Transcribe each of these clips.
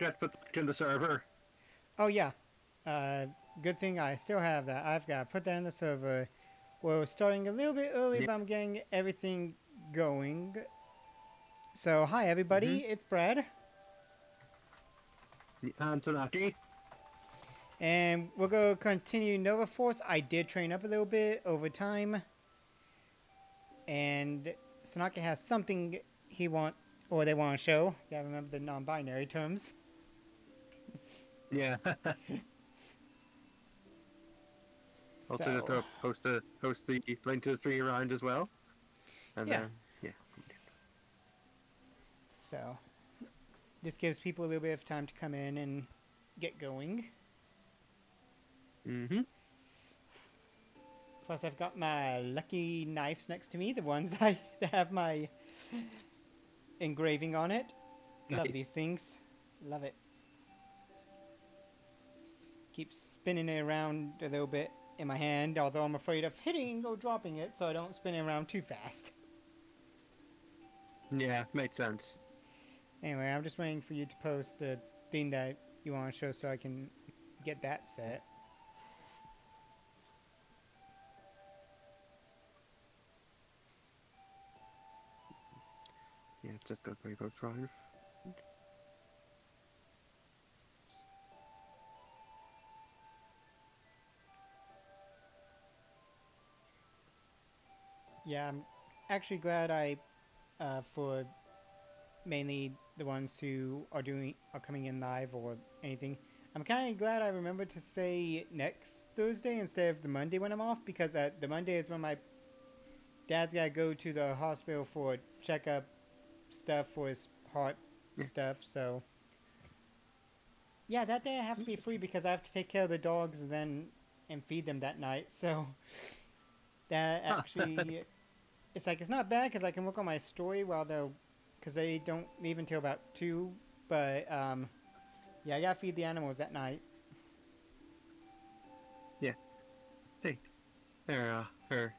forget to put that in the server. Oh yeah. Uh, good thing I still have that. I've got to put that in the server. We're starting a little bit early, Yeah. but I'm getting everything going. So hi everybody, it's Brad, And Tanaki. and we're gonna continue Nova Force. I did train up a little bit over time, and Sanaka has something he want or they want to show. You gotta remember the non-binary terms. Yeah. also, So- host the host the link to the free round as well. And Yeah. then, yeah. So, this gives people a little bit of time to come in and get going. Mm-hmm. Plus, I've got my lucky knives next to me, the ones I that have my engraving on it. Love these things. Love it. Keep spinning it around a little bit in my hand, although I'm afraid of hitting or dropping it, so I don't spin it around too fast. Yeah, makes sense. Anyway, I'm just waiting for you to post the thing that you want to show so I can get that set. Yeah, it's just a good round. Yeah, I'm actually glad I, uh, for mainly the ones who are doing are coming in live or anything. I'm kind of glad I remembered to say next Thursday instead of the Monday when I'm off because uh, the Monday is when my dad's gotta go to the hospital for checkup stuff for his heart stuff. So yeah, that day I have to be free because I have to take care of the dogs and then and feed them that night. So that actually, it's like it's not bad because I can work on my story while they're because they don't leave until about two. But um, yeah, I gotta feed the animals that night. Yeah hey there, uh, here.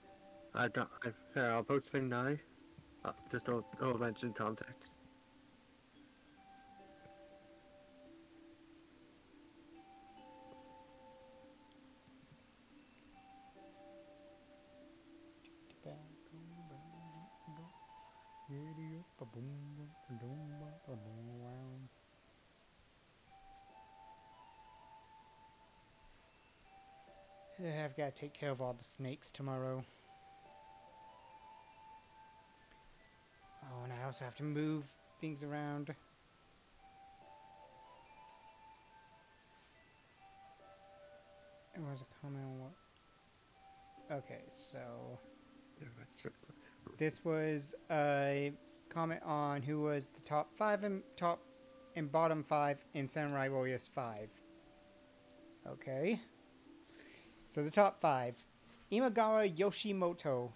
I don't, I've, here, I'll post thing now. Uh, just don't, don't mention I've got to take care of all the snakes tomorrow. Oh, and I also have to move things around. There was a comment what? Okay, so it. this was a comment on who was the top five and top and bottom five in Samurai Warriors Five. Okay. So the top five: Imagawa Yoshimoto.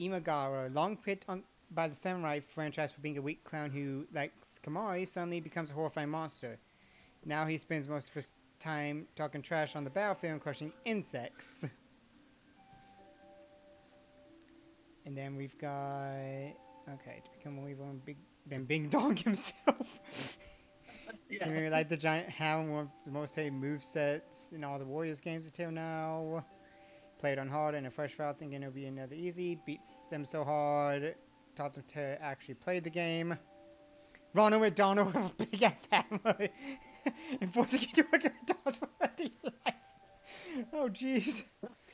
Imagawa, long picked on by the Samurai franchise for being a weak clown who, like Kamari, suddenly becomes a horrifying monster. Now he spends most of his time talking trash on the battlefield and crushing insects. And then we've got okay to become a evil and big then Big Dog himself. Yeah. Maybe like the giant hound, one of the most hated movesets in all the Warriors games until now. Played on hard and a fresh route thinking it'll be another easy. Beats them so hard. Taught them to actually play the game. Ronald McDonald with a big ass hammer. and forcing you to work at McDonald's for the rest of your life. Oh jeez.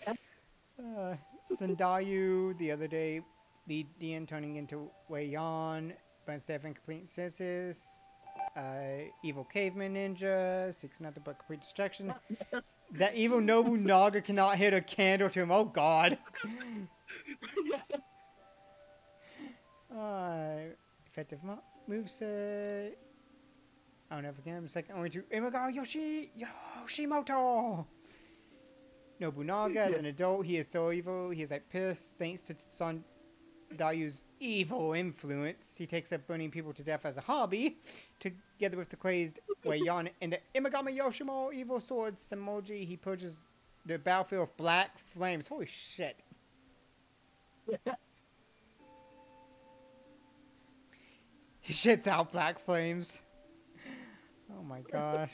Uh, Sandayu the other day, lead Dian turning into Wei Yan, but instead of incomplete senses. Uh, evil caveman ninja, six nothing but complete destruction. That evil Nobunaga cannot hit a candle to him. Oh God. Uh, effective mo- moveset. Oh, never again. Second only to Imagawa Yoshi Yoshimoto. Nobunaga, as an adult, he is so evil. He is like pissed thanks to Son Dayu's evil influence. He takes up burning people to death as a hobby, together with the crazed Wei Yan and the Imagami Yoshimo evil sword Samoji. He purges the battlefield of black flames. Holy shit. He shits out black flames. Oh my gosh.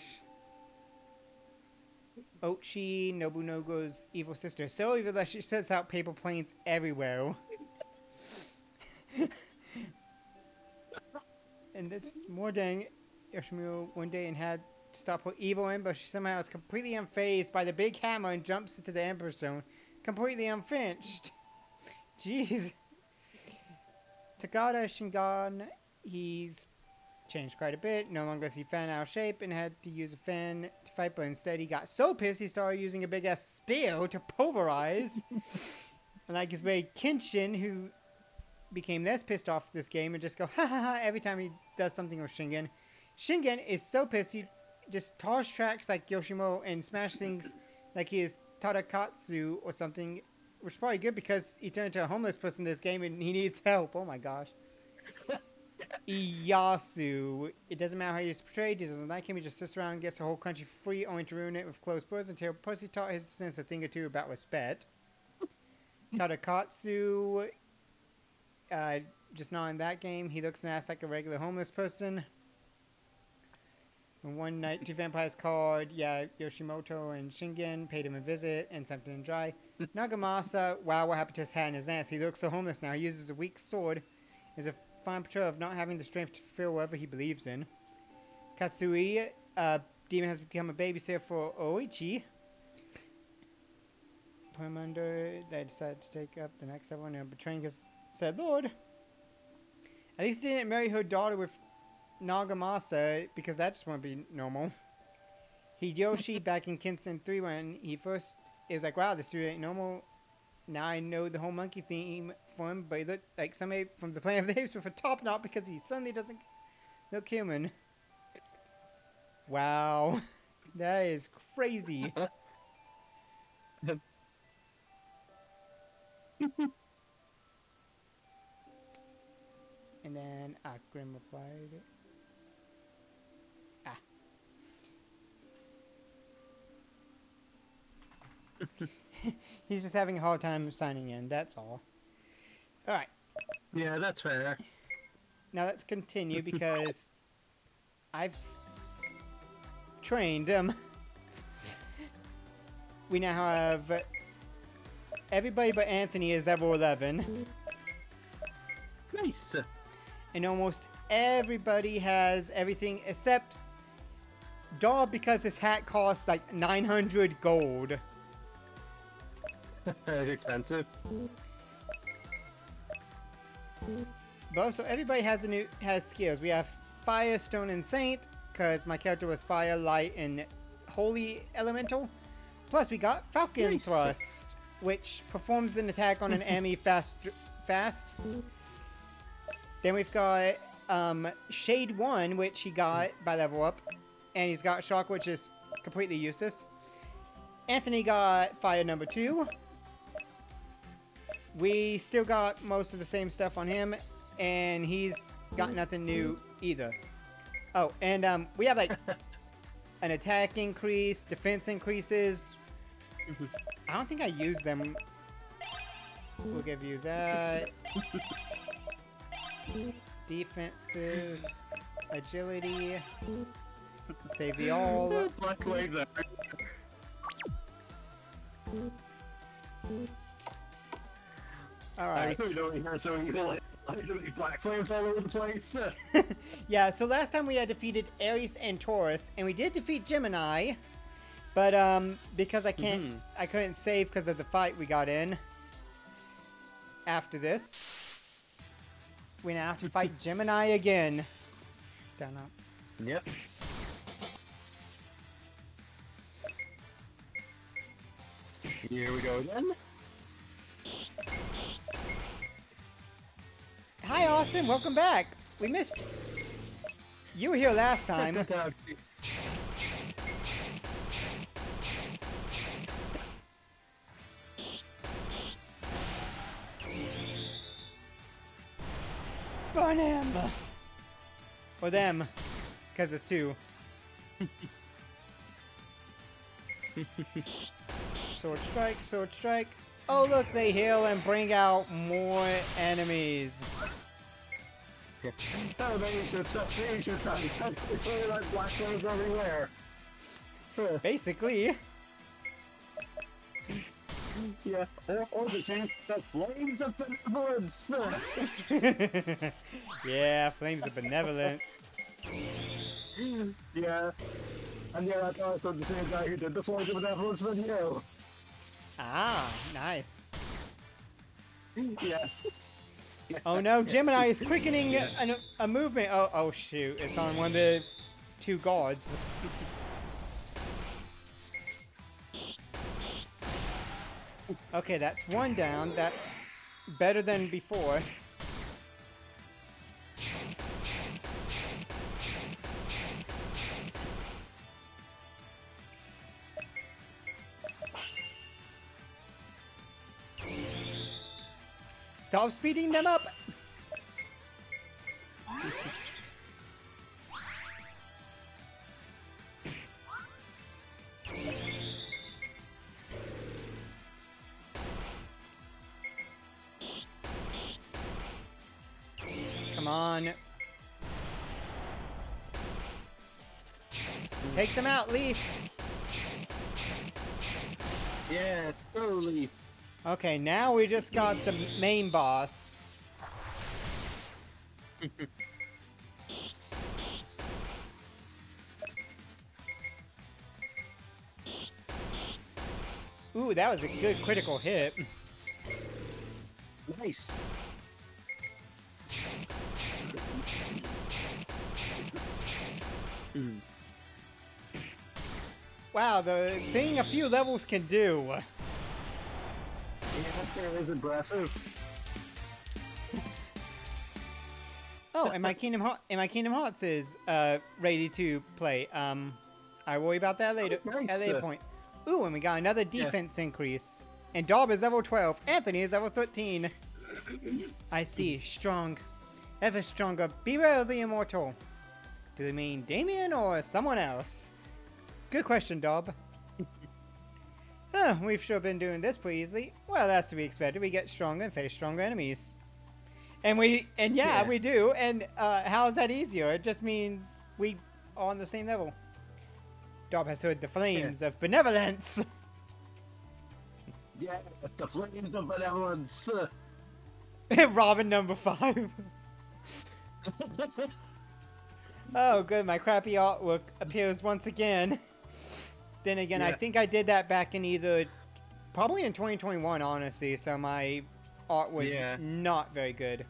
Oichi Nobunaga's evil sister. So evil that she sets out paper planes everywhere. and this Mordang Yoshimuro one day and had to stop her evil she somehow is completely unfazed by the big hammer and jumps into the Emperor zone, completely unfinished. Jeez. Takeda Shingen, he's changed quite a bit. No longer is he fan out of shape and had to use a fan to fight, but instead he got so pissed he started using a big ass spear to pulverize. and like his buddy Kenshin, who became less pissed off this game and just go ha ha ha every time he does something with Shingen. Shingen is so pissed he just toss tracks like Yoshimo and smash things like he is Tadakatsu or something, which is probably good because he turned into a homeless person this game and he needs help. Oh my gosh. Ieyasu. It doesn't matter how he's portrayed, he doesn't like him, he just sits around and gets the whole country free only to ruin it with closed doors until Pussy taught his descendants a thing or two about respect. Tadakatsu, uh, just not in that game, he looks and acts like a regular homeless person. And one night, two vampires called yeah, Yoshimoto and Shingen, paid him a visit and sent him dry. Nagamasa, wow, what happened to his hat and his ass? He looks so homeless now. He uses a weak sword as a fine portrayal of not having the strength to fulfill whatever he believes in. Katsui, uh, demon has become a babysitter for Oichi. Put him under, they decided to take up the next one and betraying his said lord. At least he didn't marry her daughter with Nagamasa because that just won't be normal. Hideyoshi back in Kenshin 3 when he first it was like, wow, this dude ain't normal. Now I know the whole monkey theme for him, but he looked like somebody from the Planet of the Apes with a top knot because he suddenly doesn't look human. Wow. that is crazy. and then Akrim replied. Ah. He's just having a hard time signing in, that's all. Alright, Yeah, that's fair. now let's continue because I've trained him. we now have everybody but Anthony is level 11. Nice. And almost everybody has everything except Daw because his hat costs like 900 gold. Expensive. But also everybody has a new has skills. We have Fire, Stone, and Saint because my character was Fire, Light, and Holy Elemental. Plus we got Falcon Nice. Thrust, which performs an attack on an enemy fast. Fast. Then we've got um, Shade 1, which he got by level up. And he's got Shock, which is completely useless. Anthony got Fire number 2. We still got most of the same stuff on him. And he's got nothing new either. Oh, and um, we have like an attack increase, defense increases. I don't think I used them. We'll give you that. Defenses, agility, save the all. Black everywhere. All I don't hear so evil. Black flames all over the place. Yeah, so last time we had defeated Aries and Taurus, and we did defeat Gemini, but um, because I can't, Mhm. I couldn't save because of the fight we got in. After this, we now have to fight Gemini again. Down up. Yep. Here we go again. Hi, Austin. Welcome back. We missed. You were here last time. Burn him! Or them. Because there's two. sword strike, sword strike. Oh look, they heal and bring out more enemies. Oh, maybe you should stop. Maybe you should. It's only like black flames everywhere. Basically. Yeah, or, or the chance that flames of benevolence. yeah, flames of benevolence. yeah. And yeah, that's also the same guy who did the Flames of Benevolence video. Ah, nice. Yeah. Oh no, Gemini is quickening a, a movement. Oh, oh shoot, it's on one of the two gods. okay, that's one down. That's better than before. Stop speeding them up! on. Take them out, Leaf! Yeah, totally. Okay, now we just got the main boss. Ooh, that was a good critical hit. Nice. Mm. Wow, the thing a few levels can do. Yeah, that is impressive. Oh, and my Kingdom Heart and my Kingdom Hearts is uh, ready to play. Um, I worry about that later Oh, nice. at later point. Ooh, and we got another defense increase. And Dob is level 12. Anthony is level 13. I see. Strong. Ever stronger. Beware of the immortal. Do they mean Damien or someone else? Good question, Dob. Huh, we've sure been doing this pretty easily. Well, that's to be expected. We get stronger and face stronger enemies. And we, and yeah, Yeah. we do. And uh, how is that easier? It just means we are on the same level. Dob has heard the flames of benevolence. Yeah, it's the flames of benevolence. Robin number five. Oh, good. My crappy artwork appears once again. then again, I think I did that back in either, probably in 2021, honestly. So my art was Yeah. not very good.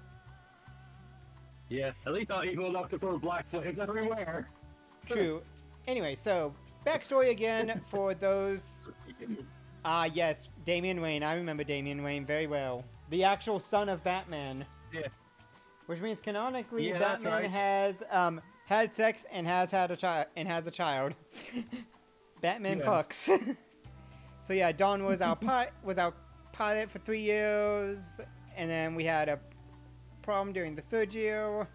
yeah, at least not evil enough to throw black flames everywhere. True. anyway, so backstory again for those. Ah, yes, Damian Wayne. I remember Damian Wayne very well. The actual son of Batman. Yeah. Which means canonically, Yeah, Batman right. has um had sex and has had a child and has a child. Batman Yeah. fucks. so yeah, Don was our pi- was our pilot for three years, and then we had a problem during the third year.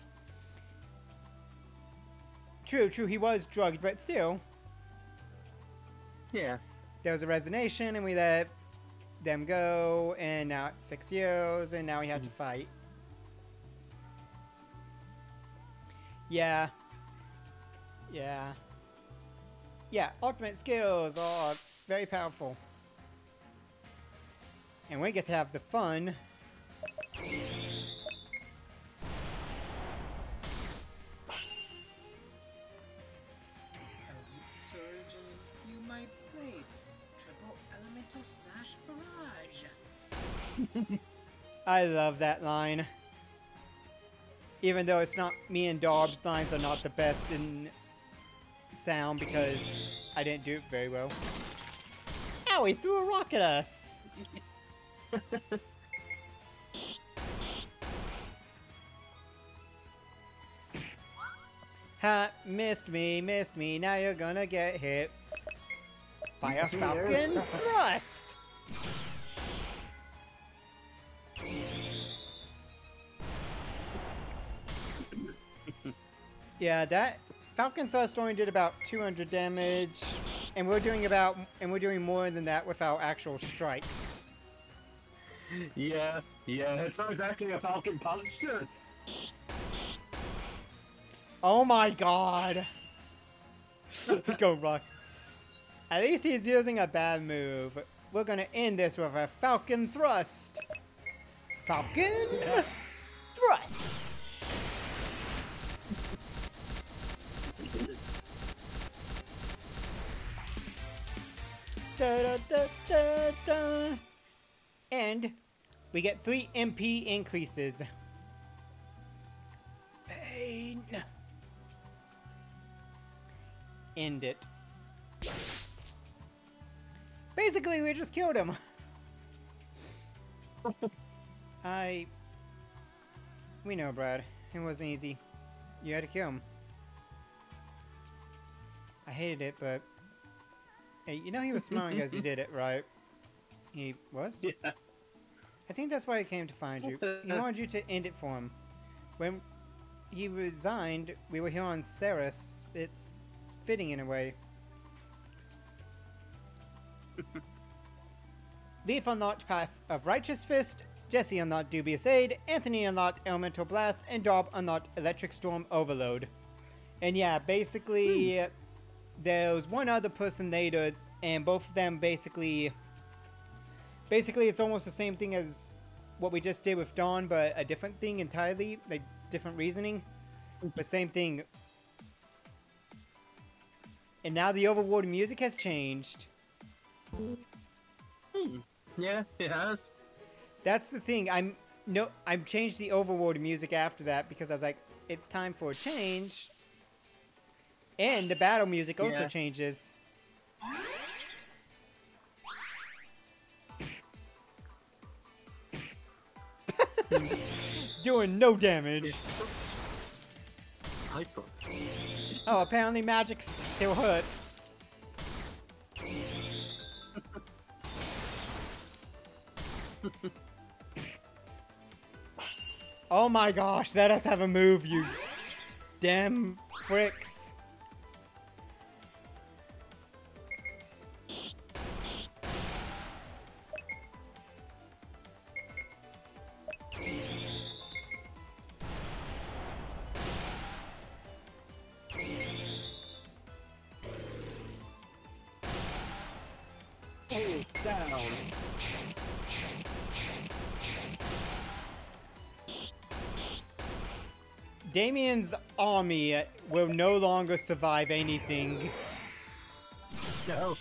True, true, he was drugged, but still, Yeah. there was a resignation, and we let them go, and now it's six years, and now we had to mm. fight. Yeah. Yeah. Yeah, ultimate skills are very powerful. And we get to have the fun. Elite Surgeon, you might play Triple Elemental Slash Barrage. I love that line. Even though it's not me and Dobbs lines are not the best in sound because I didn't do it very well. Ow, he threw a rock at us! ha, missed me, missed me, now you're gonna get hit by a falcon thrust! Yeah, that Falcon Thrust only did about 200 damage, and we're doing about and we're doing more than that with our actual strikes. Yeah, yeah, it's not exactly a falcon punch. Oh my god. Go Rock. At least he's using a bad move. We're gonna end this with a Falcon Thrust. Falcon Thrust. Da, da, da, da, da. And we get three MP increases. Pain. End it. Basically, we just killed him. I. We know, Brad. It wasn't easy. You had to kill him. I hated it, but. Hey, you know he was smiling as he did it, right? He was? Yeah. I think that's why he came to find you. He wanted you to end it for him. When he resigned, we were here on Ceres. It's fitting in a way. Leaf unlocked Path of Righteous Fist, Jesse unlocked Dubious Aid, Anthony unlocked Elemental Blast, and Dob unlocked Electric Storm Overload. And yeah, basically, hmm. There was one other person later, and both of them basically. Basically, it's almost the same thing as what we just did with Dawn, but a different thing entirely, like different reasoning, but same thing. And now the overworld music has changed. Hmm. Yeah, it has. That's the thing. I'm no, I've changed the overworld music after that because I was like, it's time for a change. And the battle music also Yeah. changes. Doing no damage. Oh, apparently magic still hurt. oh my gosh, let us have a move, you damn fricks. Down. Damien's army will no longer survive anything. No.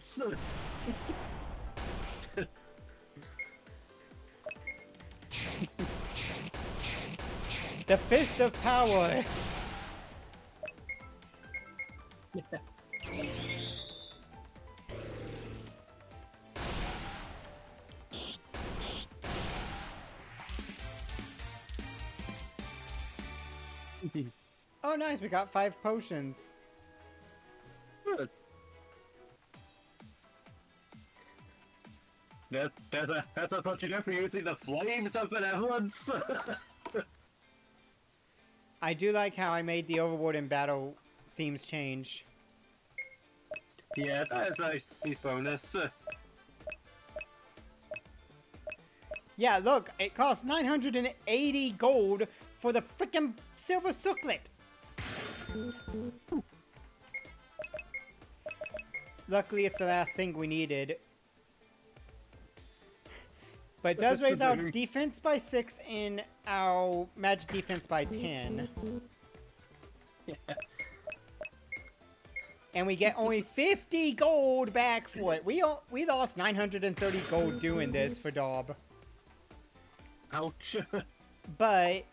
The Fist of Power! Oh nice, we got five potions. That, that's, a, that's a what you get for using the flames of benevolence. I do like how I made the overworld and battle themes change. yeah, that is nice. Nice bonus. Yeah, look, it costs 980 gold for the freaking silver circlet. Luckily, it's the last thing we needed. But it does raise our defense by 6 and our magic defense by 10. And we get only 50 gold back for it. We, we lost 930 gold doing this for Daub. Ouch. But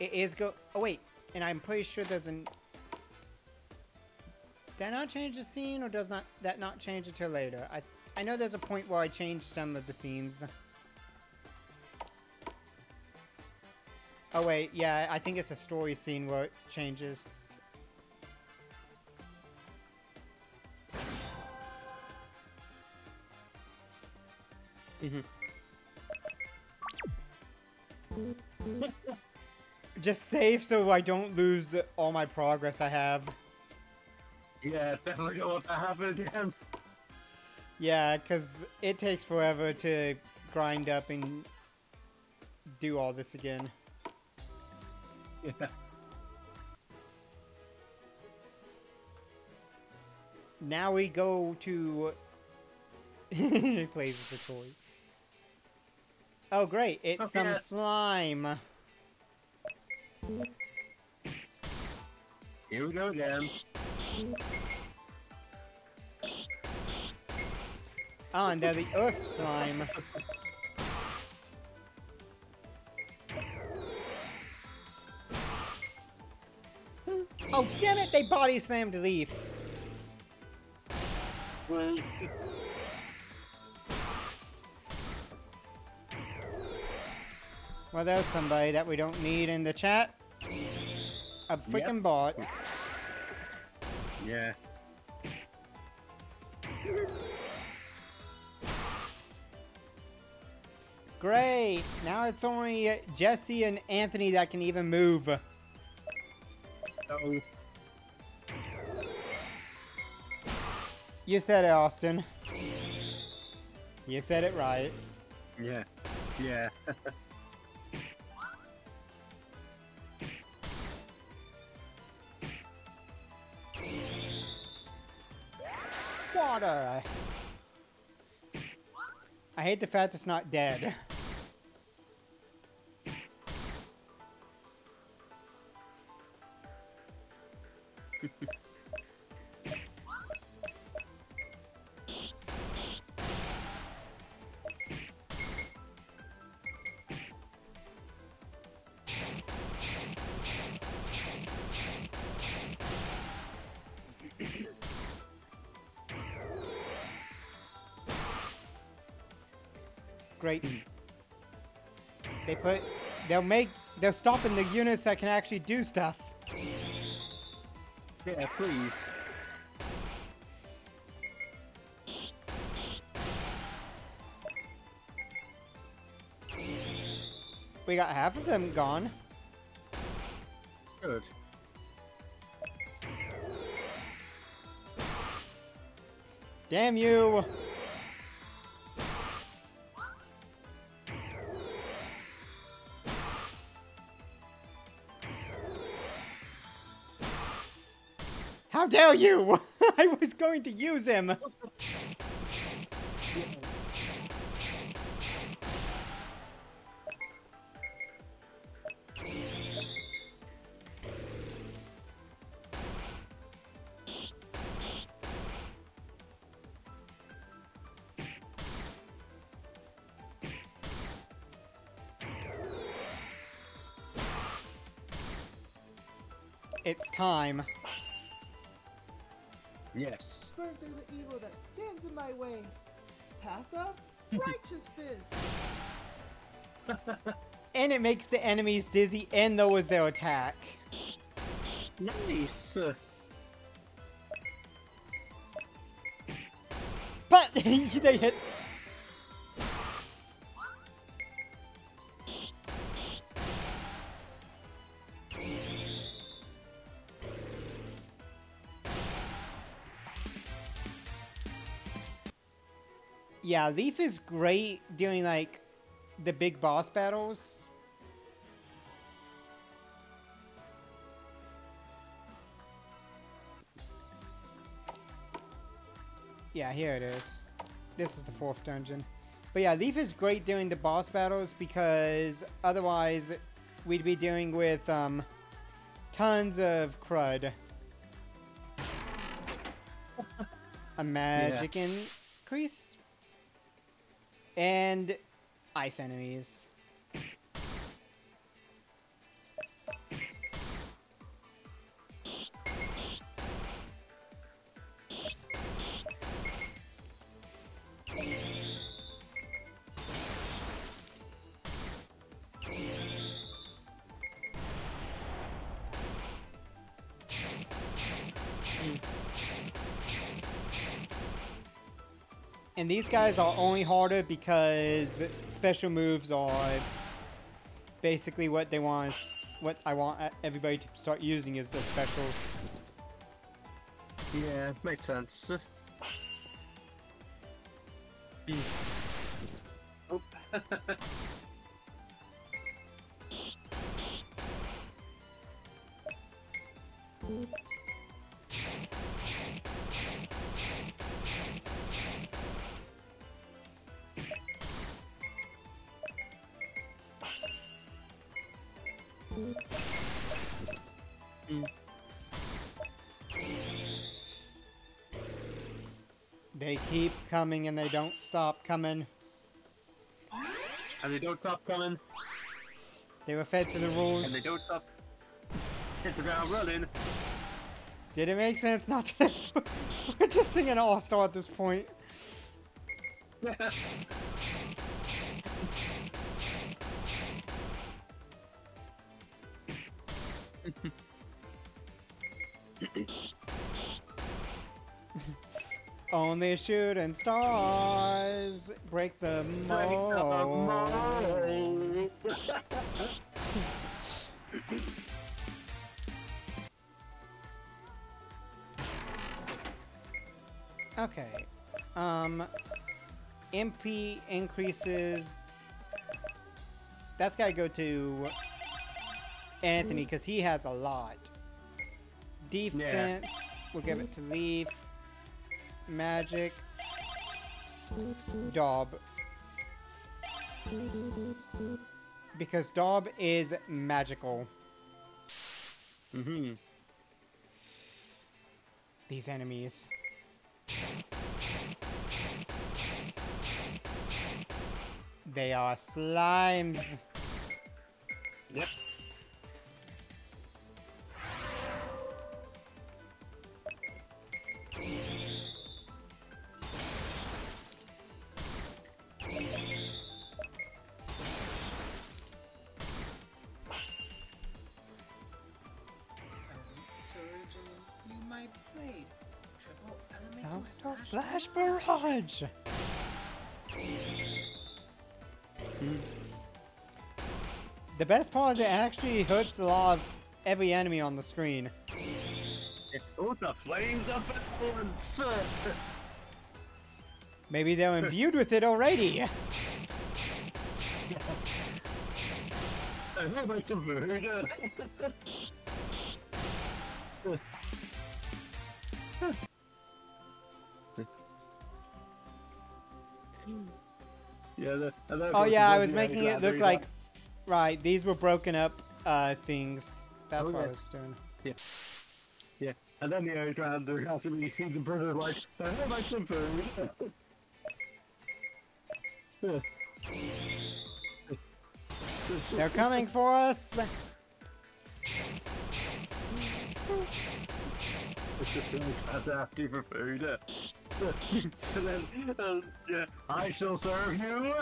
it is go. Oh wait, and I'm pretty sure there's an. Did I not change the scene, or does not that not change until later? I I know there's a point where I changed some of the scenes. Oh wait, yeah, I think it's a story scene where it changes. Mm-hmm. Just save so I don't lose all my progress I have. Yeah, definitely don't want that to happen again. Yeah, because it takes forever to grind up and do all this again. Yeah. Now we go to... he plays with the toy. Oh, great. It's Okay. some uh, slime. Here we go again. Oh, and they're the earth slime. Oh, damn it! They body slammed Leaf. Well, there's somebody that we don't need in the chat. A freaking bot. Yeah. Great! Now it's only uh, Jesse and Anthony that can even move. Oh, You said it, Austin. You said it right. yeah. Yeah. Water! I hate the fact it's not dead. make... They're stopping the units that can actually do stuff. Yeah, please. We got half of them gone. Good. Damn you! Dare you! I was going to use him! It's time. Yes. Burn through the evil that stands in my way. Path of righteous fizz. And it makes the enemies dizzy and lowers their attack. Nice. But they hit. Yeah, Leaf is great doing like the big boss battles. Yeah, here it is. This is the fourth dungeon. But yeah, Leaf is great doing the boss battles because otherwise we'd be dealing with um, tons of crud. A magic increase. And ice enemies. And these guys are only harder because special moves are basically what they want us what I want everybody to start using is the specials. Yeah, makes sense. Oh. coming and they don't stop coming. and they don't stop coming, They were fed to the rules. and they don't stop. Hit the ground running. Did it make sense not to? We're just singing All Star at this point. Only shooting stars break the mold. Okay. Um, MP increases. That's gotta go to Anthony because he has a lot. Defense, we'll give it to Leaf. Magic. Daub. Because Daub is magical. Mm-hmm. These enemies. They are slimes. Yep. Slash. The best part is it actually hurts a lot of every enemy on the screen. Oh, the flames up at once. Maybe they're imbued with it already. I hope it's a murder. Yeah, that Oh yeah, I was making it look like right. These were broken up uh, things. That's Oh, what I was doing. Yeah, Yeah, and then the Outlander after we see the brother like, I hope it's some food. They're coming for us. It's just that's asking for food. Uh. and then, um, yeah, I shall serve you.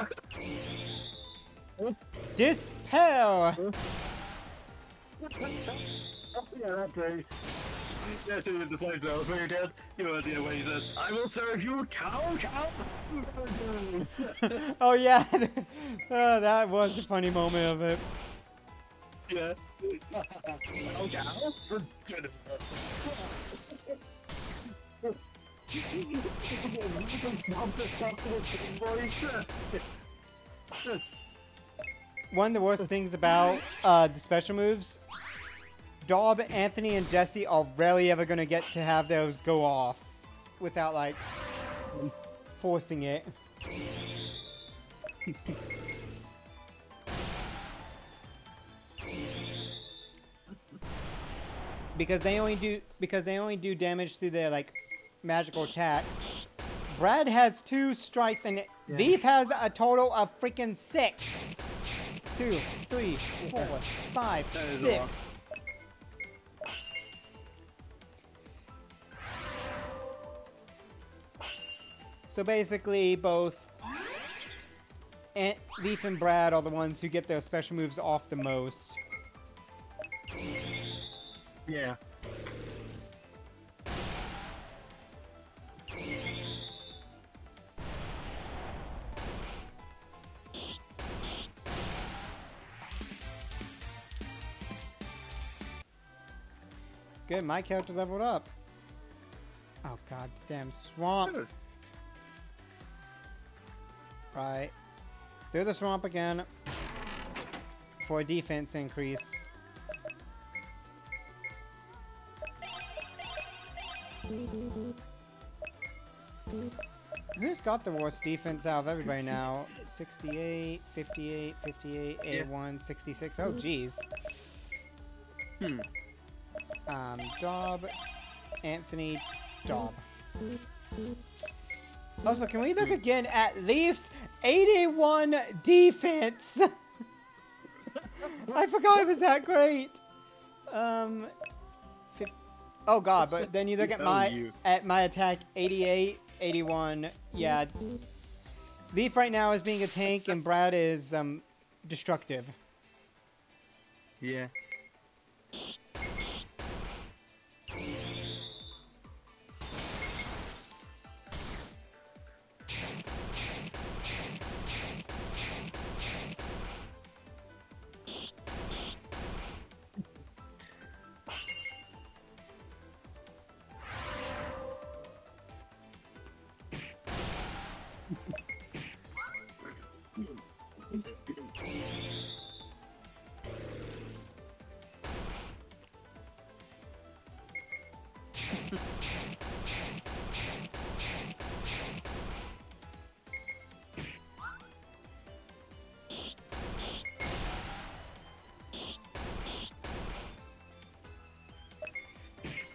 Dispel. yeah, that's right. Yeah, so the slides now, very dead. You know, the way he says, I will serve you cow cow. Oh yeah, oh, that was a funny moment of it. yeah. cow cow One of the worst things about uh, the special moves, Daub, Anthony, and Jesse are rarely ever gonna get to have those go off without like forcing it. because they only do because they only do damage through their like magical attacks. Brad has two strikes and Leaf has a total of freaking six. Two, three, four, five, That is a lot. six. So basically, both Ant- Leaf and Brad are the ones who get their special moves off the most. Yeah. Good, my character leveled up. Oh god damn swamp. Right. Through the swamp again. For a defense increase. Who's got the worst defense out of everybody now? 68, 58, 58, Yeah. 81, 66. Oh, jeez. Hmm. Um, Dob, Anthony, Dob. Also, can we look again at Leafs 81 defense? I forgot it was that great. Um, oh god, but then you look at Oh, my you. at my attack 88, 81. Yeah, Leaf right now is being a tank, and Brad is um destructive. Yeah.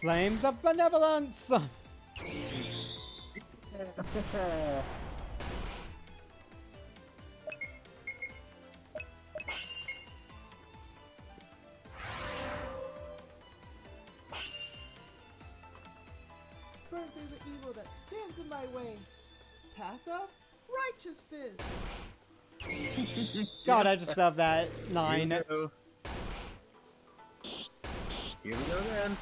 Flames of benevolence. Burn through the evil that stands in my way. Path of righteous fist. God, I just love that Here we go. Here we go then.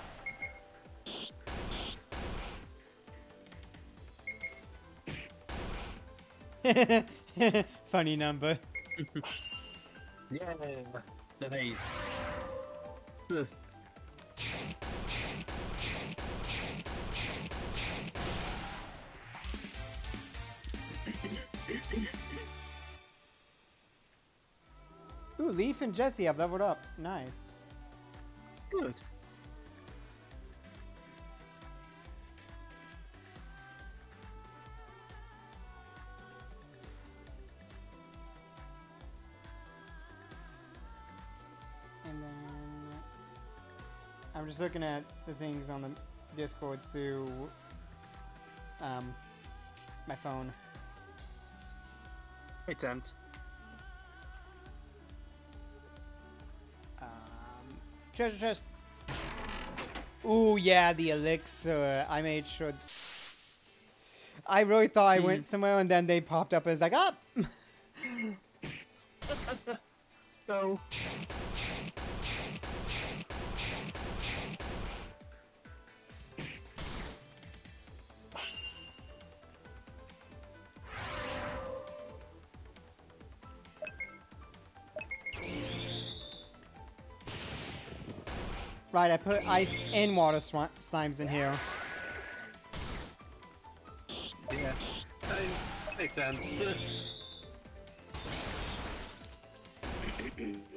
Funny number. Yeah. Nice. Ooh, Leaf and Jesse have leveled up. Nice. Good. I'm just looking at the things on the Discord through um, my phone. Makes sense. Um, treasure chest. Ooh, yeah, the elixir. I made sure. I really thought I went somewhere, and then they popped up as like, ah, So. Right. I put ice and water slimes in here. Yeah. That makes sense.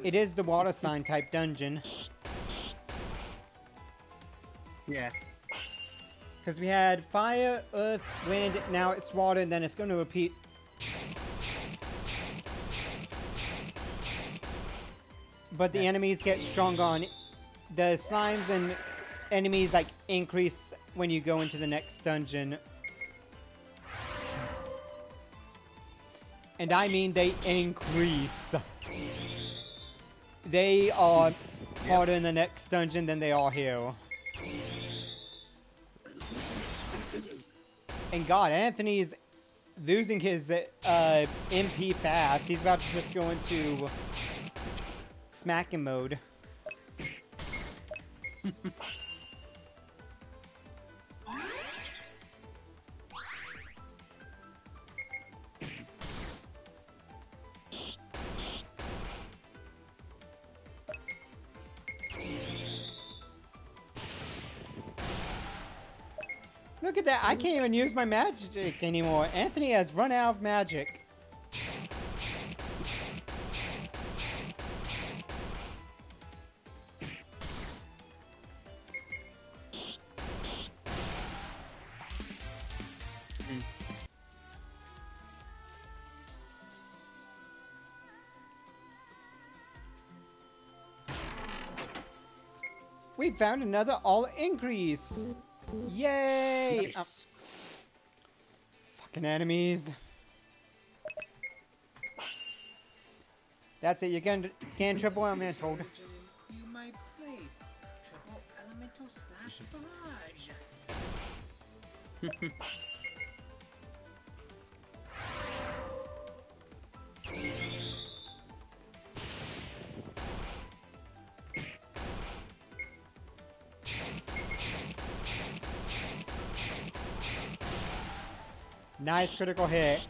It is the water sign type dungeon yeah. because we had fire, earth, wind. Now it's water, and then it's going to repeat. But the enemies get stronger on the slimes and enemies like increase when you go into the next dungeon. And I mean they increase. They are harder in the next dungeon than they are here. And God, Anthony's losing his uh, MP fast. He's about to just go into smacking mode. Look at that, I can't even use my magic anymore. Anthony has run out of magic. We found another all increase. Yay! Oh. Fucking enemies. That's it. You can can triple elemental. You might play triple elemental slash barrage. Nice critical hit.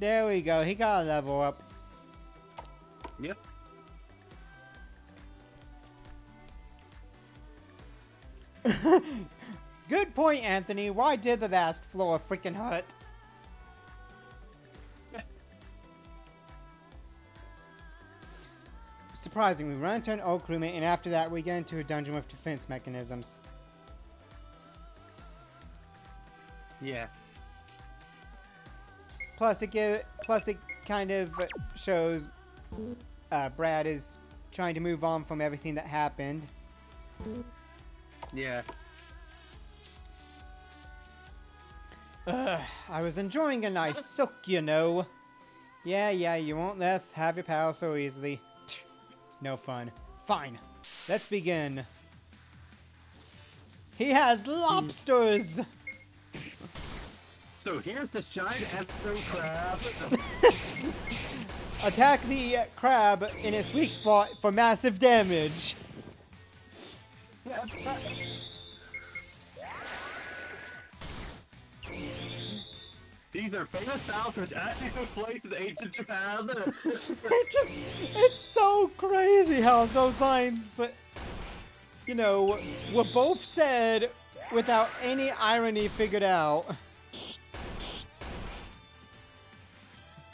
There we go. He got a level up. yep. Good point, Anthony. Why did the last floor freaking hurt? Surprisingly, we run into an old crewmate, and after that, we get into a dungeon with defense mechanisms. Yeah. Plus, it give, plus it kind of shows uh, Brad is trying to move on from everything that happened. Yeah. Ugh, I was enjoying a nice soak, you know. Yeah, yeah, you won't let us have your power so easily. No fun. Fine. Let's begin. He has lobsters! So here's this giant episode crab. Attack the uh, crab in its weak spot for massive damage. These are famous battles which actually took place in ancient Japan. It just, it's so crazy how those lines, you know, were both said without any irony figured out.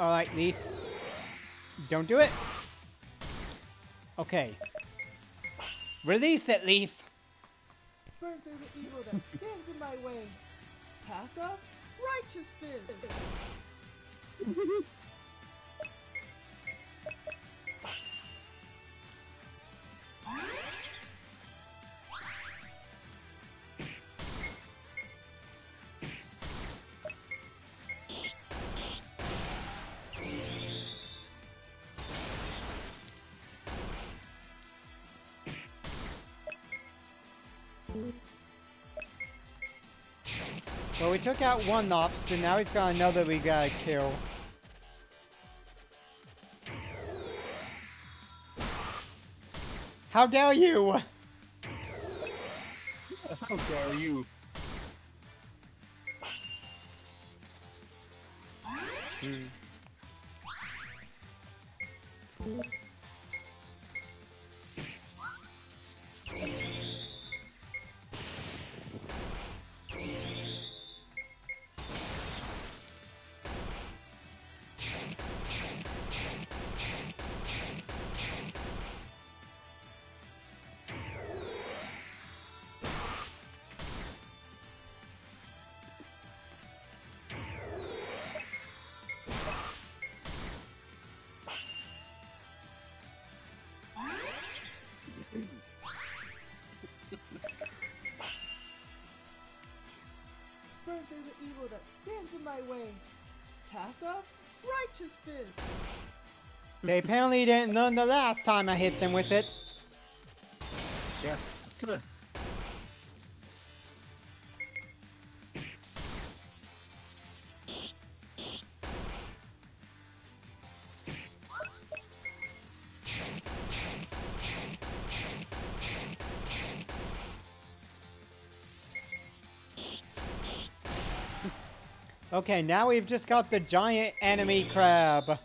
Alright, Leaf. Don't do it. Okay. Release it, Leaf. Burn through the evil that stands in my way. Path of took out one lobster, now we've got another we gotta kill. How dare you! How dare you? My way. Path of Righteous Fist. They apparently didn't learn the last time I hit them with it. Okay, now we've just got the giant enemy crab.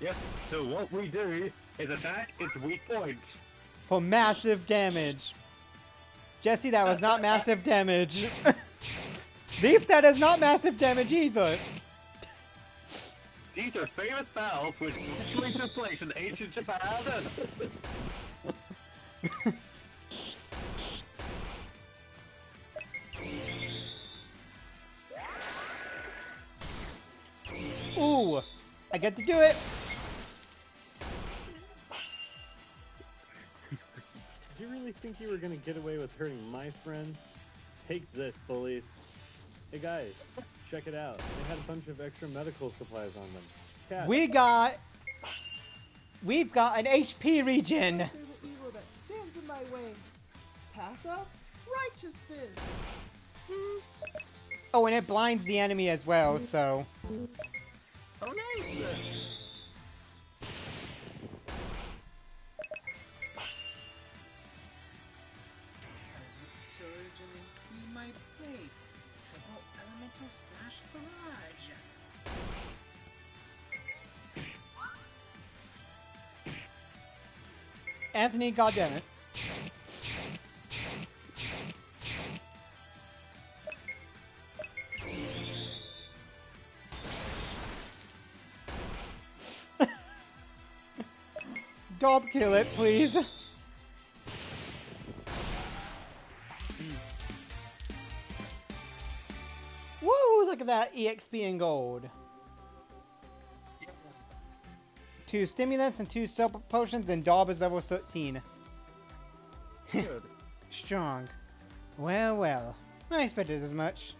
Yes. So what we do is attack its weak points. for massive damage. Jesse, that was not massive damage. Leaf, that is not massive damage either. These are famous battles which actually took place in ancient Japan. get to do it. Do you really think you were gonna get away with hurting my friend? Take this, bullies. Hey guys, check it out. They had a bunch of extra medical supplies on them. Cat, We got, we've got an HP regen. The evil that stands in my way. Path of Righteous Fist. Hmm? Oh, and it blinds the enemy as well, so. Hmm. Oh nice. Surge and then my blade. Triple elemental slash barrage. Anthony, goddammit. Dob kill it, please. Woo! Look at that EXP and gold. Two stimulants and two soap potions, and Dob is level 13. Good. Strong. Well, well. I expected as much.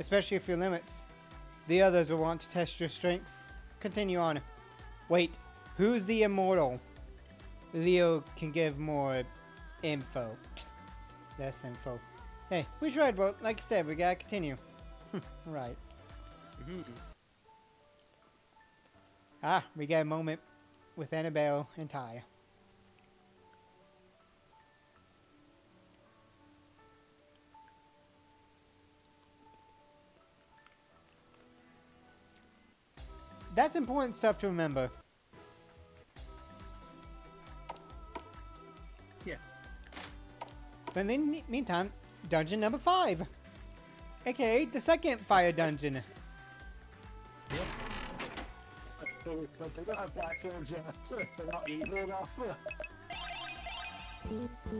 Especially if your limits. The others will want to test your strengths. Continue on. Wait, who's the immortal? Leo can give more info. Less info. Hey, we tried, but like I said, we gotta continue. right. Ah, we got a moment with Annabelle and Ty. That's important stuff to remember. But in the meantime, dungeon number five. AKA the second fire dungeon.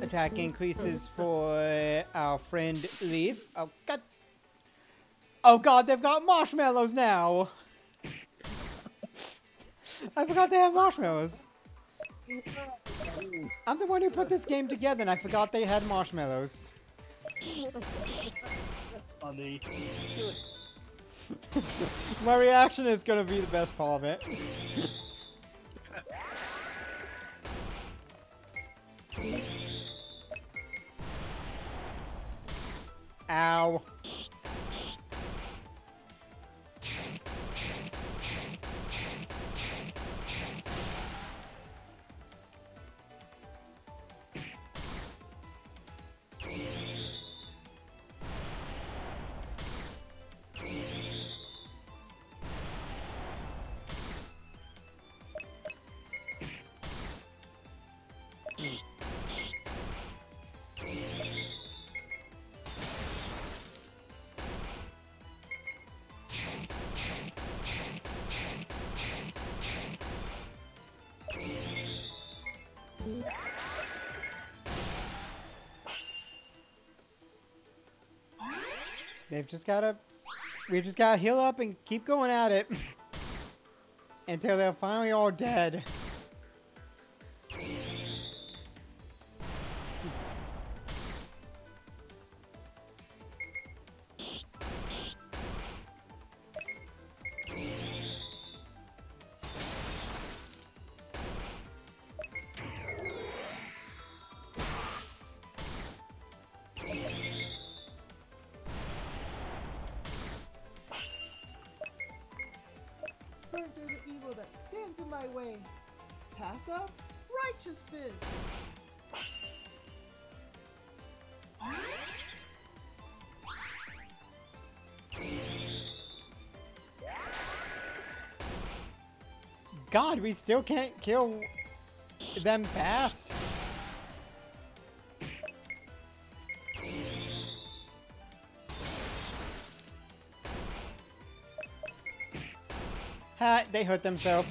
Attack increases for our friend Leaf. Oh god. Oh god, they've got marshmallows now. I forgot they have marshmallows. I'm the one who put this game together and I forgot they had marshmallows. My reaction is gonna be the best part of it. Ow. They've just gotta, we just gotta heal up and keep going at it until they're finally all dead. God, we still can't kill them fast. Ha, they hurt themselves.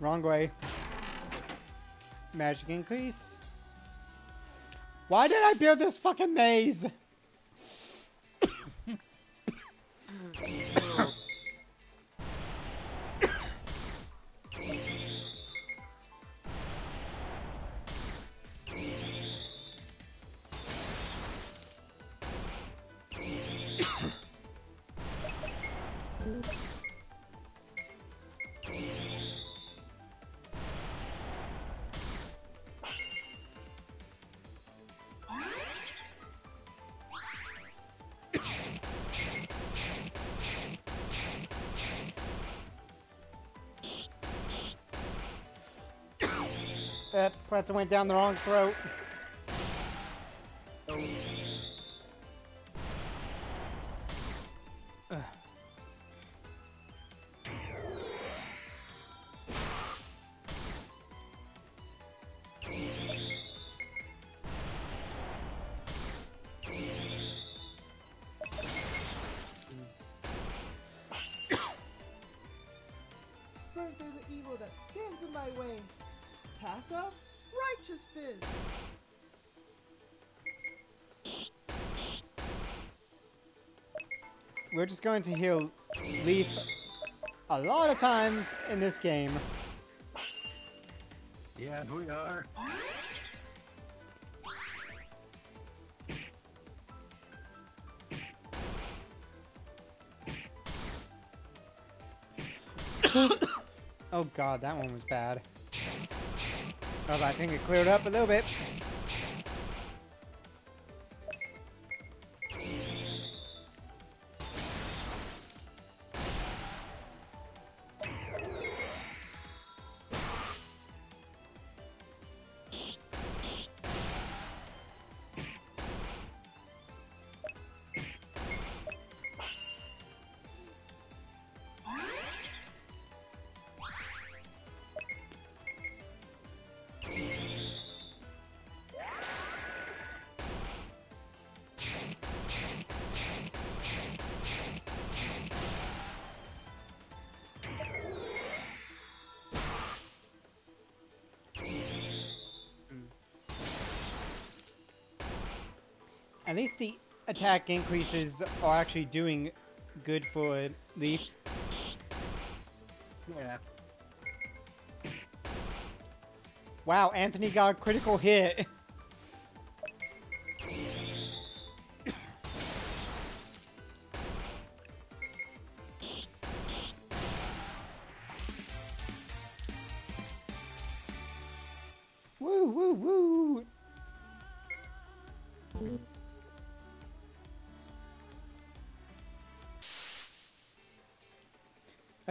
Wrong way. Magic increase. Why did I build this fucking maze? Pretzel went down the wrong throat. We're just going to heal Leaf a lot of times in this game. Yeah, we are. Oh god, that one was bad. Oh, I think it cleared up a little bit. Least the attack increases are actually doing good for Leaf. Yeah. Wow, Anthony got a critical hit.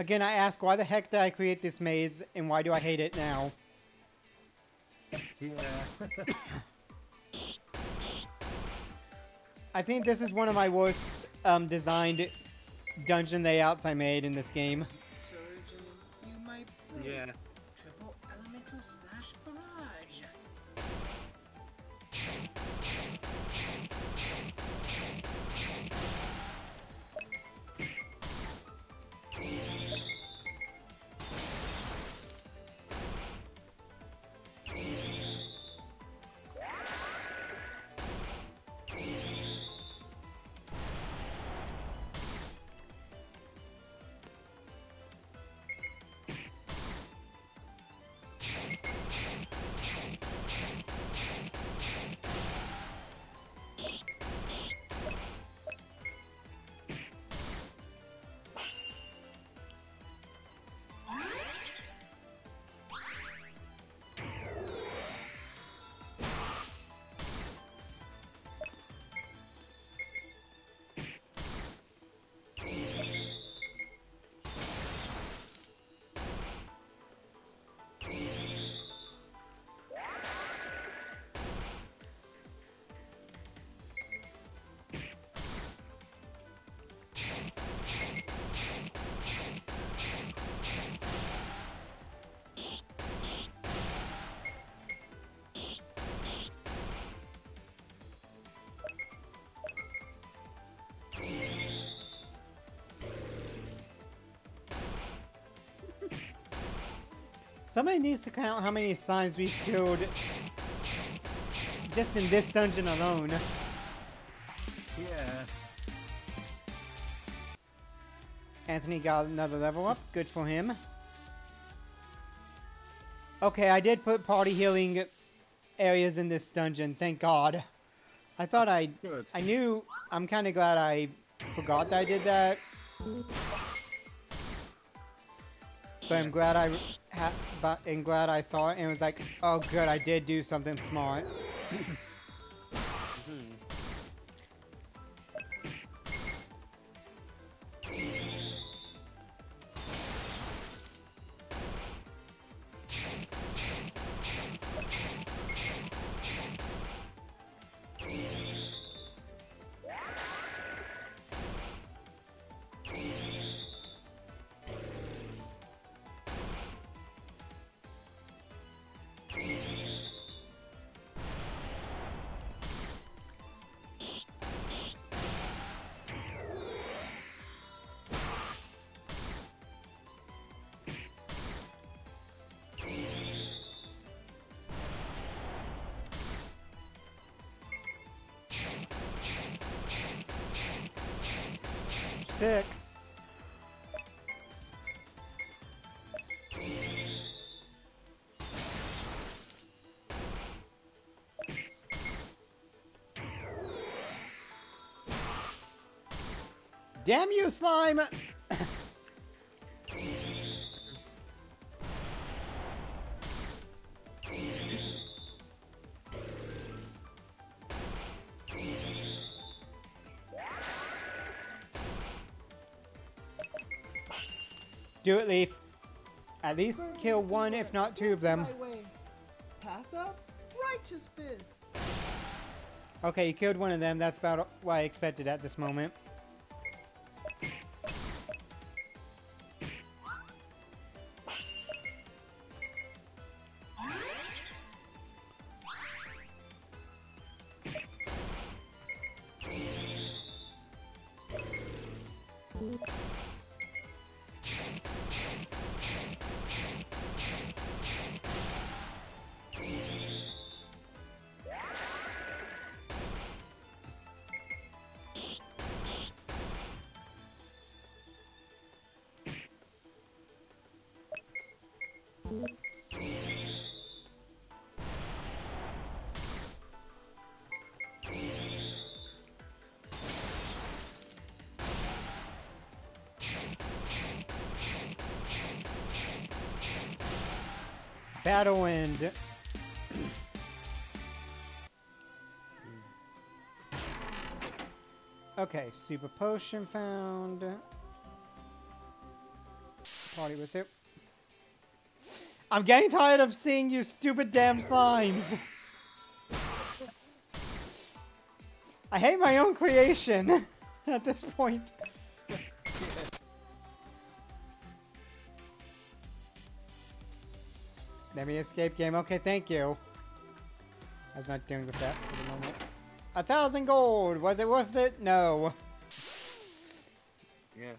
Again, I ask, why the heck did I create this maze, and why do I hate it now? Yeah. I think this is one of my worst um, designed dungeon layouts I made in this game. Somebody needs to count how many slimes we've killed just in this dungeon alone. Yeah. Anthony got another level up. Good for him. Okay, I did put party healing areas in this dungeon. Thank God. I thought I... Good. I knew... I'm kind of glad I forgot that I did that. But I'm glad I... Ha, but I'm glad I saw it and was like, oh good, I did do something smart. Damn you, slime! Do it, Leaf. At least kill one, if not two of them. in my way. Path up, righteous fist. Okay, you killed one of them. That's about what I expected at this moment. End. Okay, super potion found. Party was it? I'm getting tired of seeing you stupid damn slimes. I hate my own creation at this point. Me escape game. Okay, thank you. I was not dealing with that for the moment. A thousand gold. Was it worth it? No. Yeah.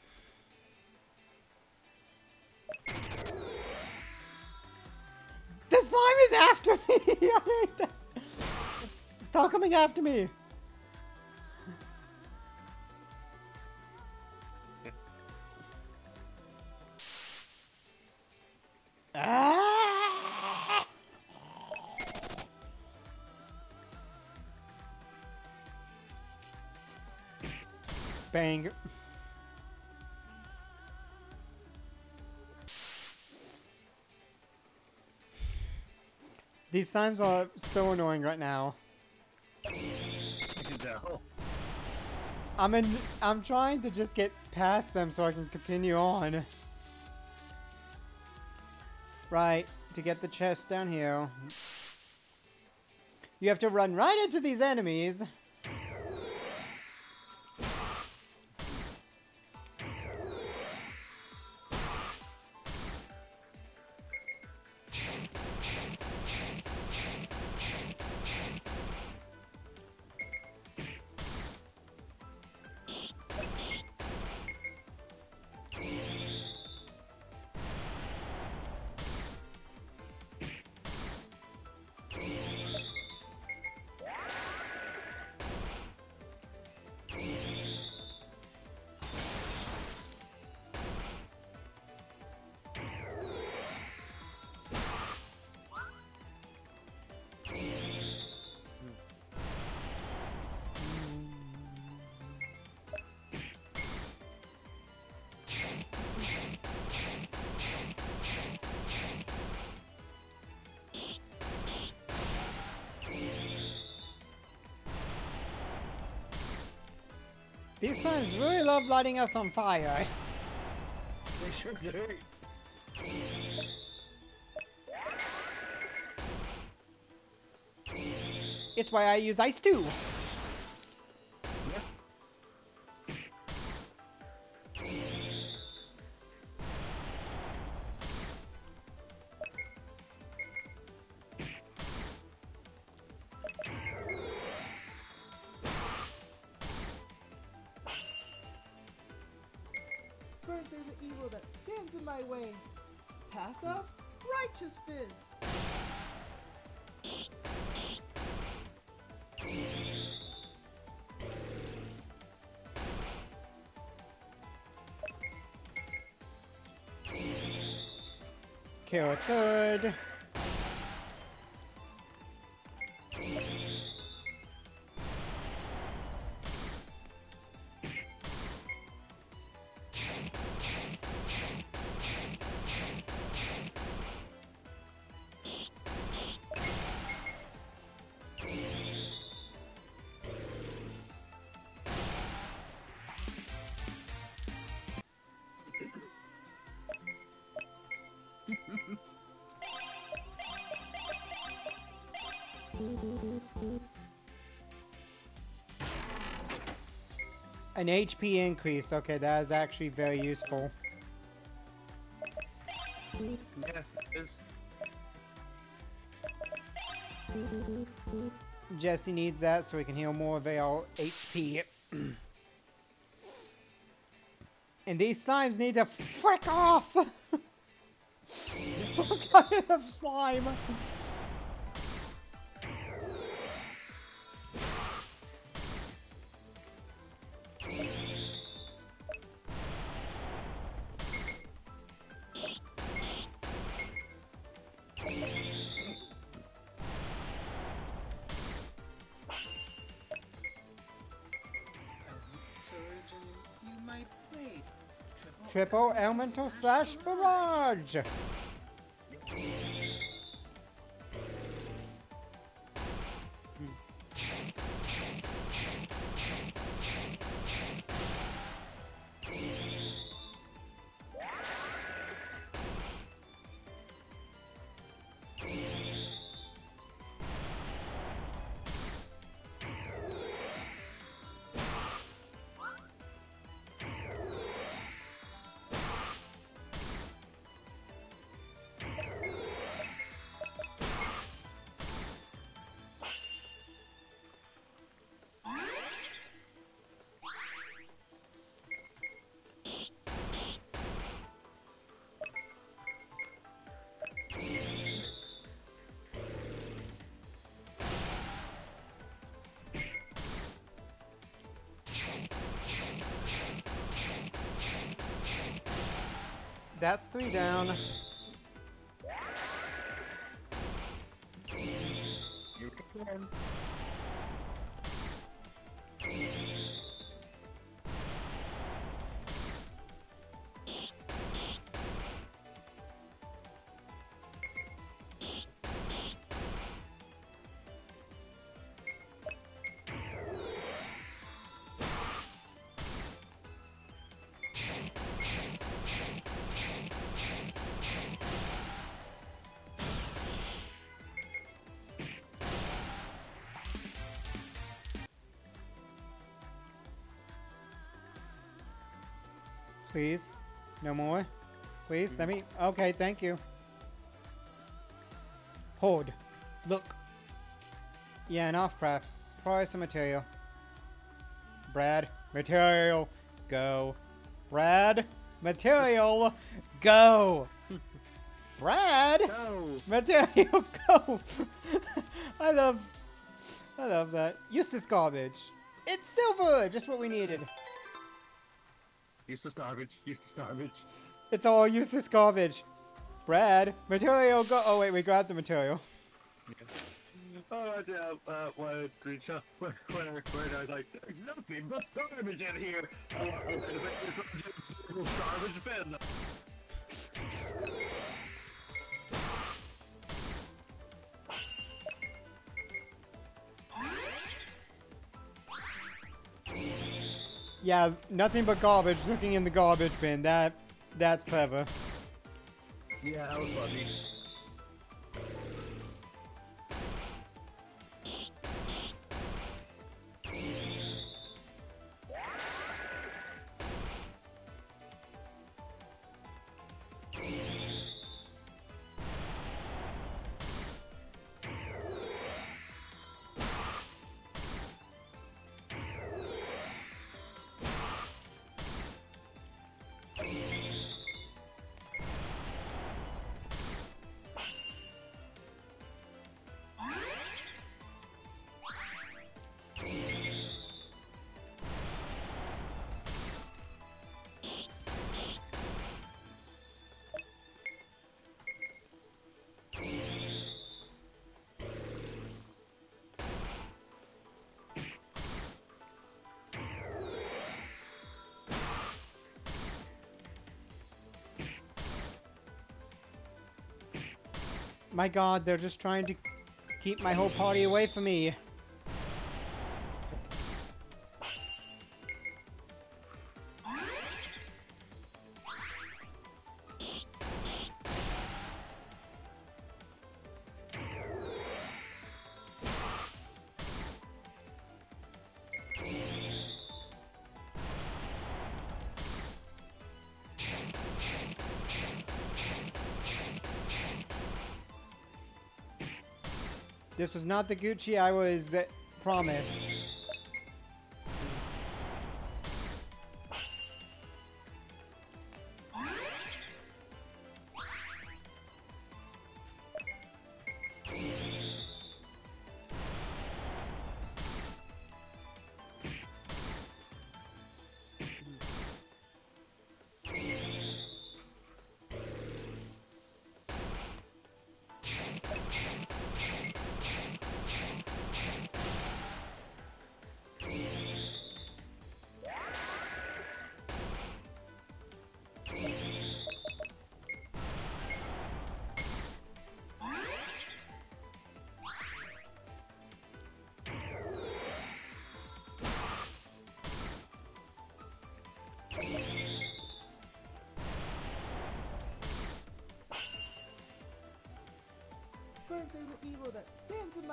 The slime is after me. I hate that. Stop coming after me. These times are so annoying right now. No. I'm in. I'm trying to just get past them so I can continue on. Right, to get the chest down here. You have to run right into these enemies. These times really love lighting us on fire. They sure do. It's why I use ice too. Kill a third. An HP increase. Okay, that is actually very useful. Yeah, it is. Jesse needs that so he can heal more of our HP. and these slimes need to frick off! I'm tired of slime. Triple, elemental slash barrage. That's three down. Please. No more. Please, let mm-hmm. me. Okay, thank you. Hold. Look. Yeah, enough prep. Probably some material. Brad, material, go. Brad, material, go. Brad, No! material, go. I love, I love that. Useless garbage. It's silver, just what we needed. Useless garbage, useless garbage. It's all useless garbage. Brad, material go. Oh wait, we grabbed the material. Oh, yeah, uh, what, Grisha, where, where, where, I like, there's nothing but garbage in here. Uh, I'm gonna make this a garbage bin. Yeah, nothing but garbage looking in the garbage bin. That, that's clever. Yeah, that was funny. My god, they're just trying to keep my whole party away from me. This was not the Gucci I was uh, promised.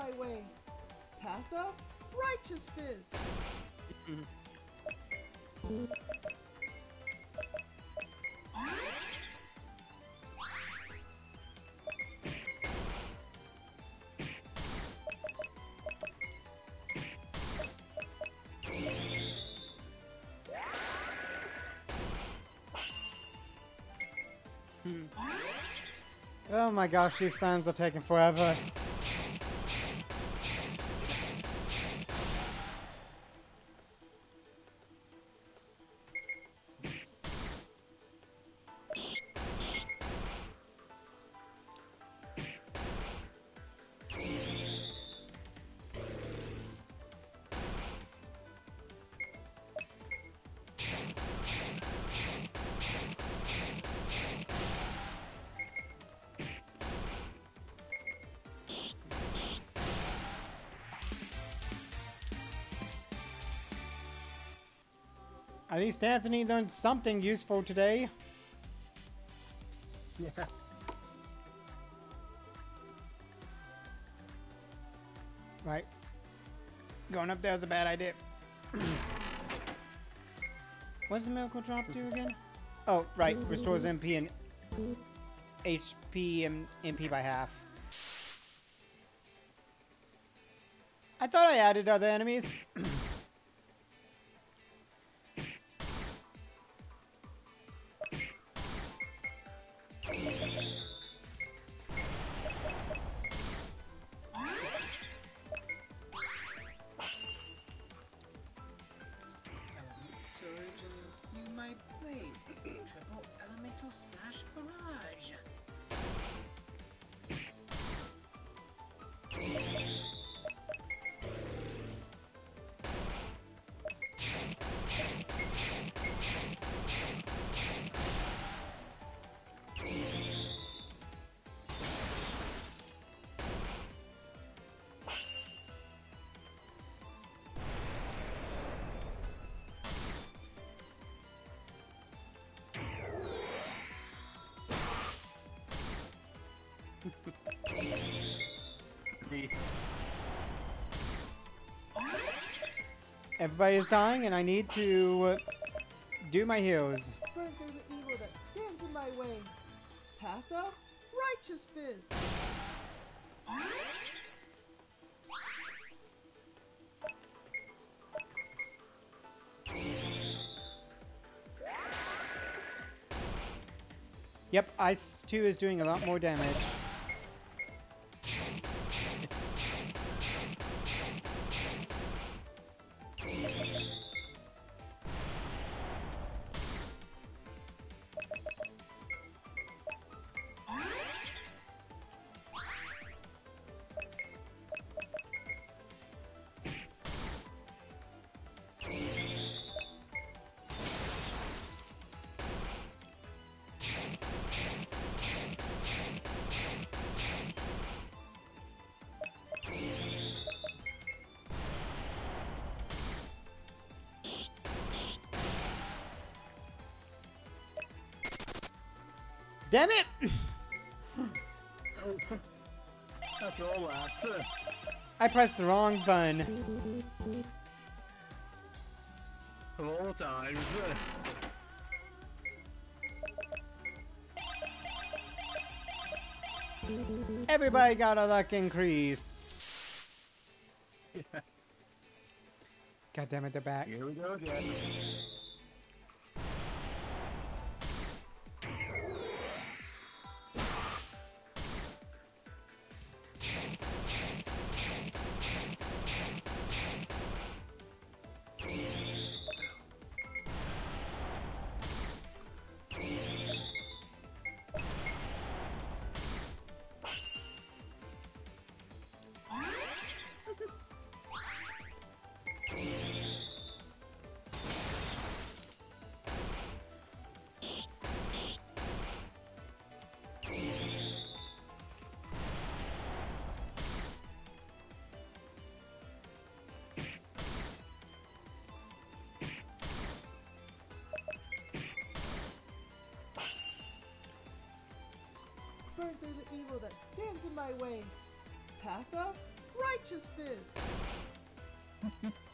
My way. Path of Righteous Fist. Oh my gosh, these times are taking forever. Least Anthony learned something useful today. Yeah. Right. Going up there was a bad idea. What's the miracle drop do again? Oh, right. Restores MP and HP and MP by half. I thought I added other enemies. Everybody is dying, and I need to do my heals. Burn through the evil that stands in my way. Path of Righteous Fist. Yep, Ice 2 is doing a lot more damage. Damn it! After all that, I pressed the wrong button. all times, Everybody got a luck increase. yeah, God damn it, they're back. here we go again. Burn through the evil that stands in my way. Path of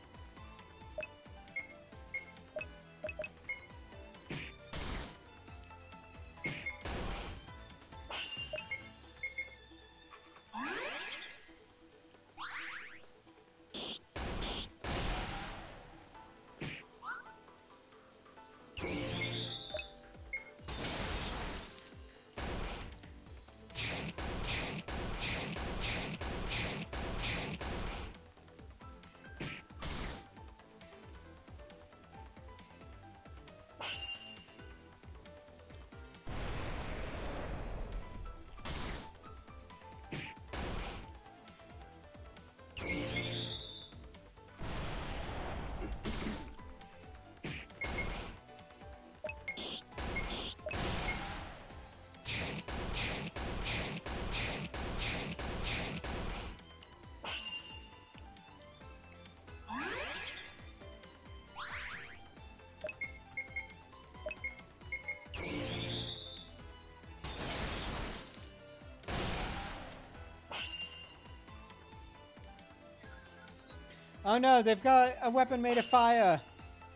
Oh no, they've got a weapon made of fire.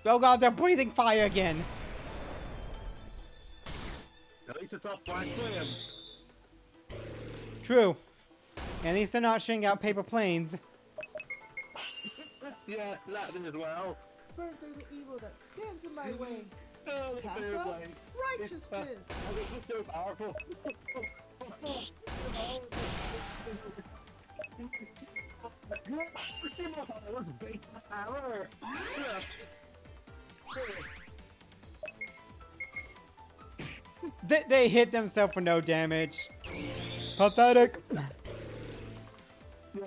Oh god, they're breathing fire again. At least it's off black flames. True. At least they're not shooting out paper planes. Yeah, that as well. Burn through the evil that stands in my way. Oh, the Path fair up, righteous Uh, fist. I think big power. They, they hit themselves for no damage. Pathetic. No,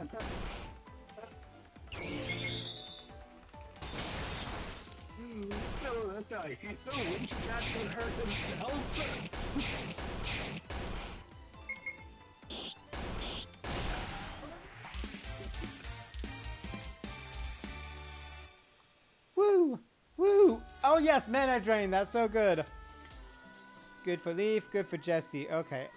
that guy, he's so weak hurt himself. Mana drain. That's so good. Good for Leaf. Good for Jesse. Okay.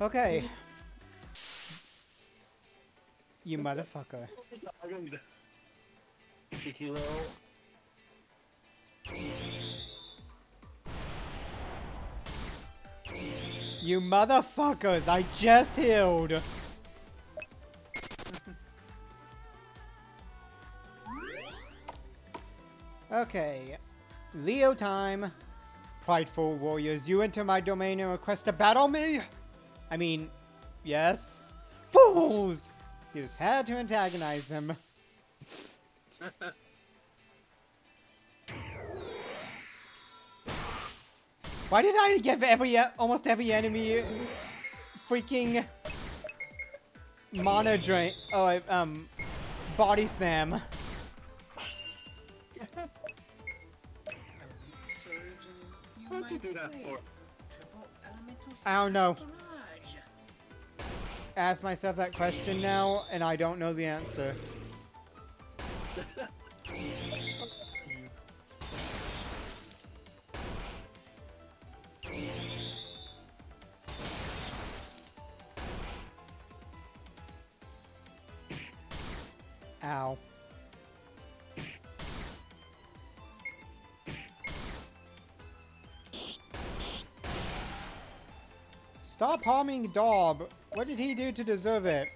Okay. You motherfucker. Cheeky little. You motherfuckers, I just healed. Okay. Leo time. Prideful warriors, you enter my domain and request to battle me? I mean, yes. Fools! You just had to antagonize them. Why did I give every almost every enemy freaking mana drain? Oh, I- um, body slam. What'd you do that for? I don't know. Ask myself that question now, and I don't know the answer. Ow. Stop harming Dob. What did he do to deserve it?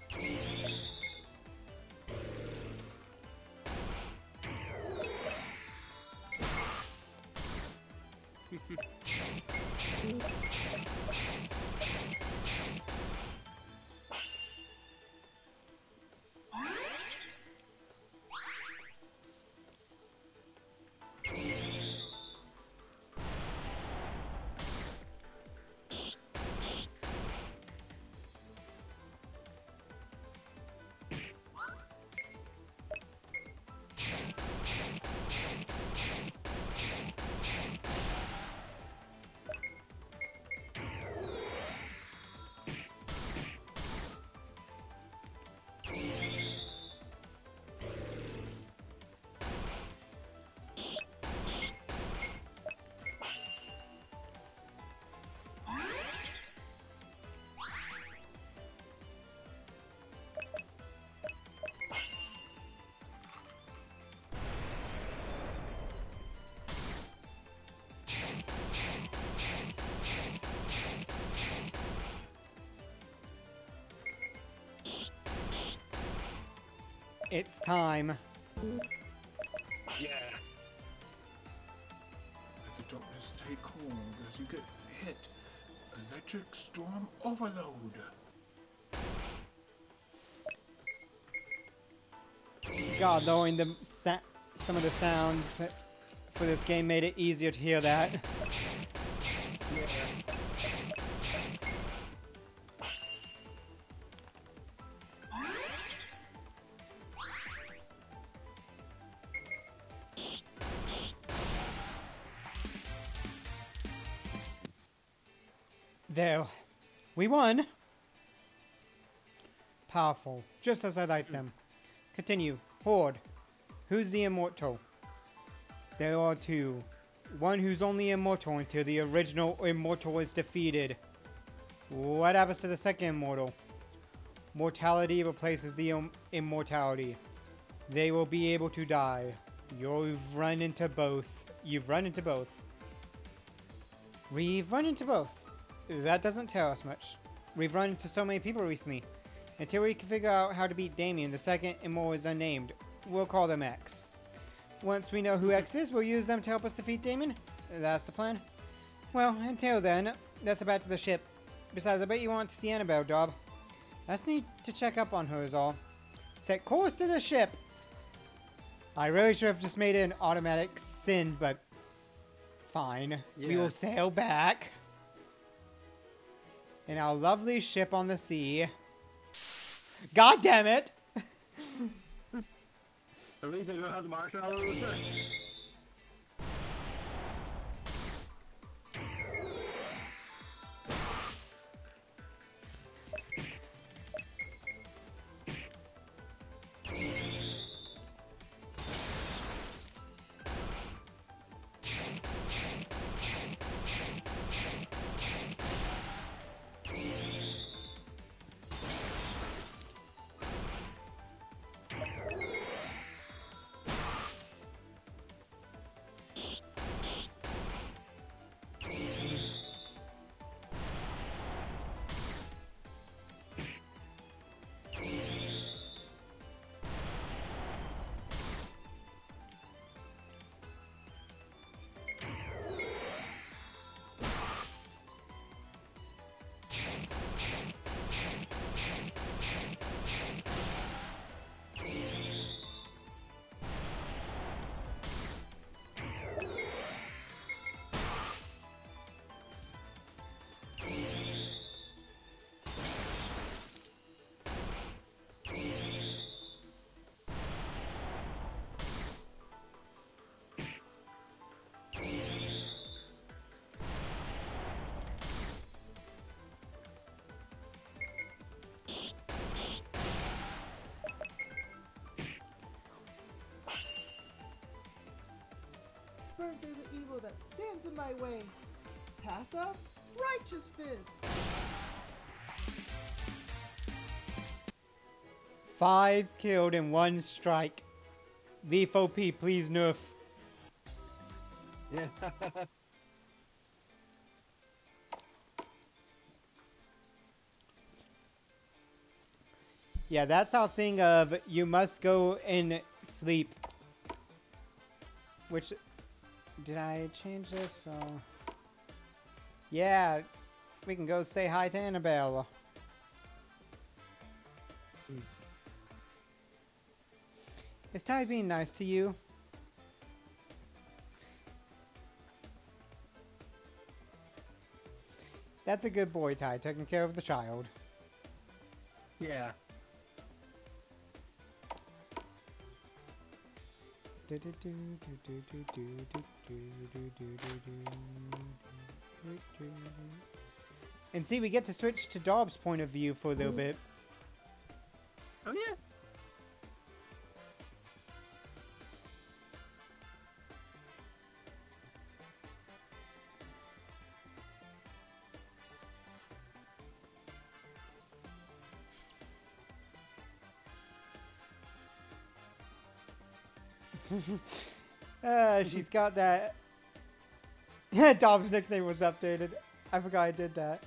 Time. Yeah. Let the darkness take hold as you get hit. Electric storm overload. God, lowering the sa- some of the sounds for this game made it easier to hear that. We won. powerful, just as I like them. Continue. Horde. Who's the immortal? There are two. One who's only immortal until the original immortal is defeated. What happens to the second immortal? Mortality replaces the Im- immortality. They will be able to die. You've run into both. You've run into both. We've run into both. That doesn't tell us much. We've run into so many people recently. Until we can figure out how to beat Damien, the second immortal is unnamed. We'll call them X. Once we know who X is, we'll use them to help us defeat Damien. That's the plan. Well, until then, let's head back to the ship. Besides, I bet you want to see Annabelle, Dob. I just need to check up on her is all. Set course to the ship! I really should have just made it an automatic sin, but fine. We will sail back. In our lovely ship on the sea. God damn it! At least they don't have the marshmallow Burn through the evil that stands in my way. Path of Righteous Fist. Five killed in one strike. Leaf OP, please nerf. Yeah. Yeah, that's our thing of you must go and sleep. Which did I change this? So, Yeah, we can go say hi to Annabelle. Is Ty being nice to you? That's a good boy, Ty, taking care of the child. Yeah. And see, we get to switch to Dob's point of view for a little mm. bit. Oh yeah. Uh, she's got that. Yeah, Dom's nickname was updated. I forgot I did that.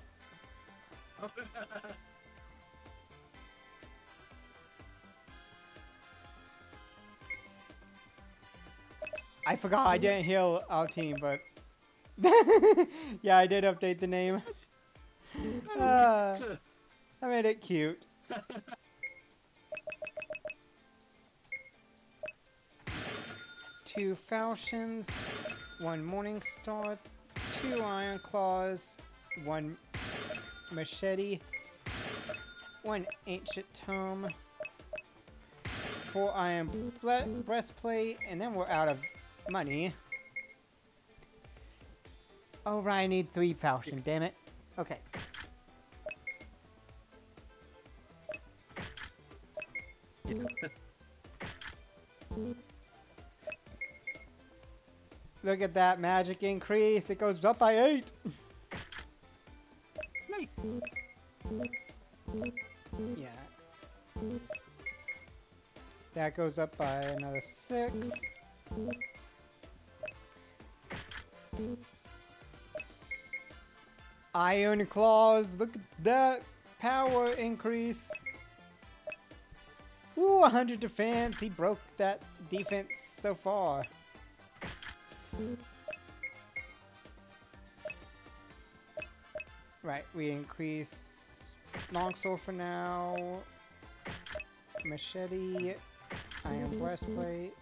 I forgot I didn't heal our team, but yeah, I did update the name. Uh, I made it cute. two Falchions, one Morning Star, two Iron Claws, one Machete, one Ancient Tome, four Iron Breastplate, and then we're out of money. Oh, right, I need three Falchion, damn it. Okay. Yeah. Look at that magic increase. It goes up by eight. Yeah. That goes up by another six. Iron Claws, look at that power increase. Ooh, 100 defense. He broke that defense so far. Right, we increase longsword for now. Machete, iron breastplate.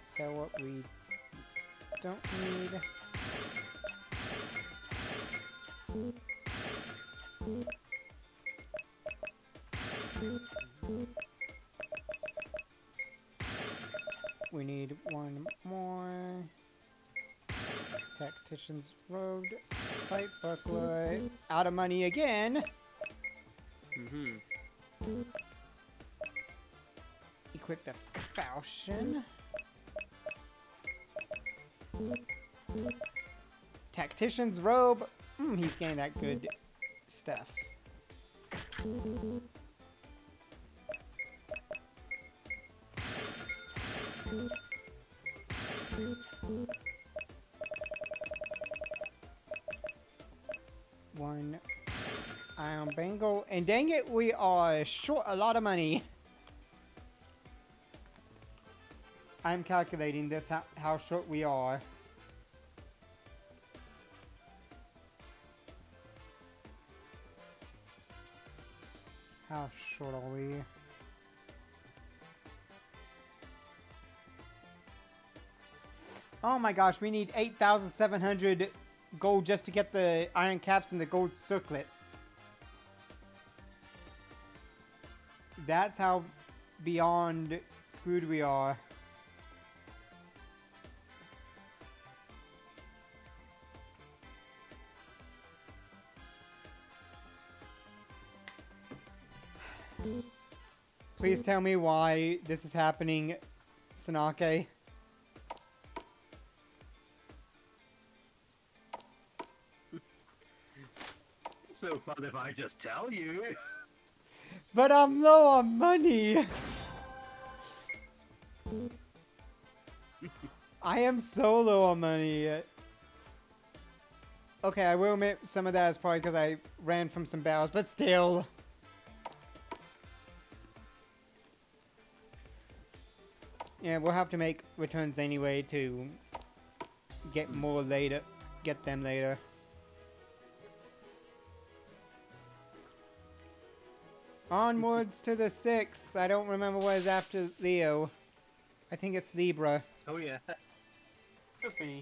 Sell what we don't need. We need one more. Tactician's Robe. Pipe Buckler. Out of money again. Mm-hmm. Equip the Falchion. Tactician's Robe. Mm, he's getting that good stuff. One um, Iron Bangle. And dang it, we are short a lot of money. I'm calculating this, how, how short we are. How short are we? Oh my gosh, we need 8,700 gold just to get the iron caps and the gold circlet. That's how beyond screwed we are. Please tell me why this is happening, Sanake. So fun if I just tell you. But I'm low on money. I am so low on money. Okay, I will admit some of that is probably because I ran from some battles, but still. Yeah, we'll have to make returns anyway to get more later, get them later. Onwards to the six. I don't remember what is after Leo. I think it's Libra. Oh yeah. Just me.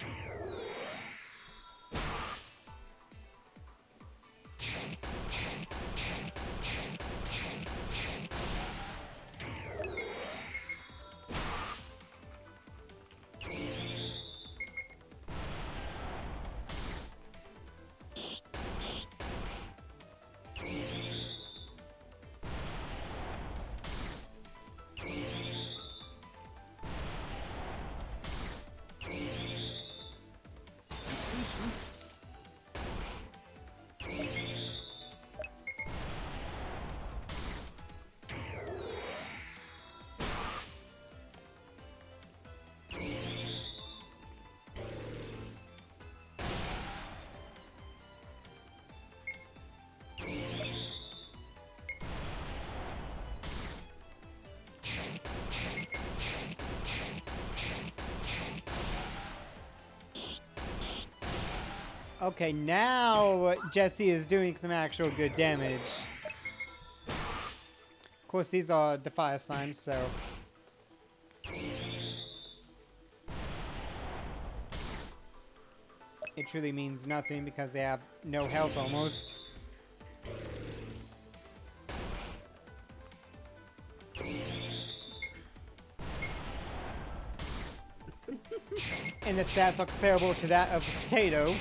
Okay, now Jesse is doing some actual good damage. Of course, these are the fire slimes, so... It truly means nothing because they have no health almost. and the stats are comparable to that of potato.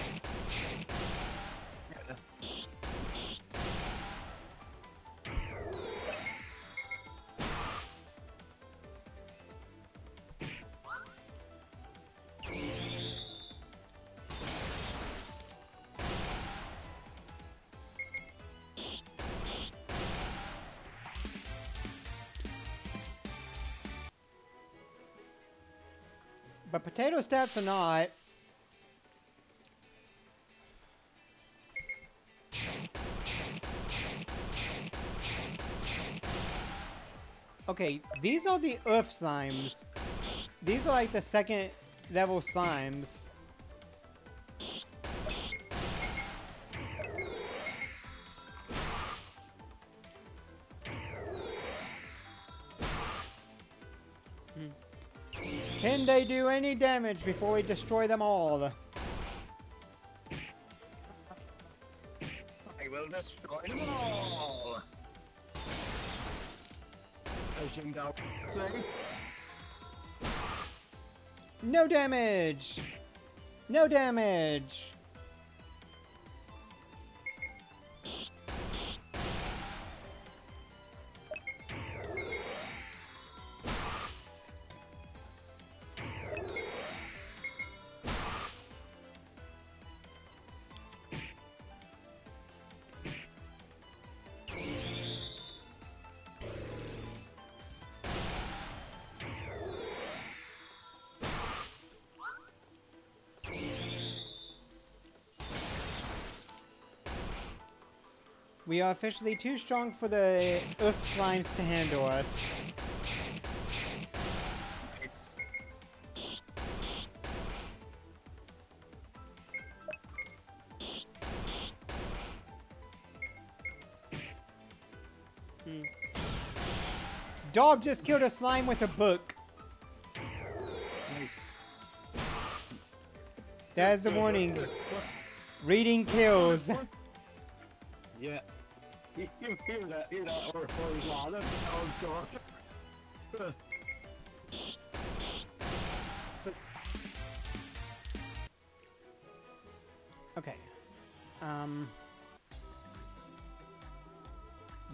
Potato stats are not. Okay, these are the earth slimes. These are like the second level slimes. Can they do any damage before we destroy them all? I will destroy them all. As you know, say. No damage! No damage! We are officially too strong for the Earth Slimes to handle us. Hmm. Nice. Dob just killed a slime with a book. Nice. That is the warning. Reading kills. Yeah. You, hear that, or, or good. Okay. Um.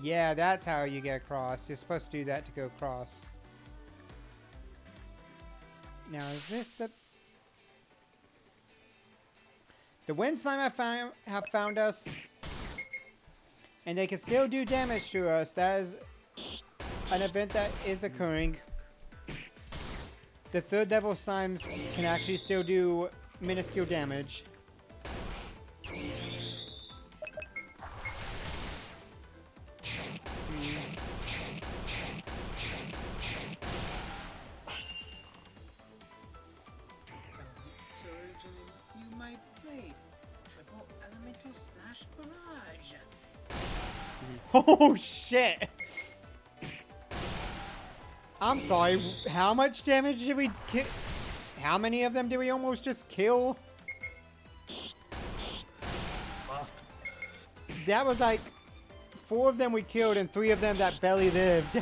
Yeah, that's how you get across. You're supposed to do that to go across. Now, is this the... The wind slime have found, have found us. And they can still do damage to us. That is an event that is occurring. The third level slimes can actually still do minuscule damage. Oh shit! I'm sorry, how much damage did we kill? How many of them did we almost just kill? That was like four of them we killed and three of them that barely lived.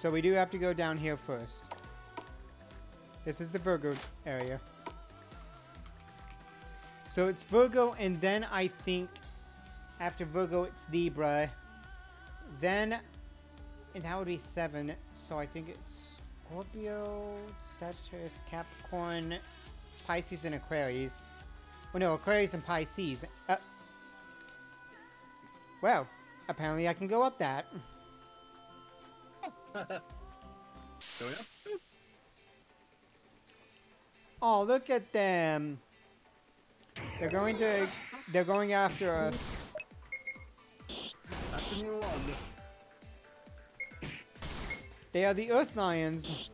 So we do have to go down here first. This is the Virgo area. So it's Virgo, and then I think after Virgo it's Libra. Then, and that would be seven. So I think it's Scorpio, Sagittarius, Capricorn, Pisces, and Aquarius. Oh no, Aquarius and Pisces. Uh, well, apparently I can go up that. Oh, look at them. They're going to... They're going after us. That's a new one. They are the Earth Lions.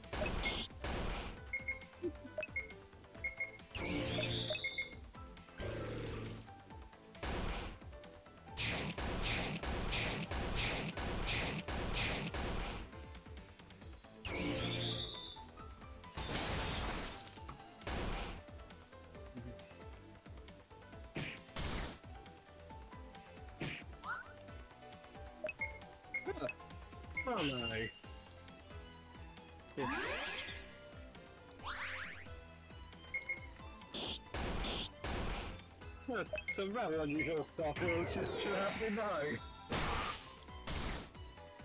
very unusual stuff oh, have know.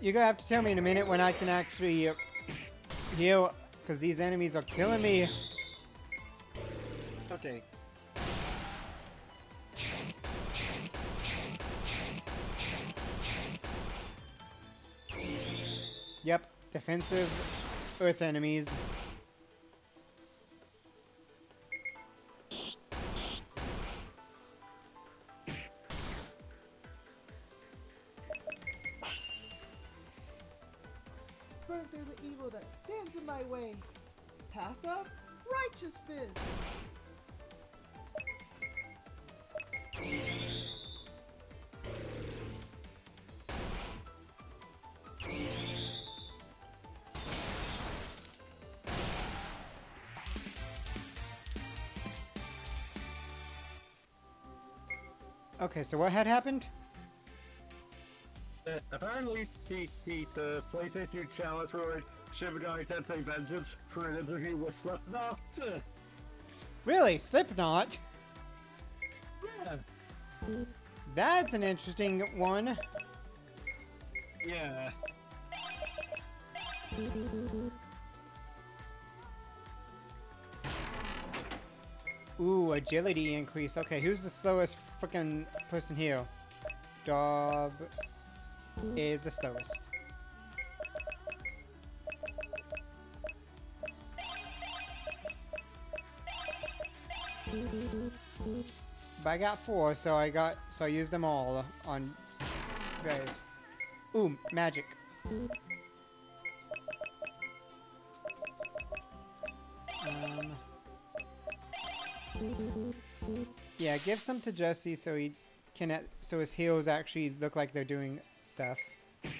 You're gonna have to tell me in a minute when I can actually uh, heal, because these enemies are killing me. Okay. Yep, defensive earth enemies. Okay, so what had happened? Uh, apparently, the, the, the PlayStation Challenge for Shibudai Tensei Vengeance for an interview with Slipknot. Really, Slipknot? yeah. That's an interesting one. Yeah. Agility increase. Okay, who's the slowest freaking person here? Dob is the slowest. But I got four, so I got so I used them all on guys. Ooh, magic. Yeah, give some to Jesse so he can a- so his heals actually look like they're doing stuff.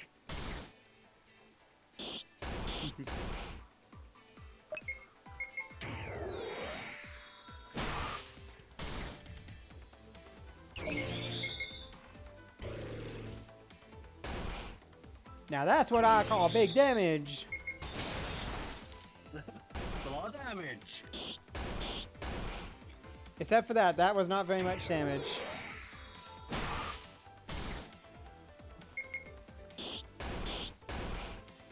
Now that's what I call big damage. That's a lot of damage. Except for that, that was not very much damage.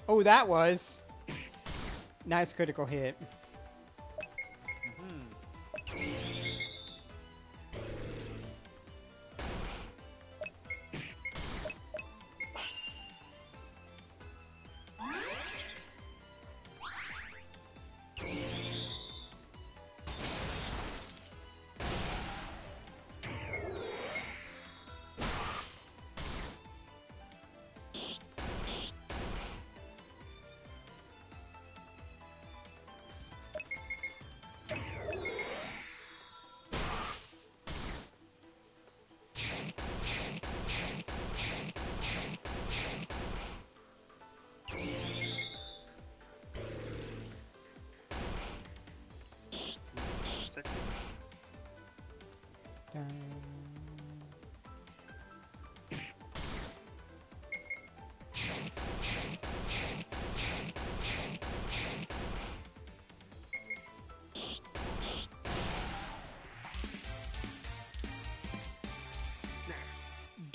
Oh, that was. Nice critical hit.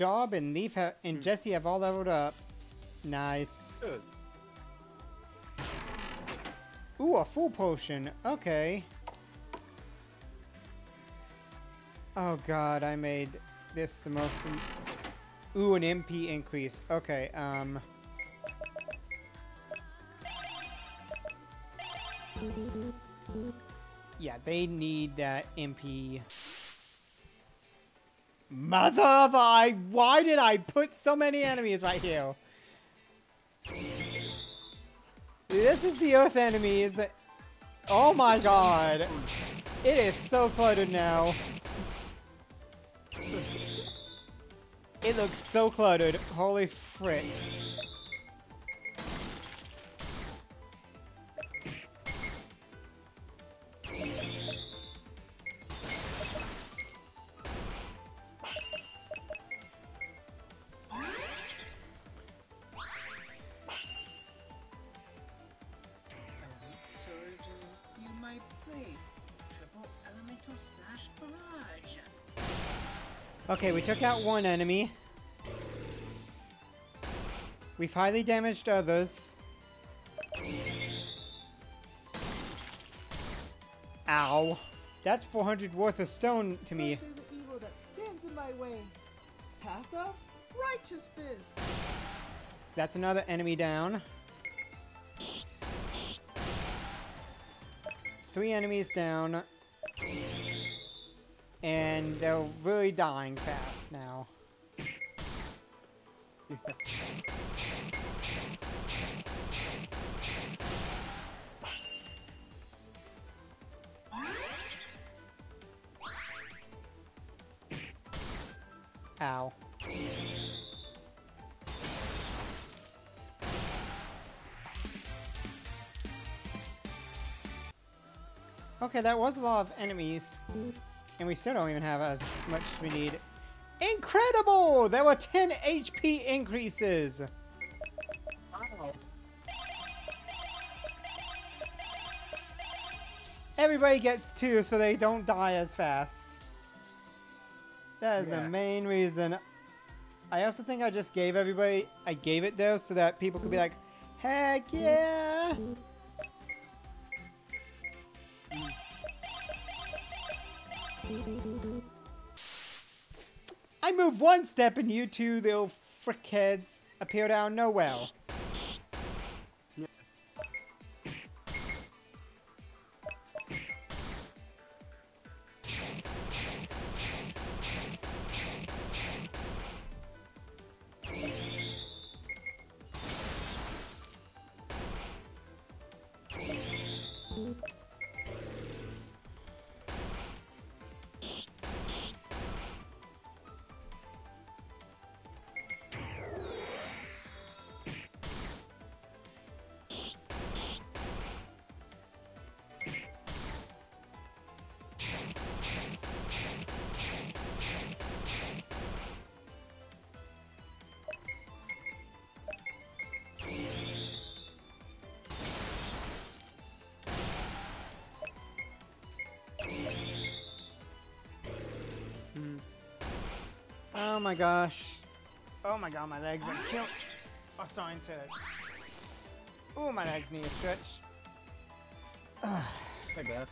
Dob and Leaf and Jesse have all leveled up. Nice. Good. Ooh, a full potion. Okay. Oh god, I made this the most. Ooh, an MP increase. Okay, um. Yeah, they need that MP. Mother of I. Why did I put so many enemies right here? This is the Earth enemies. Oh my god. It is so cluttered now. It looks so cluttered. Holy frick. Okay, we took out one enemy. We've highly damaged others. Ow. That's 400 worth of stone to me. the evil that stands in my way. Path of righteous fist. That's another enemy down. Three enemies down. And they're really dying fast now. Ow. Okay, that was a lot of enemies. And we still don't even have as much as we need. Incredible! There were 10 HP increases! Wow. Everybody gets two so they don't die as fast. That is the main reason. I also think I just gave everybody, I gave it there so that people could be like, heck yeah! Move one step and you two little frickheads appear of nowhere. My gosh. Oh my god, my legs are kill are starting to. Oh, my legs need a stretch. Hey, Beth.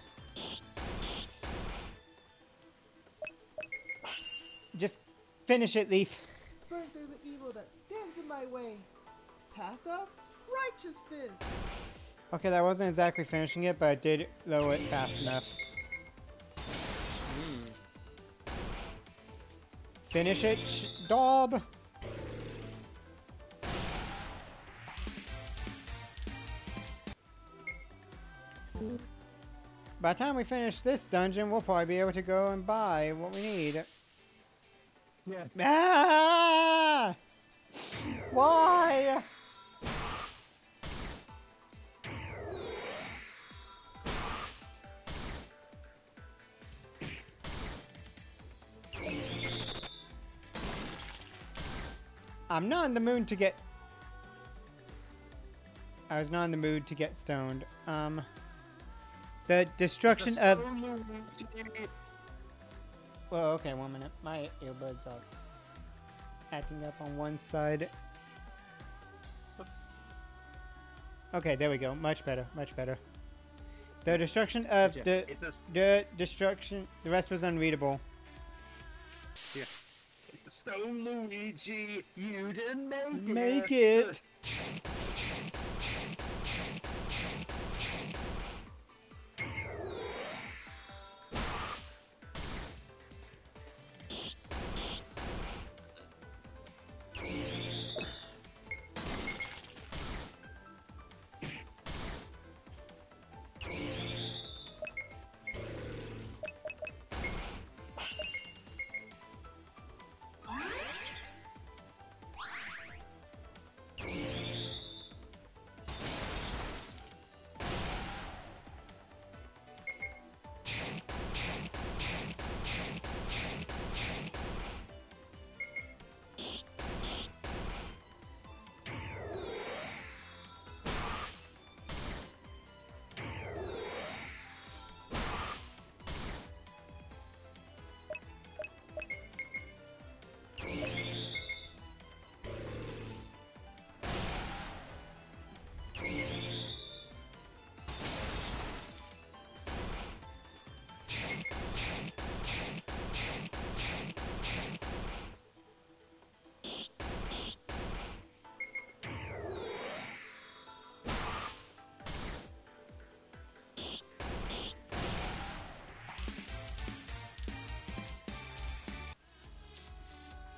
Just finish it, Leaf. Burn through the evil that stands in my way. Path of Righteous Fist. Okay, that wasn't exactly finishing it, but I did lower it fast enough. Finish it, Dob! By the time we finish this dungeon, we'll probably be able to go and buy what we need. Yeah. Ah! Why? I'm not in the mood to get. I was not in the mood to get stoned. Um, the destruction of. Well, okay, one minute. My earbuds are acting up on one side. Okay, there we go. Much better, much better. The destruction of Yeah, the the destruction. The rest was unreadable. Stone Luigi, you didn't make it. Make it.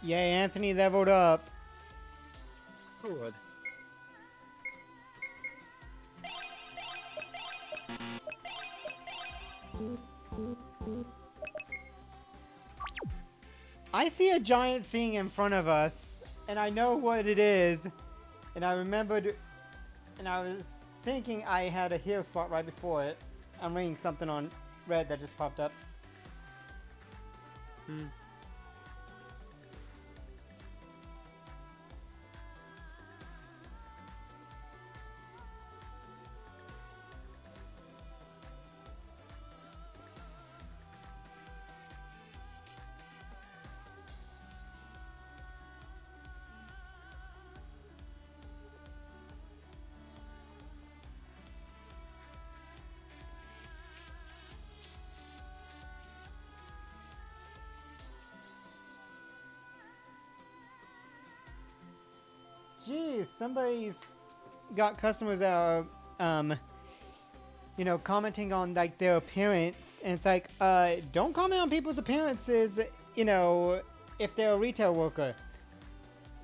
Yay, Anthony leveled up. Good. I see a giant thing in front of us, and I know what it is. And I remembered, and I was thinking I had a heal spot right before it. I'm reading something on red that just popped up. Hmm. Somebody's got customers that are, um, you know, commenting on like their appearance, and it's like, uh, don't comment on people's appearances, you know, if they're a retail worker.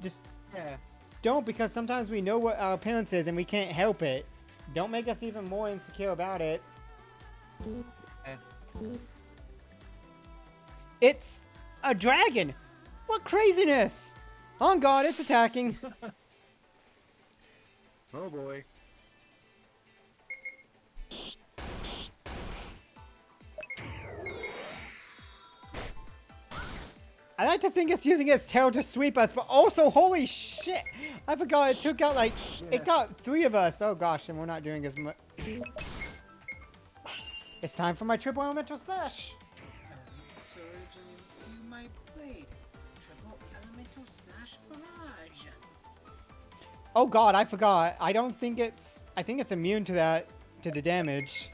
Just Yeah. don't because sometimes we know what our appearance is and we can't help it. Don't make us even more insecure about it. It's a dragon! What craziness! On God, it's attacking. Oh boy. I like to think it's using its tail to sweep us, but also, holy shit! I forgot it took out like, Yeah. it got three of us. Oh gosh, and we're not doing as much. It's time for my triple elemental slash. Oh god, I forgot. I don't think it's, I think it's immune to that, to the damage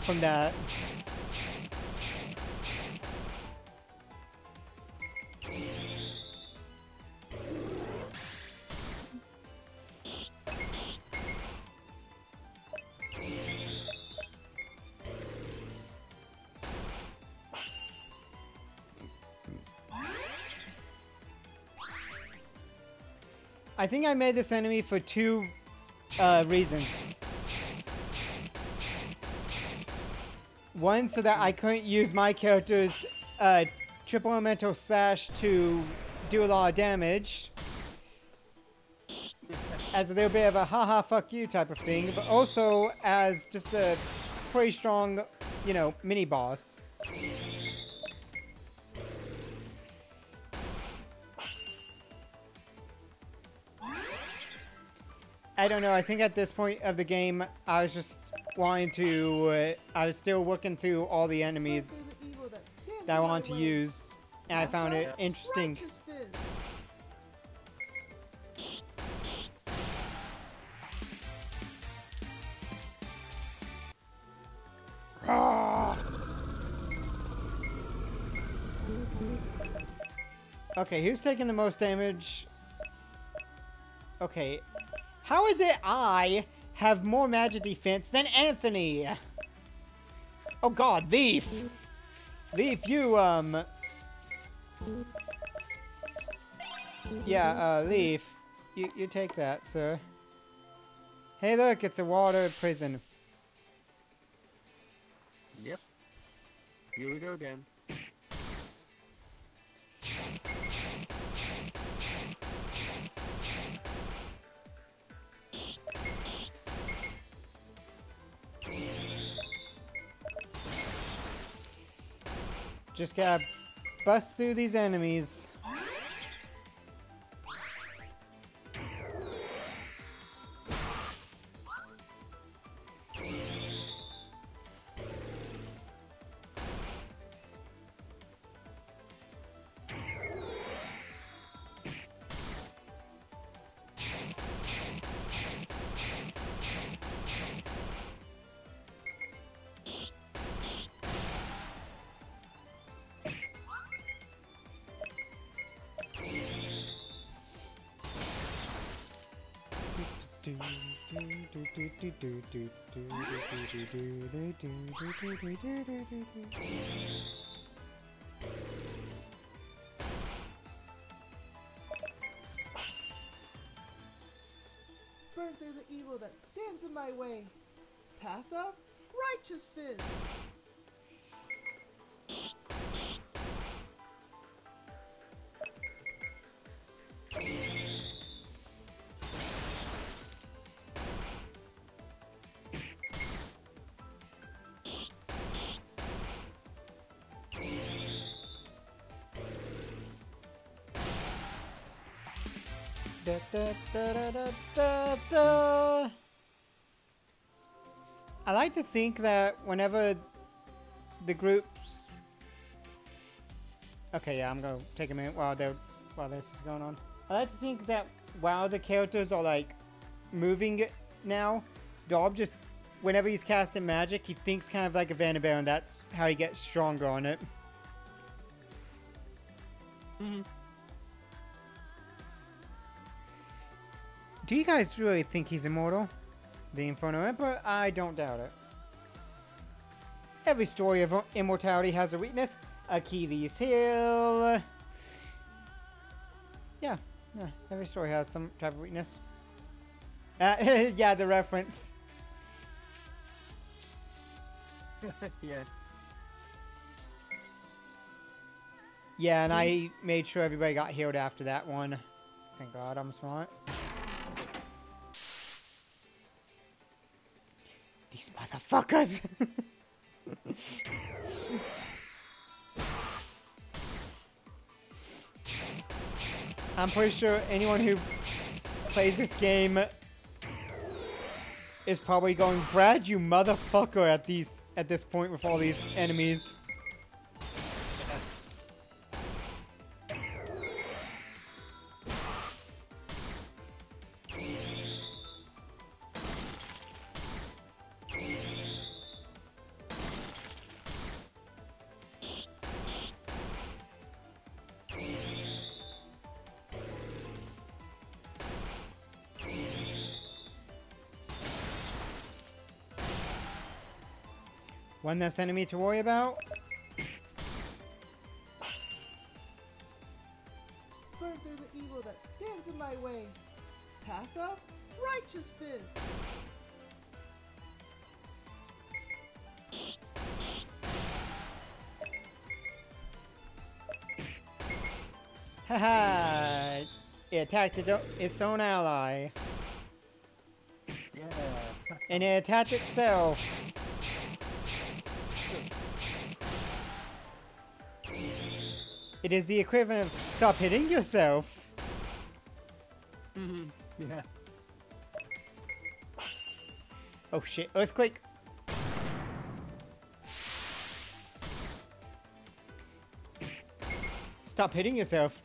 from that. I think I made this enemy for two uh, reasons. One, so that I couldn't use my character's uh, triple elemental slash to do a lot of damage. As a little bit of a haha fuck you type of thing, but also as just a pretty strong, you know, mini boss. I don't know. I think at this point of the game, I was just wanting to. Uh, I was still working through all the enemies that I wanted to use, and I found it interesting. Okay, who's taking the most damage? Okay, how is it I have more magic defense than Anthony? Oh God, Leaf! Leaf, you um. Yeah, uh, Leaf, you you take that, sir. Hey, look, it's a water prison. Yep. Here we go again. Just gotta bust through these enemies. Burn through the evil that stands in my way. Path of Righteousness! Da, da, da. I like to think that whenever the groups. Okay, yeah, I'm gonna take a minute while while this is going on. I like to think that while the characters are like moving now, Dob just whenever he's casting magic, he thinks kind of like a Vanderbilt, and that's how he gets stronger on it. Mm-hmm. Do you guys really think he's immortal? The Inferno Emperor? I don't doubt it. Every story of immortality has a weakness. A Achilles' heel. Yeah, yeah, every story has some type of weakness. Uh, yeah, the reference. yeah. Yeah, and I made sure everybody got healed after that one. Thank God I'm smart. These motherfuckers! I'm pretty sure anyone who plays this game is probably going, Brad, you motherfucker, at these at this point with all these enemies. One less enemy to worry about. Burn through the evil that stands in my way. Path of Righteous Fist. Haha! it attacked its o- its own ally. Yeah. And it attacked itself. It is the equivalent of stop hitting yourself. Mhm. Yeah. Oh shit, earthquake. Stop hitting yourself.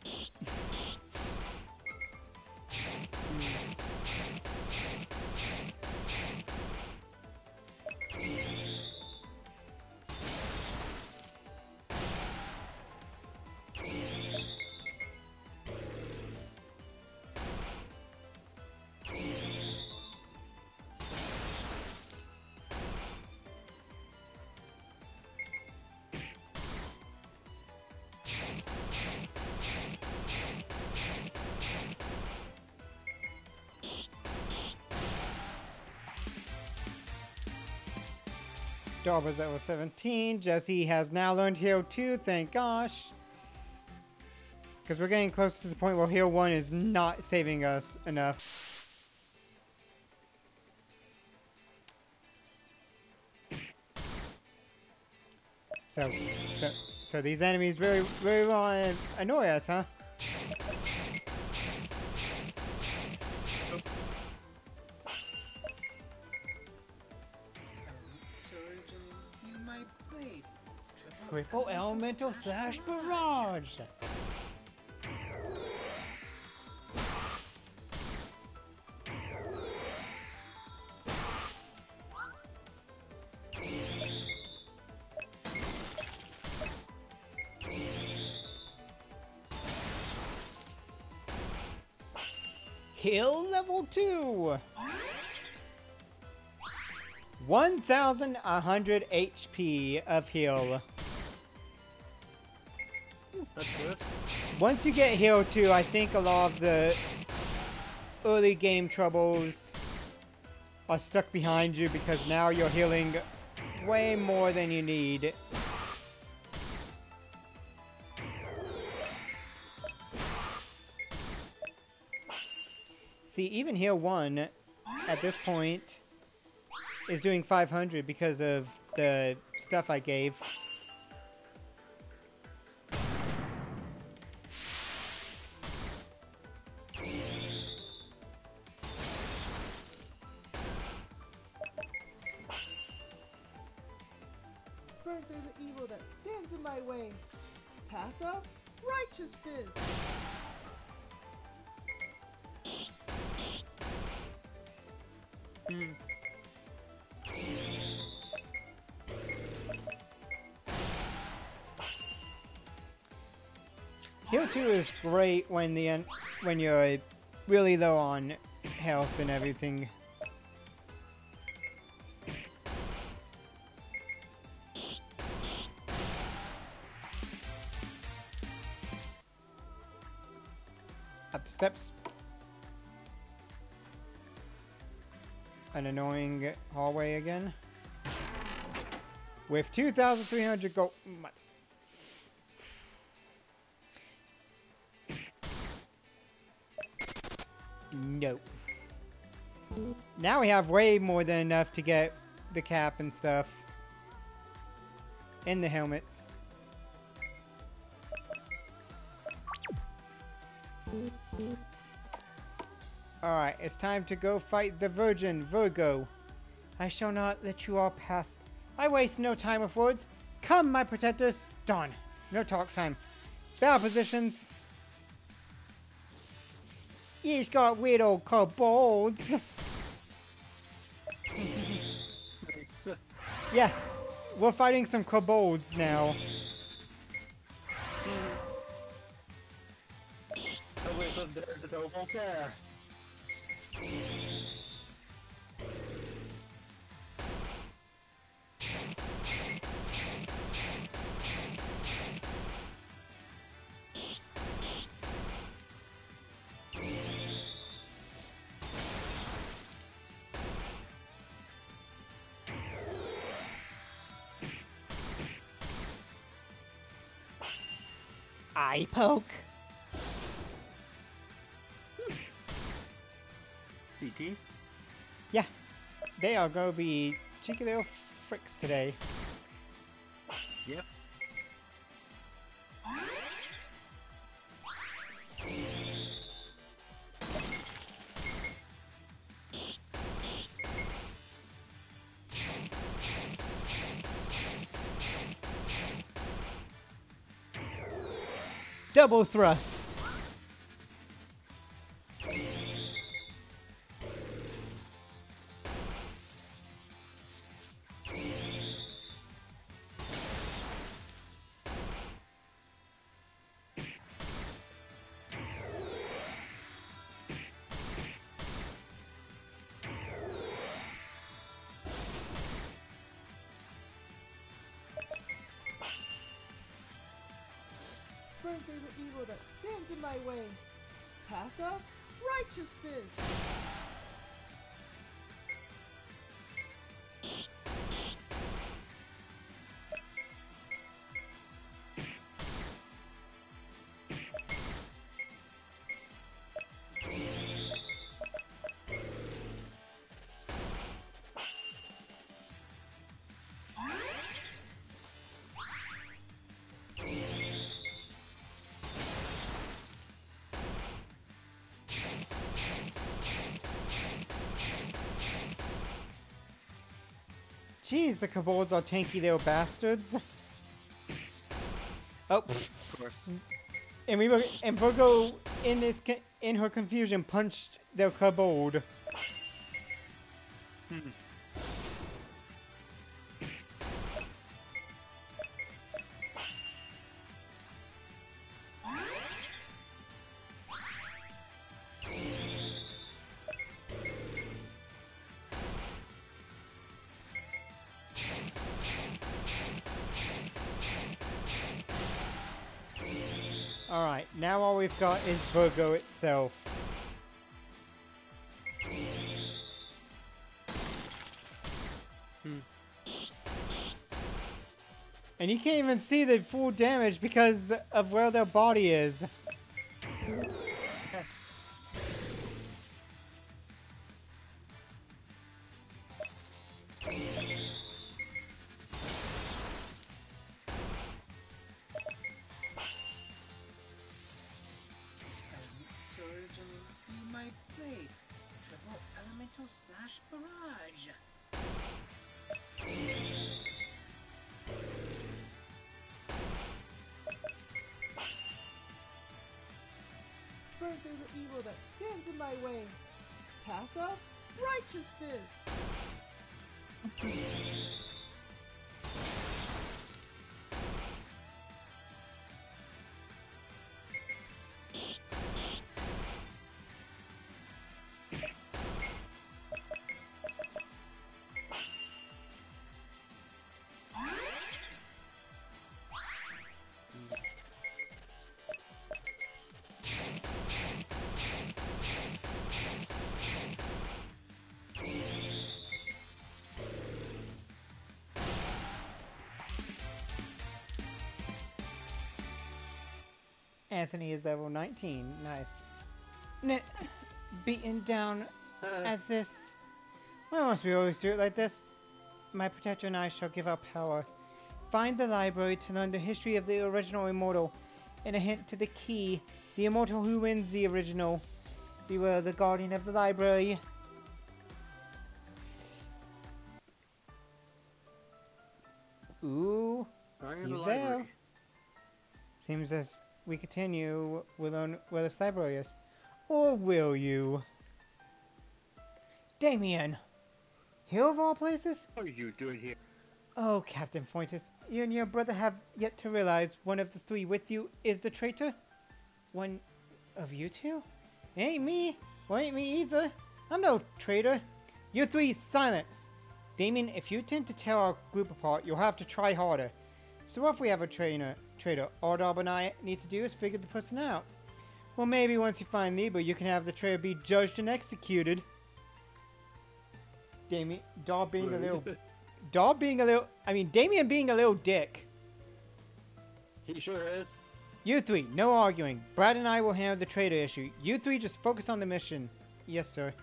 Darba's level 17. Jesse has now learned heal 2, thank gosh. Because we're getting close to the point where heal 1 is not saving us enough. So, so, so these enemies really, really want to annoy us, huh? Triple elemental slash barrage. Heal level 2. 1100 HP of heal. Once you get heal 2, I think a lot of the early game troubles are stuck behind you because now you're healing way more than you need. See, even heal 1 at this point is doing 500 because of the stuff I gave. Great when the en- when you're really low on health and everything. Up the steps. An annoying hallway again. With 2,300 gold. No. Now we have way more than enough to get the cap and stuff. And the helmets. Alright, it's time to go fight the Virgin, Virgo. I shall not let you all pass. I waste no time with words. Come, my protectors. Dawn. No talk time. Battle positions. He's got weird old kobolds. Nice. yeah, we're fighting some kobolds now. Double care. Eye poke. CT? Yeah, they are gonna be cheeky little fricks today. Yep. Double thrust. Righteous Jeez, the kobolds are tanky little bastards. Oh. Of course. and we were, and Virgo in co- in her confusion punched the kobold. Alright, now all we've got is Virgo itself. Hmm. And you can't even see the full damage because of where their body is. My way. Path of Righteous Anthony is level 19. Nice. N beaten down as this. Why must we always do it like this? My protector and I shall give our power. Find the library to learn the history of the original immortal, and a hint to the key, the immortal who wins the original. Beware the guardian of the library. Ooh, he's the there. Seems as we continue, we'll learn where this library is. Or will you? Damien! Here of all places? What are you doing here? Oh, Captain Fuentes, you and your brother have yet to realize one of the three with you is the traitor? One of you two? Ain't me. Well, ain't me either. I'm no traitor. You three, silence! Damien, if you intend to tear our group apart, you'll have to try harder. So if we have a trainer, traitor, all Dob and I need to do is figure the person out. Well, maybe once you find Liba, you can have the traitor be judged and executed. Damien, Dob being a little Daw being a little, I mean, Damien being a little dick. He sure is. You three, no arguing. Brad and I will handle the traitor issue. You three just focus on the mission. Yes, sir.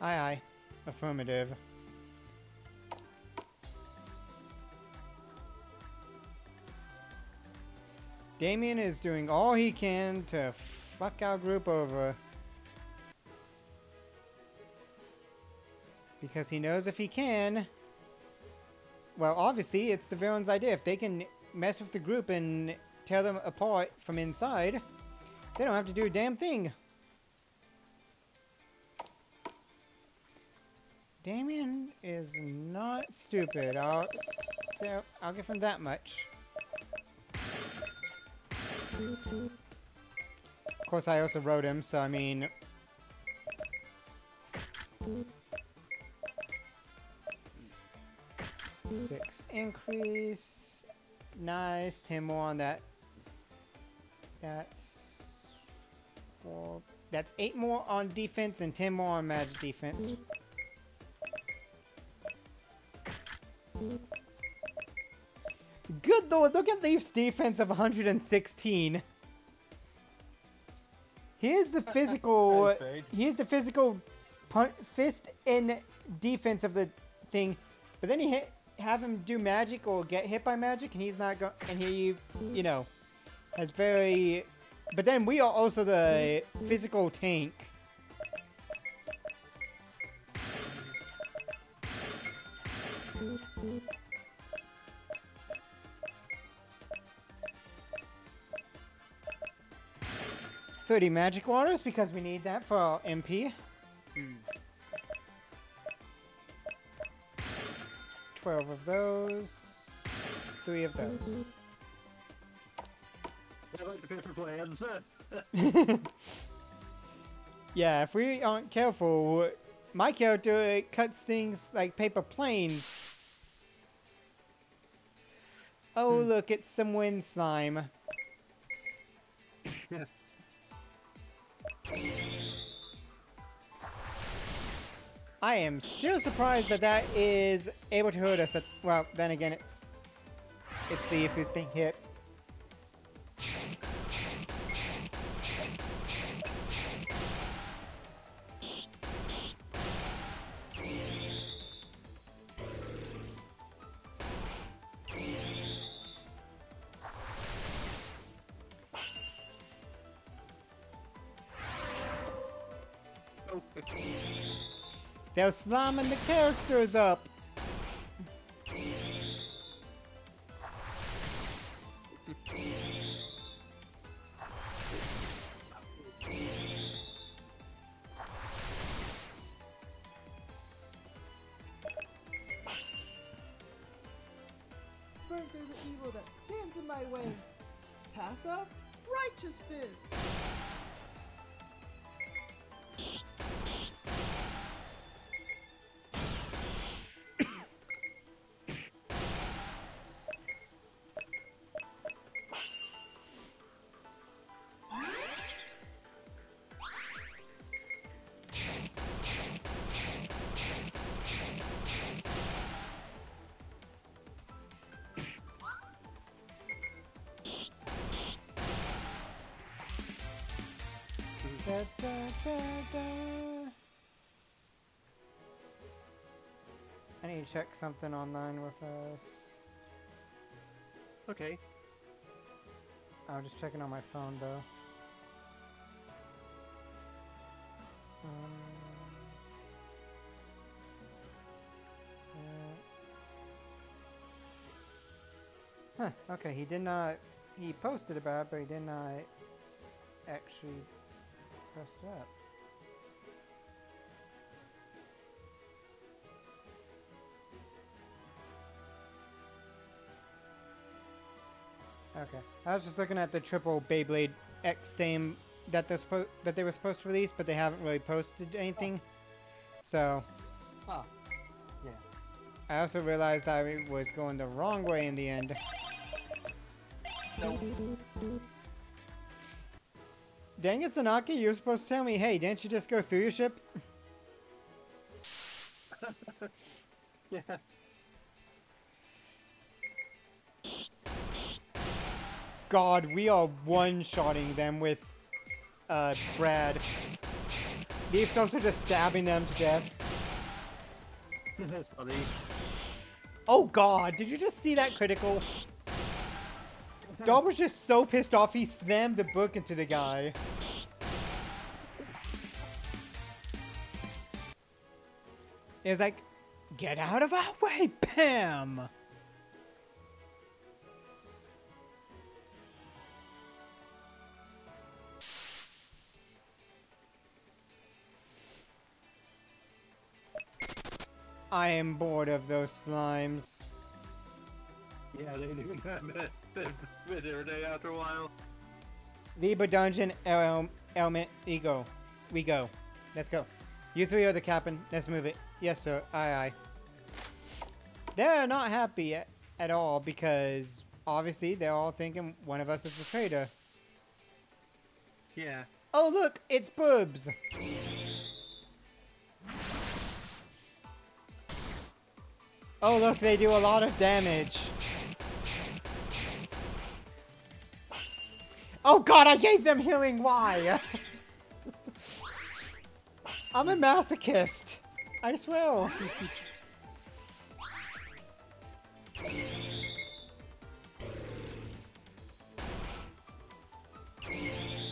Aye, aye. Affirmative. Damien is doing all he can to fuck our group over. Because he knows if he can, well, obviously, it's the villain's idea. If they can mess with the group and tear them apart from inside, they don't have to do a damn thing. Damien is not stupid. I'll, so I'll give him that much. Of course, I also wrote him, so I mean... Six increase. Nice. Ten more on that. That's four. That's eight more on defense and ten more on magic defense. Good lord, look at Leaf's defense of 116. Here's the physical. Here's the physical pun- fist in defense of the thing, but then you hit, have him do magic or get hit by magic, and he's not going. And he, you know, has very. But then we are also the physical tank. Thirty magic waters because we need that for our MP. Twelve of those. Three of those. I like the paper plans. Yeah, if we aren't careful, my character cuts things like paper planes. Oh, hmm. look, it's some wind slime. I am still surprised that that is able to hurt us. At, well, then again, it's it's Thief who's being hit. They're slamming the characters up. Through the evil that stands in my way. Path of Righteous Da, da, da. I need to check something online with us. okay. I'm just checking on my phone though. Um, uh, huh, okay, he did not. He posted about it, but he did not actually it up. Okay. I was just looking at the triple Beyblade X game that they that they were supposed to release, but they haven't really posted anything. So Oh. Yeah. I also realized I was going the wrong way in the end. Dang it, Sanaki, you were supposed to tell me, hey, didn't you just go through your ship? Yeah. God, we are one-shotting them with, uh, Brad. Deep's are just stabbing them to death. That's funny. Oh God, did you just see that critical? Dog was just so pissed off he slammed the book into the guy. Was like, get out of our way, Pam! I am bored of those slimes. Yeah, they do that every day after a while. Liba Dungeon el- element ego. We go. Let's go. You three are the captain. Let's move it. Yes, sir. Aye, aye. They're not happy at, at all because obviously they're all thinking one of us is the traitor. Yeah. Oh, look, it's Boobs. Oh, look, they do a lot of damage. Oh god, I gave them healing. Why? I'm a masochist. I swear.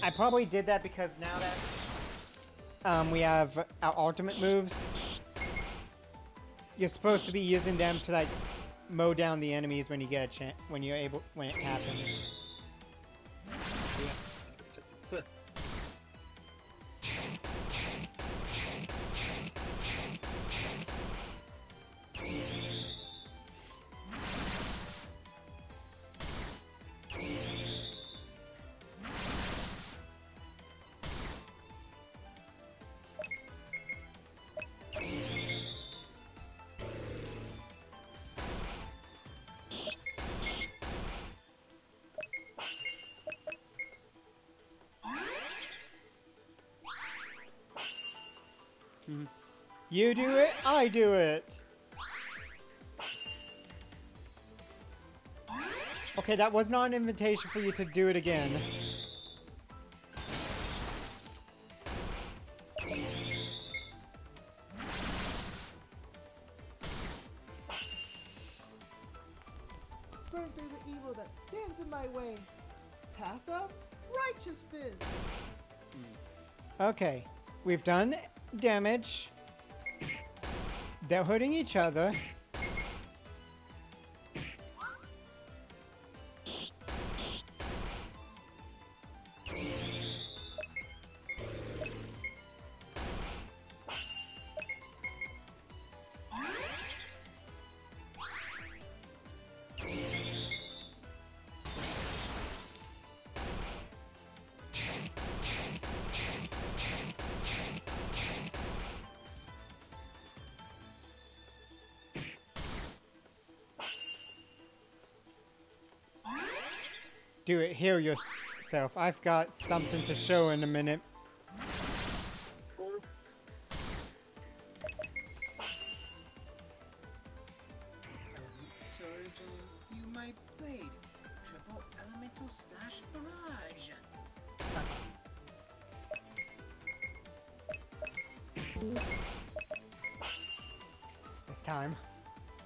I probably did that because now that um, we have our ultimate moves, you're supposed to be using them to like mow down the enemies when you get a chance when you're able when it happens. You do it, I do it. Okay, that was not an invitation for you to do it again. Burn through the evil that stands in my way. Path of Righteous Fist. Okay, we've done damage. They're hurting each other. Heal yourself. I've got something to show in a minute. Surgeon, you my blade. Triple elemental slash barrage. This time.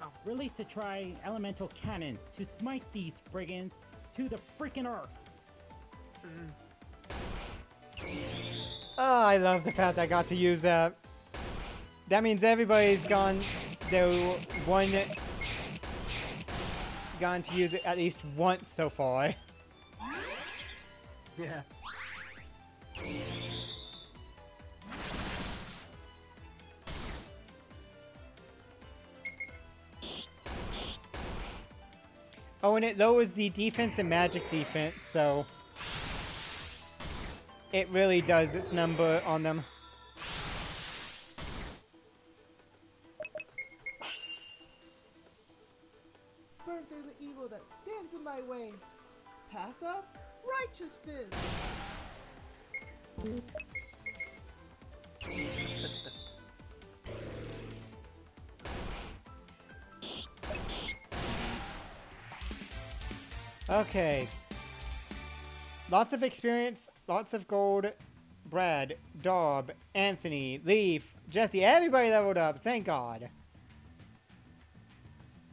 I'll release a try elemental cannons to smite these brigands to the freaking earth. Oh, I love the fact I got to use that. That means everybody's gone the one gone to use it at least once so far. Yeah. Oh, though, lowers the defense and magic defense, so it really does its number on them. Okay. Lots of experience, lots of gold. Brad, Dob, Anthony, Leaf, Jesse, everybody leveled up, thank God.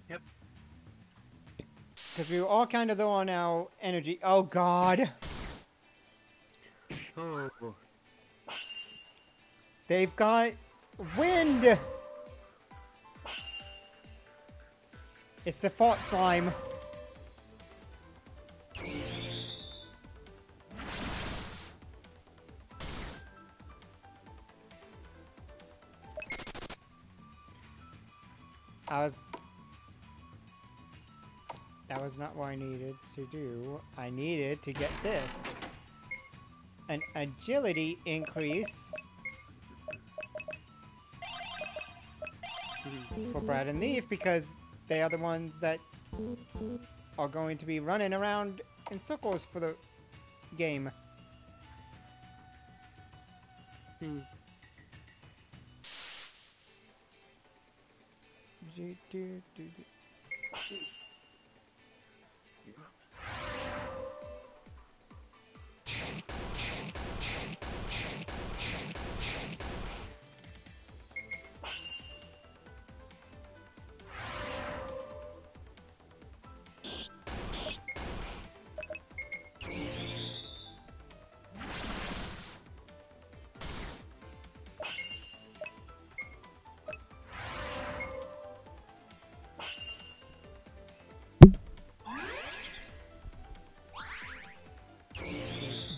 Yep. Because we were all kind of low on our energy. Oh God. Oh, They've got wind. It's the fault slime. I was. That was not what I needed to do. I needed to get this. An agility increase for Brad and Leaf because they are the ones that are going to be running around in circles for the game. Hmm. Do, do, do, do.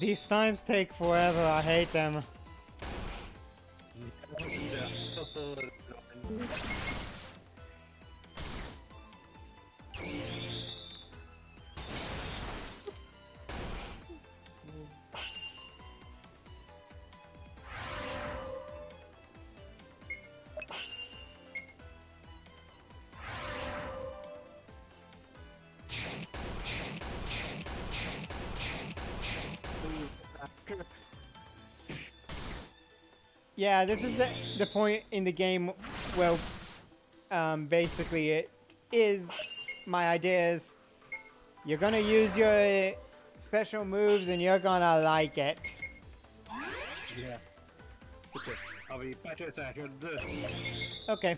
These slimes take forever. I hate them. Yeah, this is the, the point in the game where um, basically it is my idea is you're gonna use your special moves and you're gonna like it. Yeah. Okay.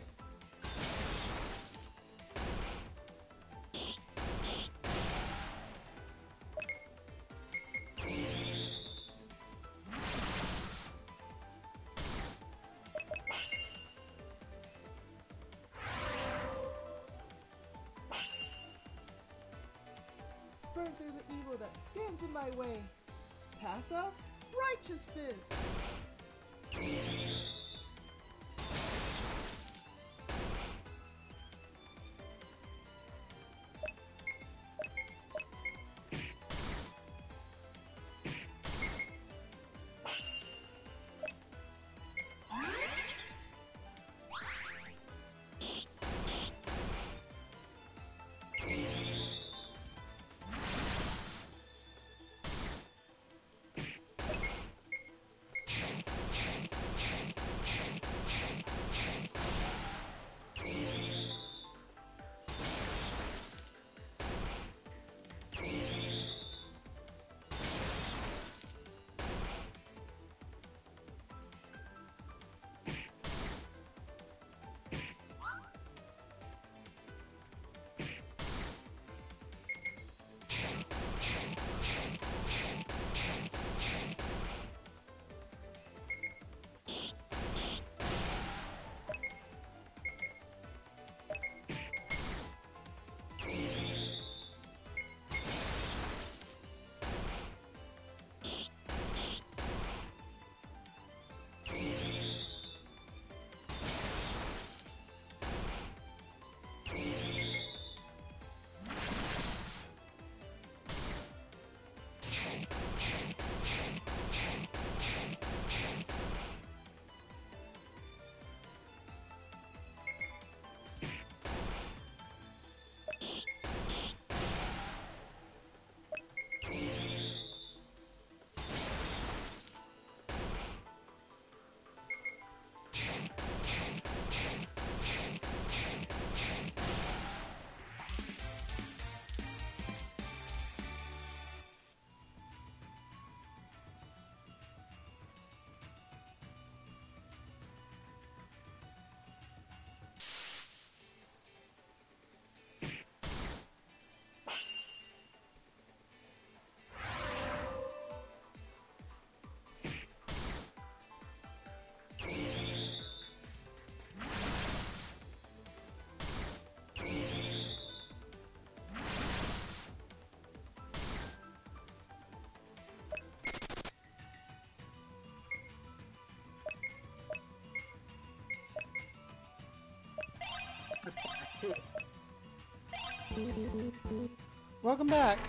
Welcome back.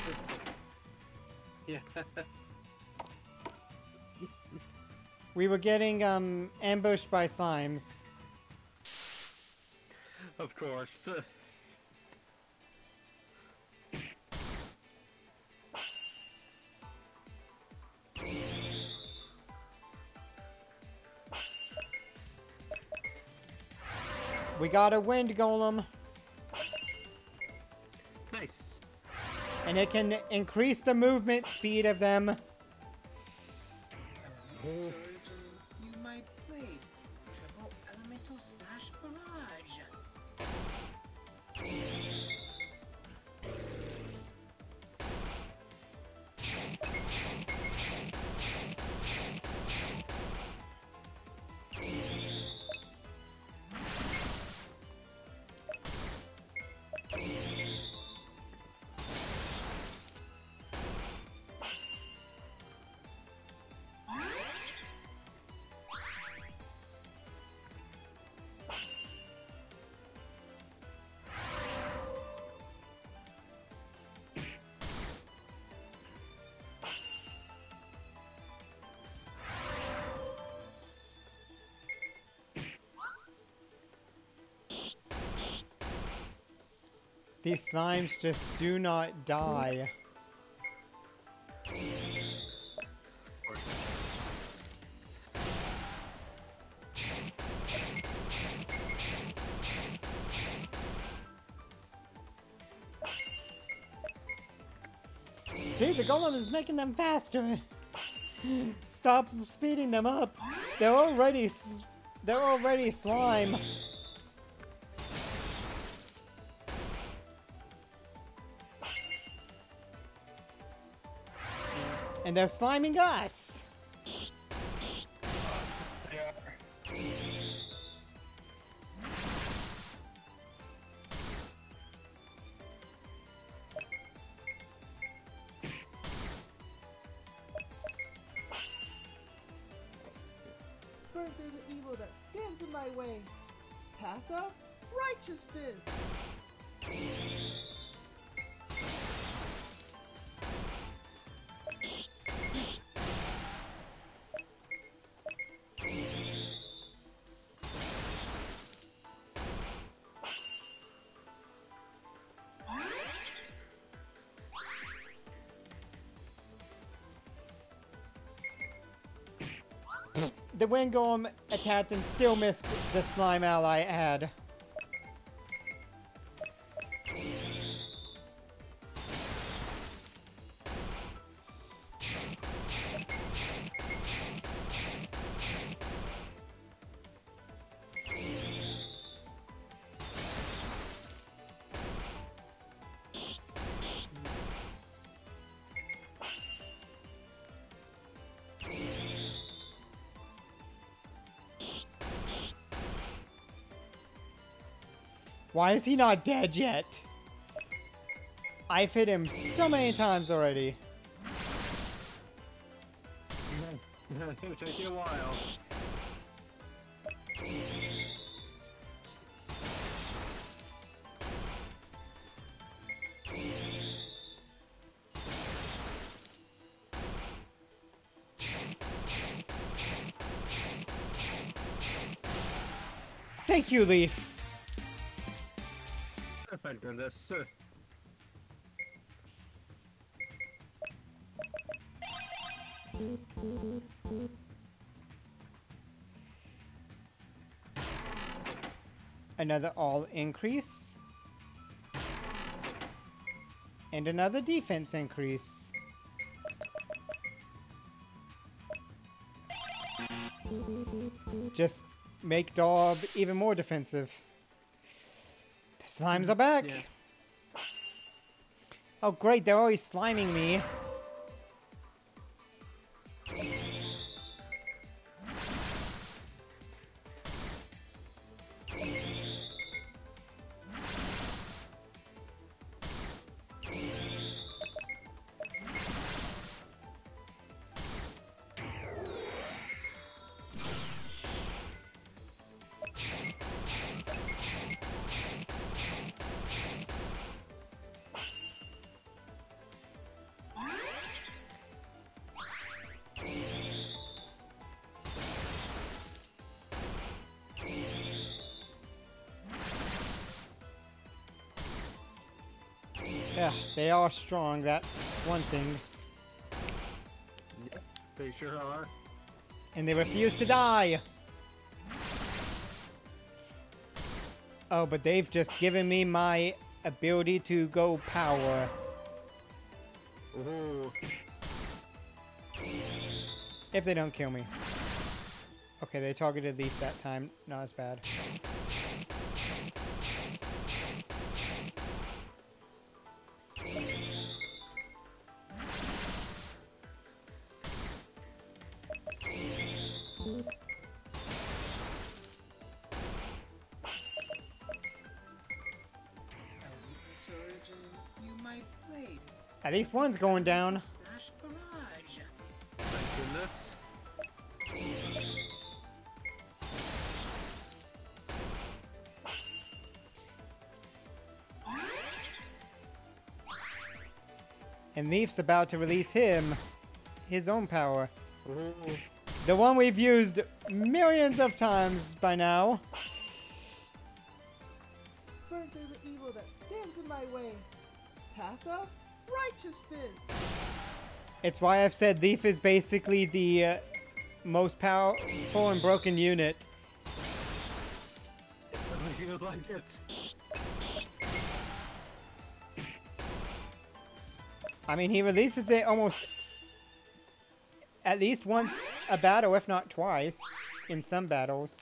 Yeah. We were getting um ambushed by slimes. of course. We got a wind golem, and it can increase the movement speed of them. These slimes just do not die. See, the golem is making them faster. Stop speeding them up. They're already, they're already slime. And they're sliming us. The wind golem attacked and still missed the slime ally ad. Why is he not dead yet? I've hit him so many times already. It'll take you a while. Thank you, Leaf. Thank goodness. Uh, Another all increase. And another defense increase. Just make Dob even more defensive. Slimes are back. Yeah. Oh great, they're always sliming me. Yeah, they are strong, that's one thing. they sure are. And they refuse to die. Oh, but they've just given me my ability to go power. Ooh. If they don't kill me. Okay, they targeted Leaf that time. Not as bad. Least one's going down. slash barrage. Thank goodness. And Leaf's about to release him. His own power. Ooh. The one we've used millions of times by now. It's why I've said Leaf is basically the uh, most powerful and broken unit. You like it. I mean, he releases it almost at least once a battle, if not twice, in some battles.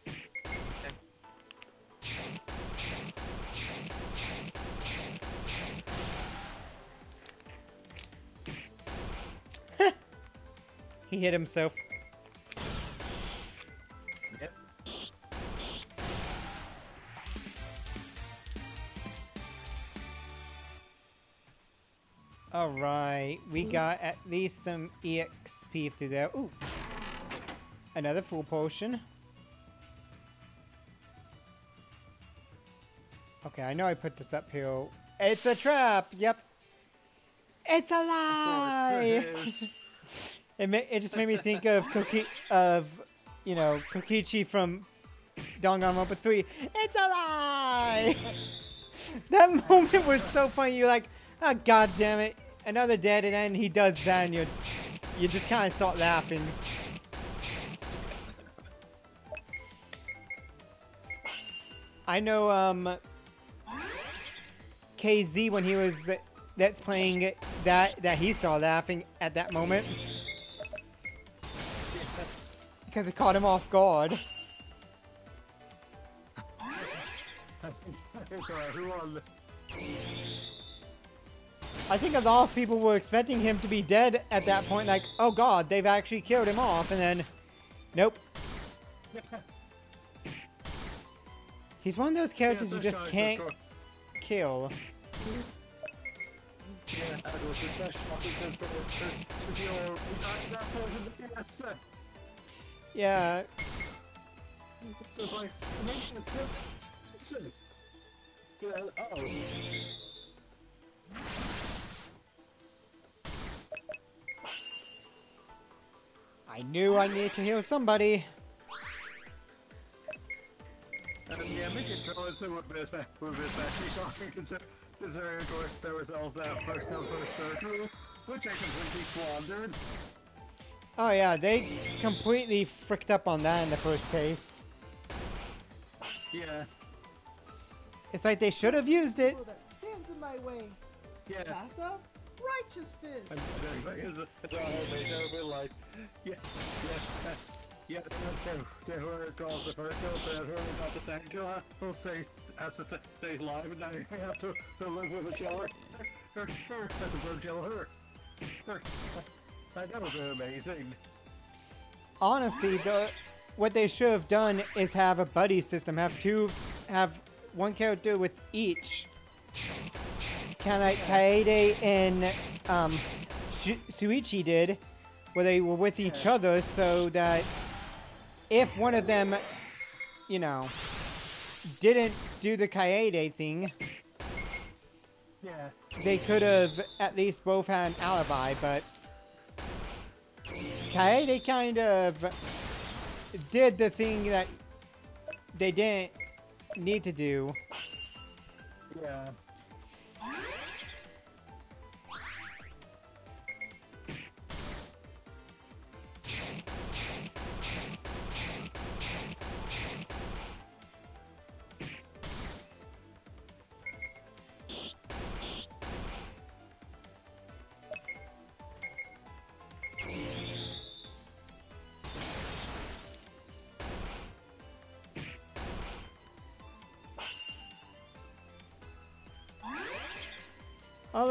He hit himself. Yep. Alright, we got at least some EXP through there. Ooh! Another full potion. Okay, I know I put this up here. It's a trap! Yep. It's a lie! it ma- it just made me think of Koki- of you know Kokichi from Danganronpa 3. It's a lie. that moment was so funny. You're like, oh god damn it, another dead, and then he does that, and you you just kind of start laughing. I know um KZ when he was that's playing that that he started laughing at that moment because it caught him off guard. I think a lot of people were expecting him to be dead at that point, like, oh god, they've actually killed him off, and then, nope. He's one of those characters you just can't kill. Yeah, Yeah, So it's like make it so yeah, oh. I knew I needed to heal somebody. And yeah, making droids would be especially, would be especially shocking consider- considering, of course, there was also that first come first served rule, which I completely squandered. Oh yeah, they completely fricked up on that in the first case. Yeah, It's like they should have used it. That stands in my way. yeah. Path of righteous fist. I'm doing like, it's a, it's a whole bit like, yeah, yeah, yeah, they, they were across the first kill, they were got the second kill, who stays, has to stay alive, and now you have to, to live with a killer. Her, her, has to burn kill her. Her, like, that be amazing. honestly, the what they should have done is have a buddy system. Have two, have one character with each. Kind of like Kaede and um, Shuichi did, where they were with each other, so that if one of them, you know, didn't do the Kaede thing, Yeah, they could have at least both had an alibi, but Kaede kind of did the thing that they didn't need to do. yeah.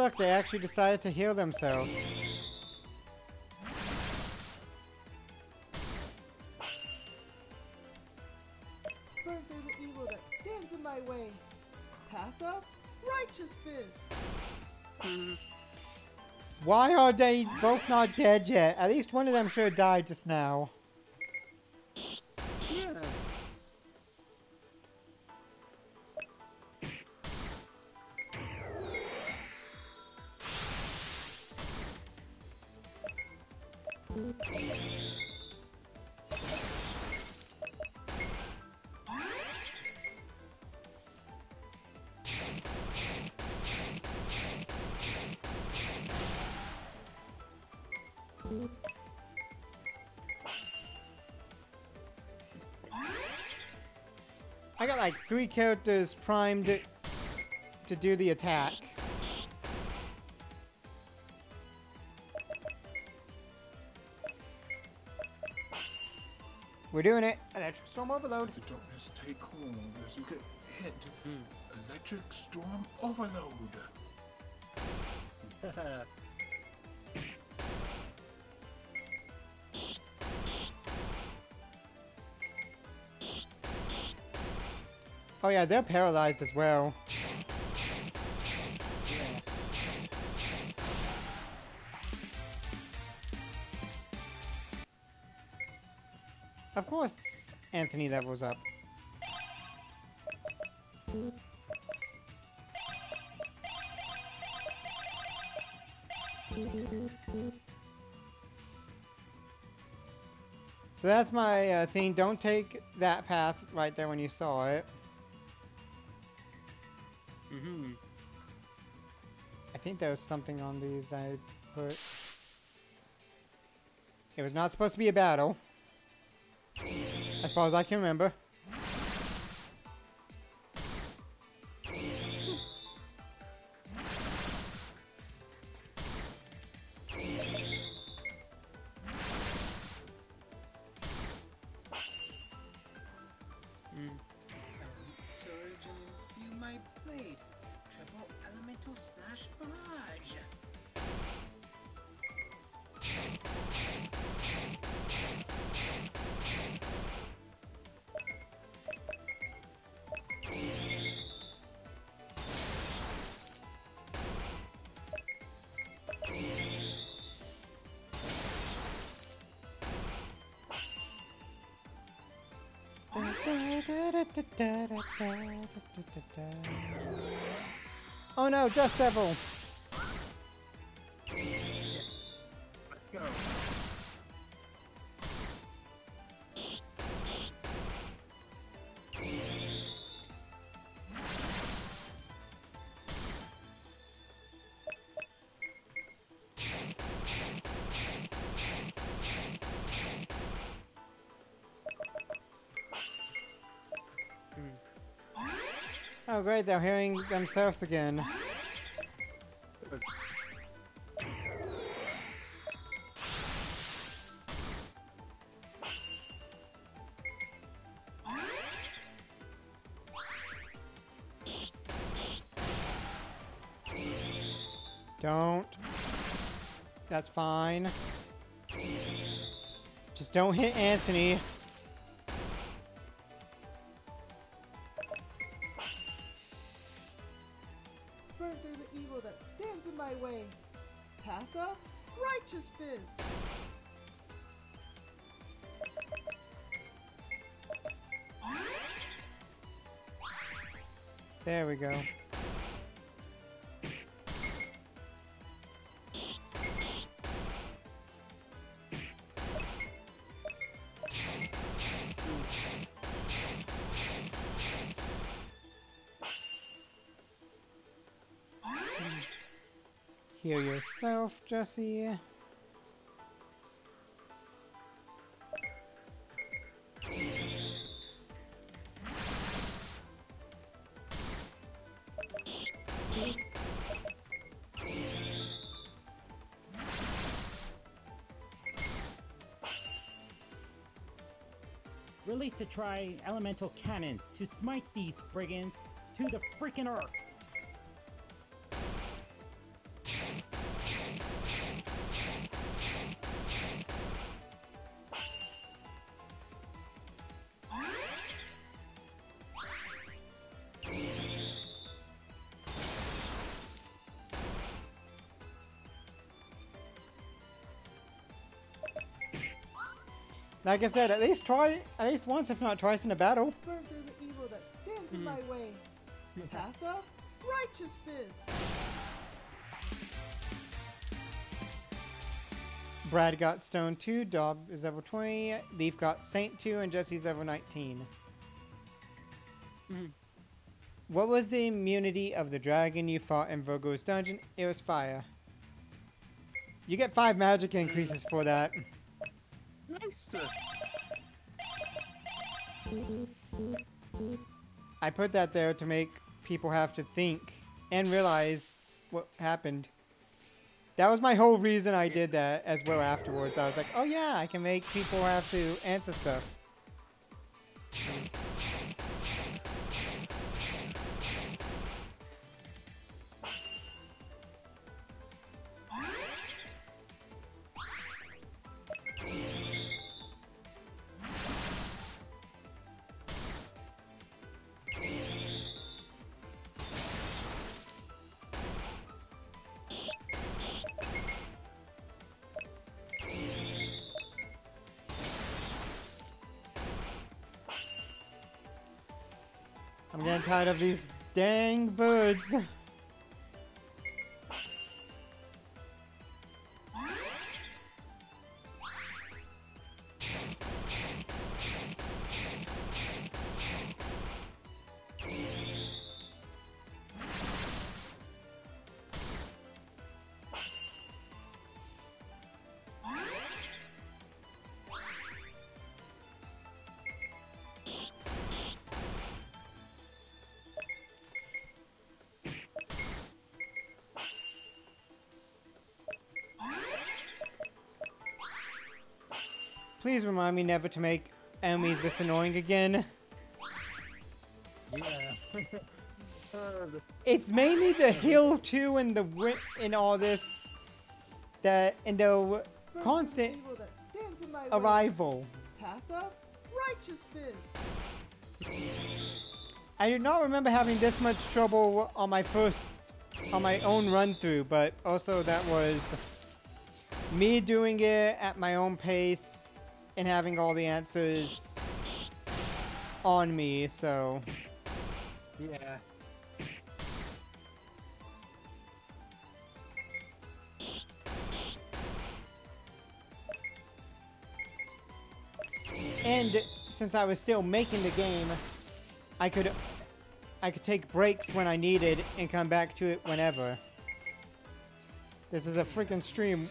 Look, they actually decided to heal themselves. Burn through the evil that stands in my way. Path of righteous fist. Why are they both not dead yet? At least one of them should have died just now. three characters primed to do the attack. We're doing it. Electric storm overload. The darkness take hold as you get hit. Hmm. Electric storm overload. Oh yeah, they're paralyzed as well. Of course, Anthony levels up. So that's my uh, thing. Don't take that path right there when you saw it. Think there was something on these I put. It was not supposed to be a battle. As far as I can remember. Dust Devil! Go. Oh great, they're hearing themselves again. Don't hit Anthony. Yourself, Jesse. Release a try elemental cannons to smite these brigands to the freaking earth. Like I said, at least try, at least once, if not twice in a battle. Burn through the evil that stands in mm. my way. Path of Righteous Fist. Brad got Stone 2, Dob is level 20, Leaf got Saint 2, and Jesse's level 19. Mm-hmm. What was the immunity of the dragon you fought in Virgo's dungeon? It was fire. You get 5 magic increases for that. Put that there to make people have to think and realize what happened. That was my whole reason I did that as well afterwards. I was like, oh yeah, I can make people have to answer stuff. Tired of these dang birds. Please remind me never to make enemies this annoying again. Yeah. It's mainly the hill too and the wi- and all this that and the Burn through the constant evil that stands in my way. arrival. Path Righteous Fist. I do not remember having this much trouble on my first on my own run through, but also that was me doing it at my own pace and having all the answers on me, so yeah. and since I was still making the game, I could I could take breaks when I needed and come back to it whenever. This is a freaking stream.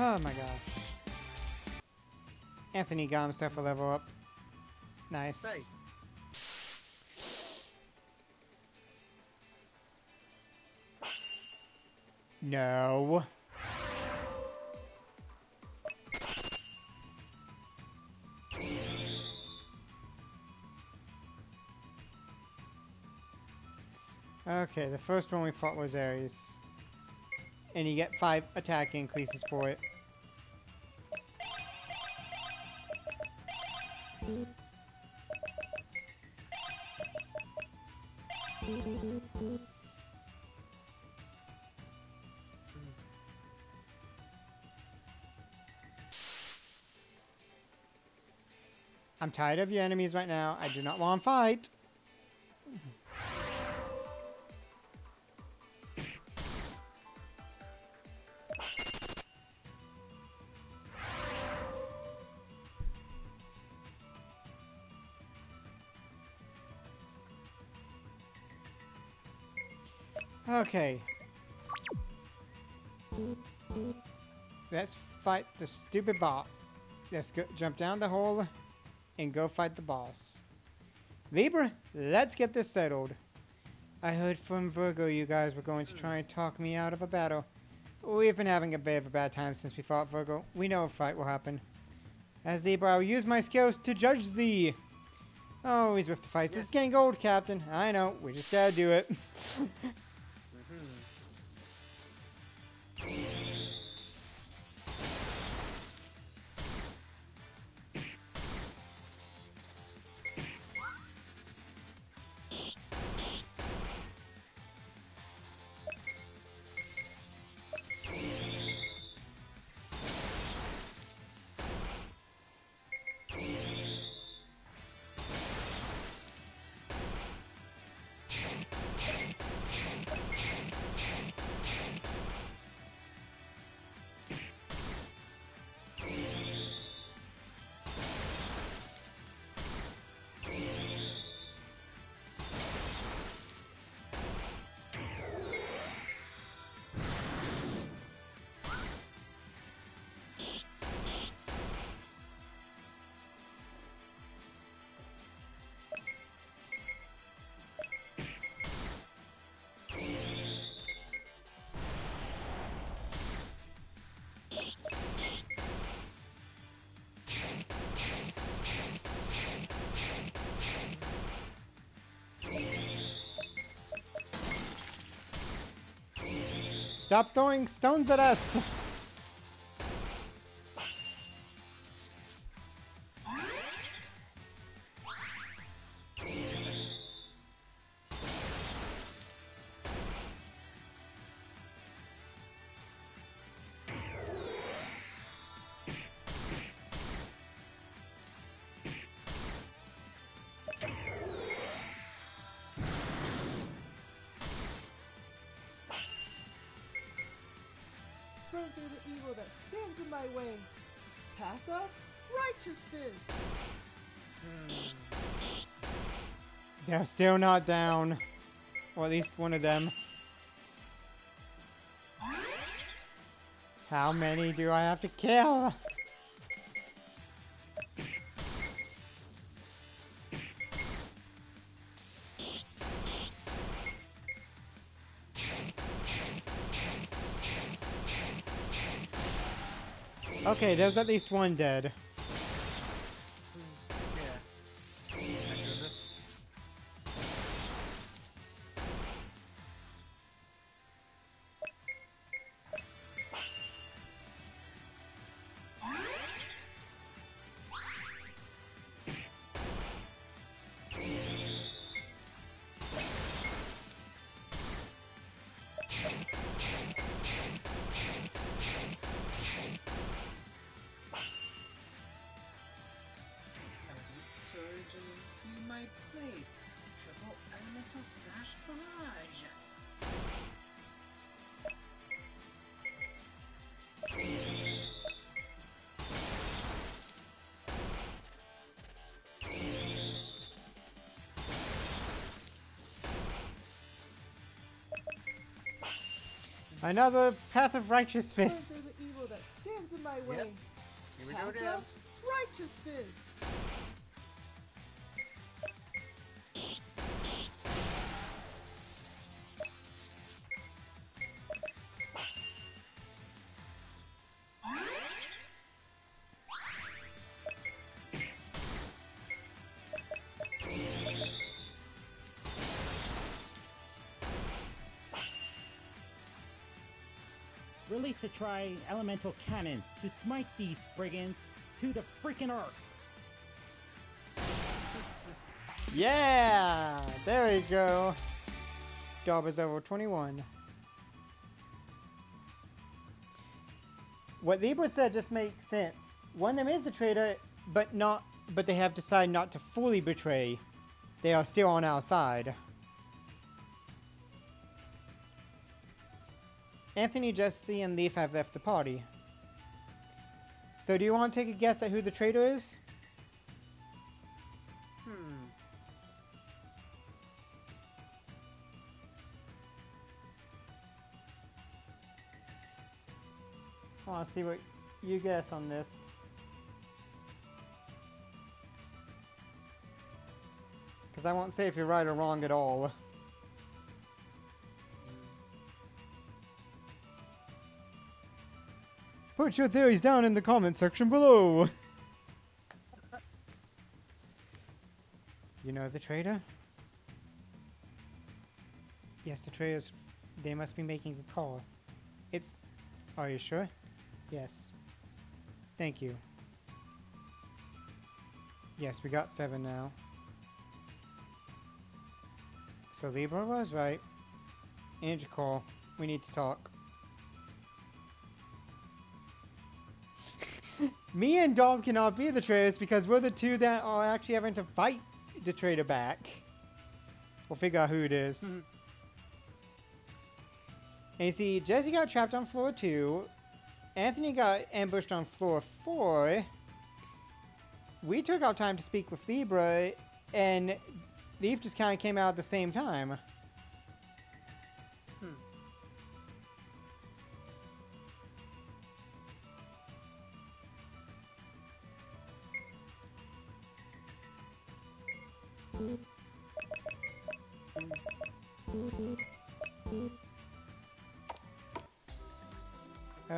Oh my gosh. Anthony got himself a level up. Nice. Nice. No. Okay, the first one we fought was Ares. And you get five attack increases for it. I'm tired of your enemies right now. I do not want to fight. Okay. Let's fight the stupid bot. Let's go jump down the hole and go fight the boss. Libra, let's get this settled. I heard from Virgo you guys were going to try and talk me out of a battle. We've been having a bit of a bad time since we fought Virgo. We know a fight will happen. As Libra, I'll use my skills to judge thee. Oh, he's with the fights. This is getting old, Captain. I know. We just gotta do it. Stop throwing stones at us! They're still not down. Or at least one of them. How many do I have to kill? Okay, there's at least one dead. Another Path of Righteous Burn Fist. through the evil that stands in my way. Here we go Path again. of Righteous Fist. A try elemental cannons to smite these brigands to the freaking earth. Yeah! There we go. Dob is over 21. What Libra said just makes sense. One of them is a traitor, but not but they have decided not to fully betray. They are still on our side. Anthony, Jesse, and Leaf have left the party. So do you want to take a guess at who the traitor is? Hmm. I want to see what you guess on this. Because I won't say if you're right or wrong at all. Put your theories down in the comment section below. you know the trader? Yes, the traitors. They must be making a call. It's. Are you sure? Yes. Thank you. Yes, we got seven now. So Libra was right. Angel call. We need to talk. Me and Dob cannot be the traitors because we're the two that are actually having to fight the traitor back. We'll figure out who it is. Mm-hmm. and you see, Jesse got trapped on floor two. Anthony got ambushed on floor four. We took our time to speak with Libra, and Leaf just kind of came out at the same time.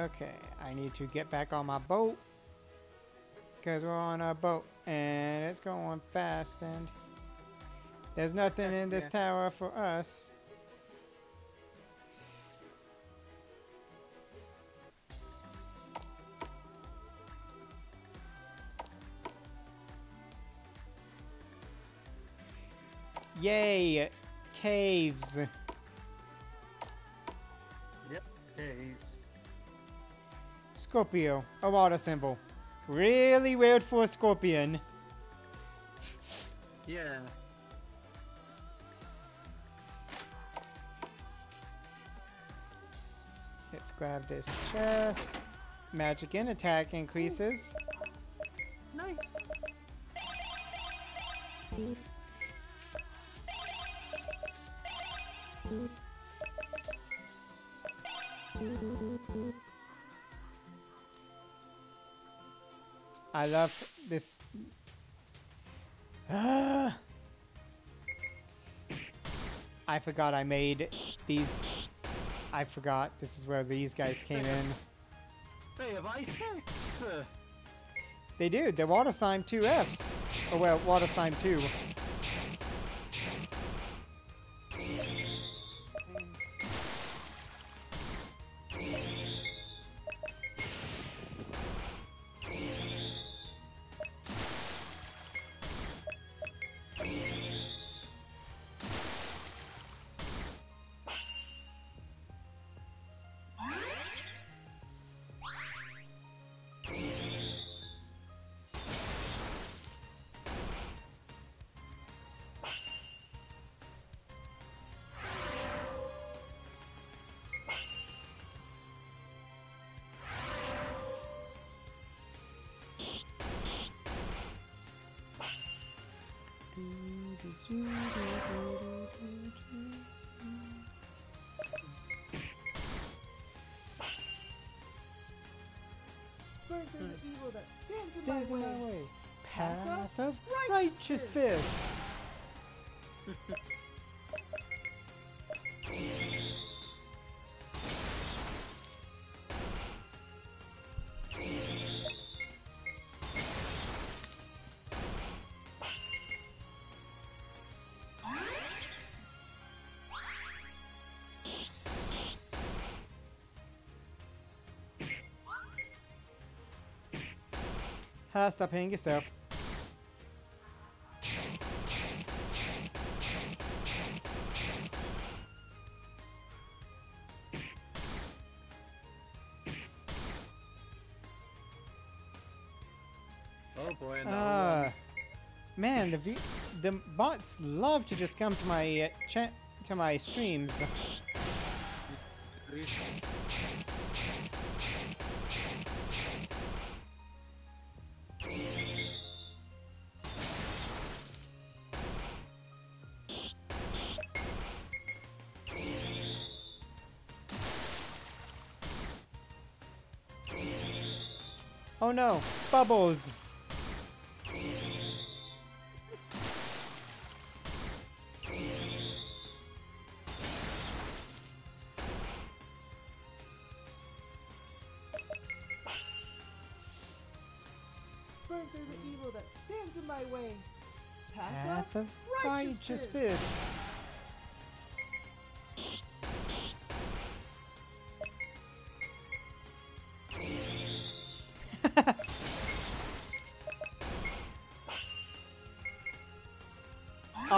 Okay, I need to get back on my boat. Because we're on a boat and it's going fast and there's nothing in this yeah. tower for us. Yay! Caves! Yep, caves. Scorpio. A water symbol. Really weird for a scorpion. Yeah. Let's grab this chest. Magic and attack increases. Nice. I love this. Ah! I forgot I made these. I forgot this is where these guys came in. They have ice picks. They do. They're Water Slime 2Fs. Oh, well, Water Slime 2. My way. Path of Righteous. Fist. Ha, stop hitting yourself. oh boy, Ah, man, the v the bots love to just come to my uh, chat to my streams. Oh no, bubbles! Through the evil that stands in my way. Path, Path of of Righteous Righteous Fist.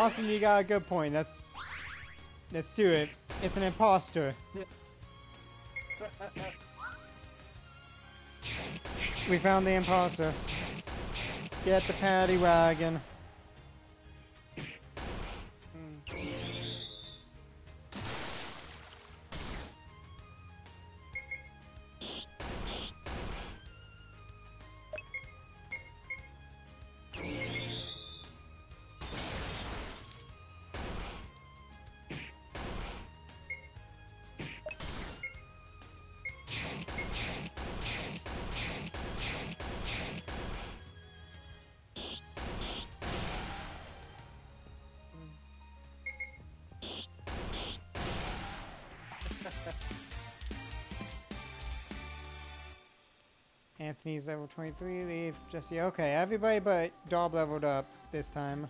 Awesome, you got a good point. Let's let's do it. It's an imposter. we found the imposter. Get the paddy wagon. Anthony's level 23, leave Jesse. Okay, everybody but Dob leveled up this time.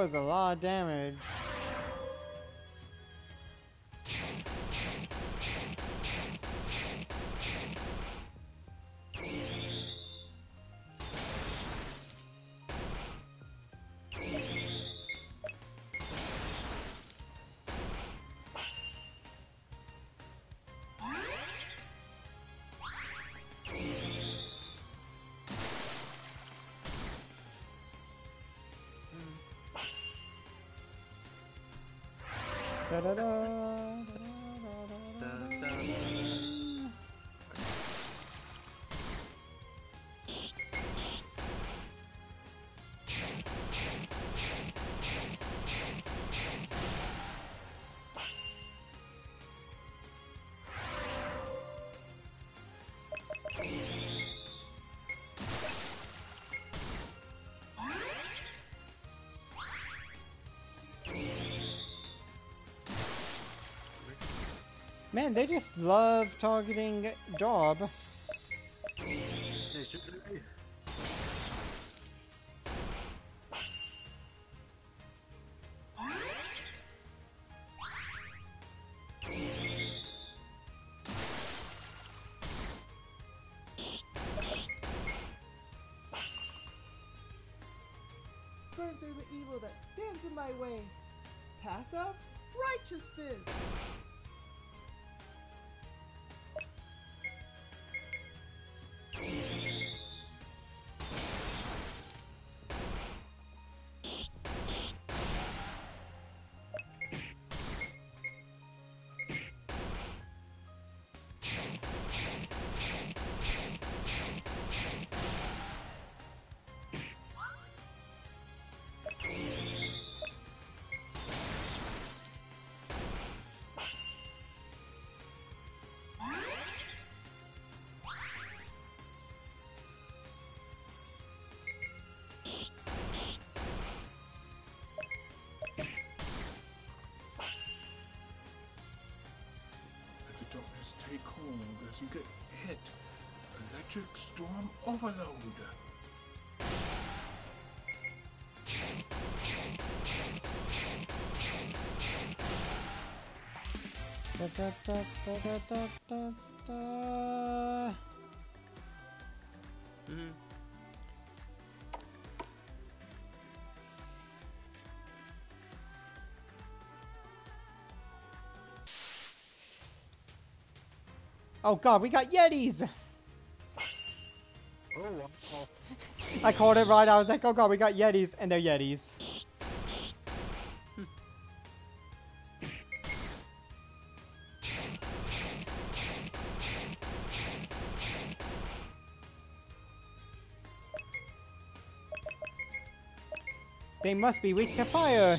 Was a lot of damage. Man, they just love targeting Dob. Take hold as you get hit. Electric storm overload. Da, da, da, Oh god, we got Yetis! Oh. I called it right. I was like, oh god, we got Yetis, and they're Yetis. They must be weak to fire.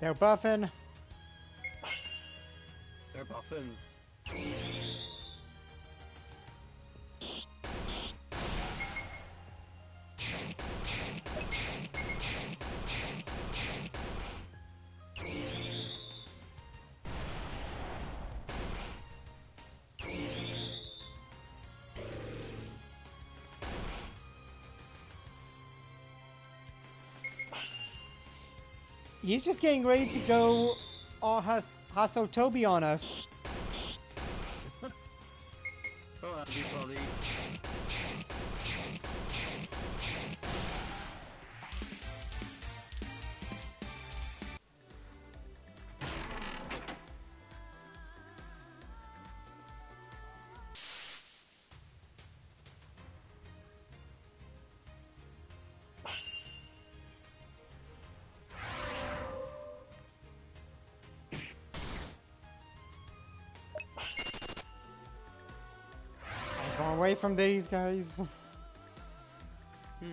They're buffing. They're buffing. He's just getting ready to go all Has Hasotobi on us. From these guys. Hmm.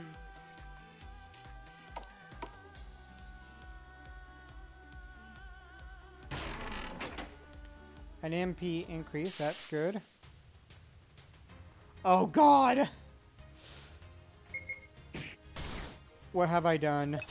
An MP increase, that's good. Oh god! What have I done?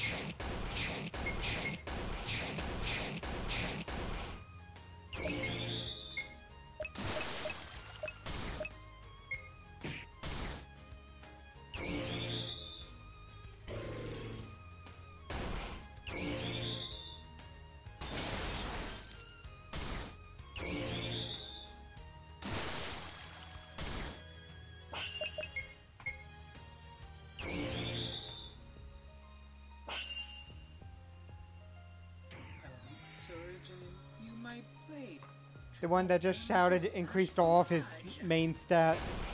The one that just shouted increased all of his main stats.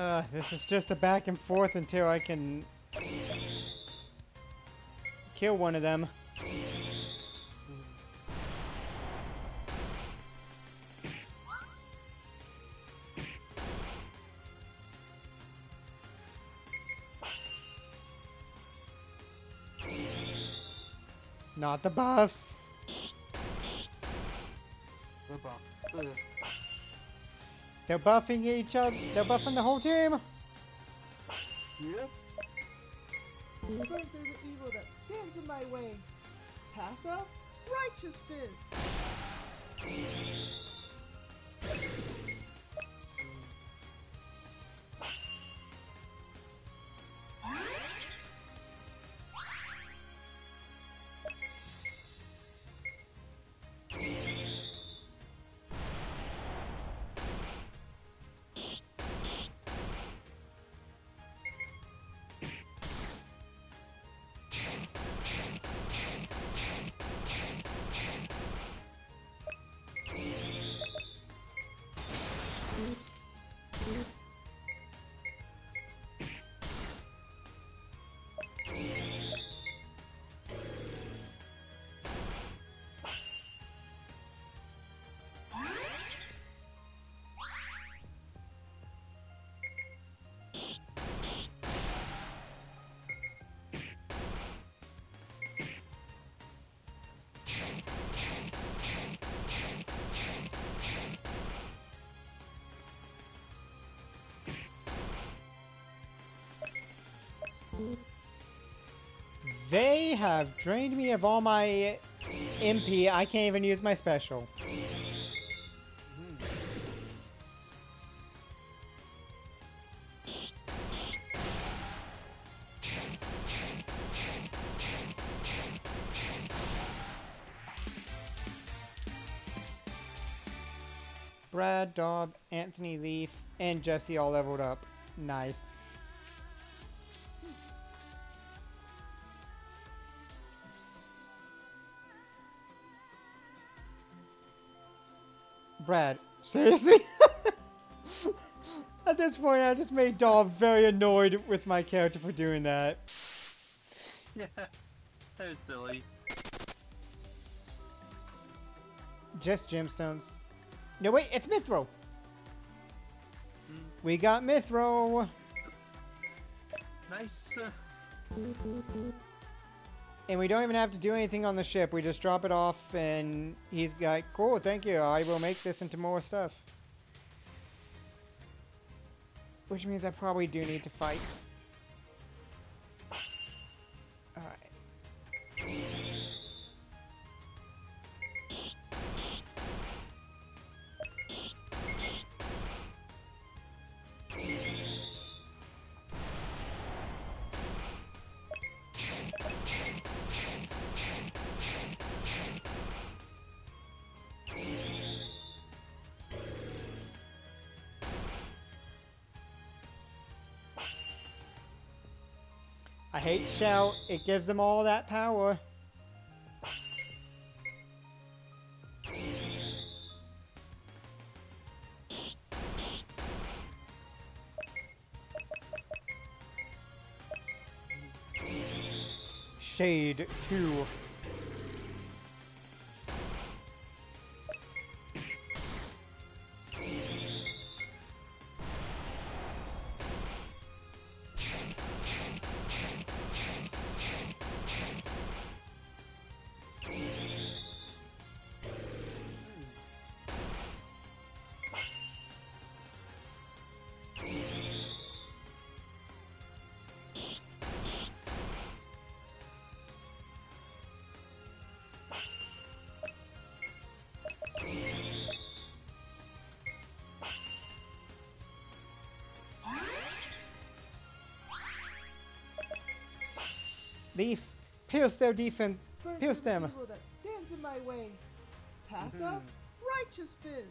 Uh, this is just a back and forth until I can kill one of them. Not the buffs. The box. They're buffing each other. They're buffing the whole team. yep. Burn through the evil that stands in my way. Path of Righteous They have drained me of all my MP. I can't even use my special. Brad, Dob, Anthony Leaf, and Jesse all leveled up. Nice. Just made Dob very annoyed with my character for doing that. Yeah. That was silly. Just gemstones. No, wait, it's Mithro! Hmm. We got Mithro! Nice. Uh, And we don't even have to do anything on the ship. We just drop it off and he's like, cool, thank you. I will make this into more stuff. Which means I probably do need to fight. Shout. It gives them all that power. Shade 2. Pierce their defense. Burn Pierce them. evil that stands in my way. Path mm-hmm. of righteous fist.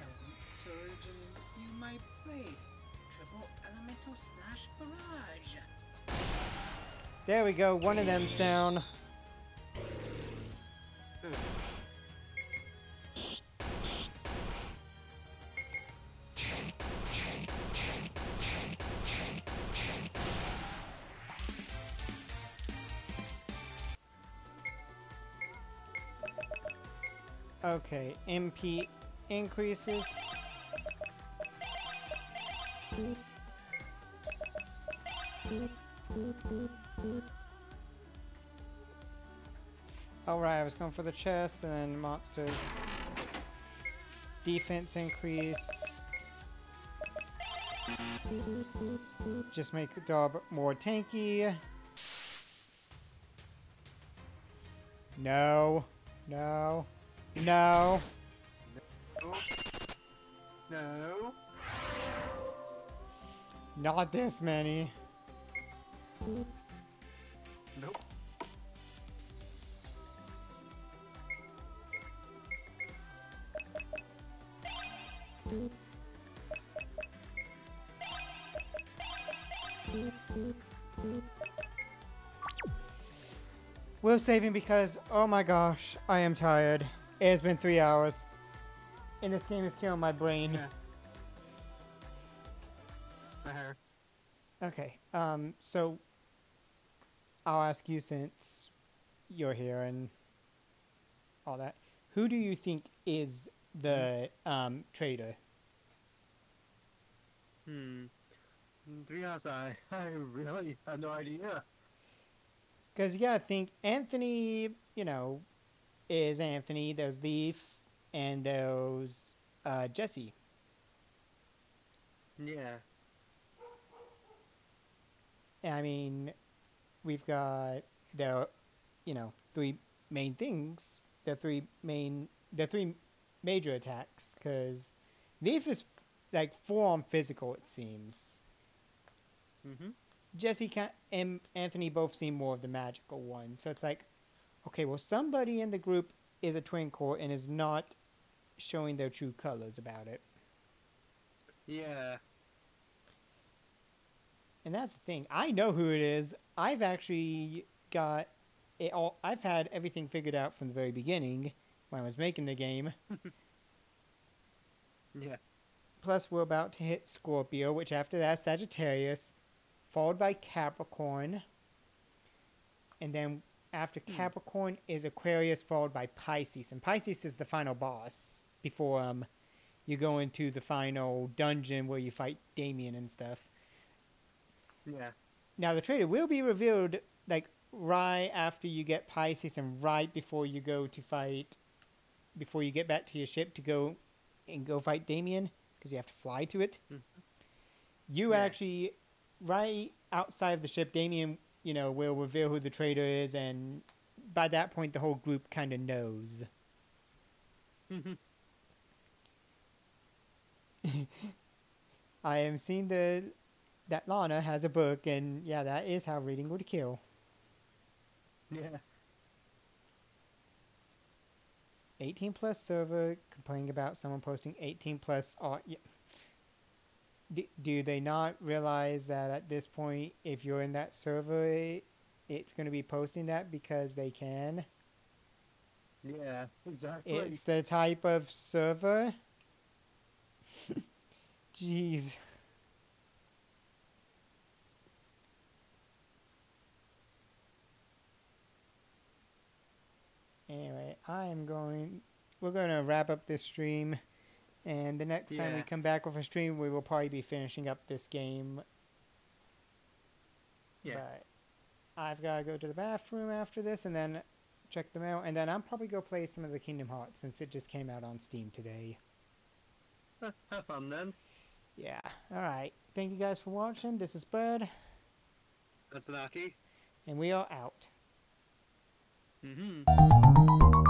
Element you my blade. Triple elemental slash barrage. There we go. One of them's down. Increases. Alright, I was going for the chest and then monsters. Defense increase. Just make Dob more tanky. No. No. No. no. Not this many. Nope. We're saving because, oh my gosh, I am tired. It has been three hours. And this game is killing my brain. Yeah. So I'll ask you since you're here and all that. Who do you think is the um, traitor? Hmm. To be honest, I, I really have no idea. Because, yeah, I think Anthony, you know, is Anthony, there's Leaf, and there's uh, Jesse. Yeah. I mean, we've got the, you know, three main things. The three main, the three major attacks. Because Leaf is like full on physical. It seems. Mm-hmm. Jesse and Anthony both seem more of the magical one. So it's like, okay, well, somebody in the group is a twin core and is not showing their true colors about it. Yeah. And that's the thing. I know who it is. I've actually got it all. I've had everything figured out from the very beginning when I was making the game. Yeah. Plus, we're about to hit Scorpio, which after that Sagittarius, followed by Capricorn, and then after Capricorn is Aquarius, followed by Pisces, and Pisces is the final boss before um you go into the final dungeon where you fight Damien and stuff. Yeah. Now the trailer will be revealed like right after you get Pisces and right before you go to fight, before you get back to your ship to go and go fight Damien because you have to fly to it. Mhm. You Yeah. actually right outside of the ship, Damien, you know, will reveal who the traitor is, and by that point, the whole group kind of knows. Mm-hmm. I am seeing the that Lana has a book, and yeah, that is how reading would kill. Yeah. 18 plus server complaining about someone posting 18 plus art. Yeah. Do, do they not realize that at this point, if you're in that server, it's going to be posting that because they can? Yeah. Exactly. It's the type of server. Jeez. Anyway, I am going. We're going to wrap up this stream. And the next time we come back with a stream, we will probably be finishing up this game. Yeah. But I've got to go to the bathroom after this and then check the mail. And then I'm probably go play some of the Kingdom Hearts since it just came out on Steam today. Have fun then. Yeah. All right. Thank you guys for watching. This is Brad, That's Naki. and we are out. Mm-hmm.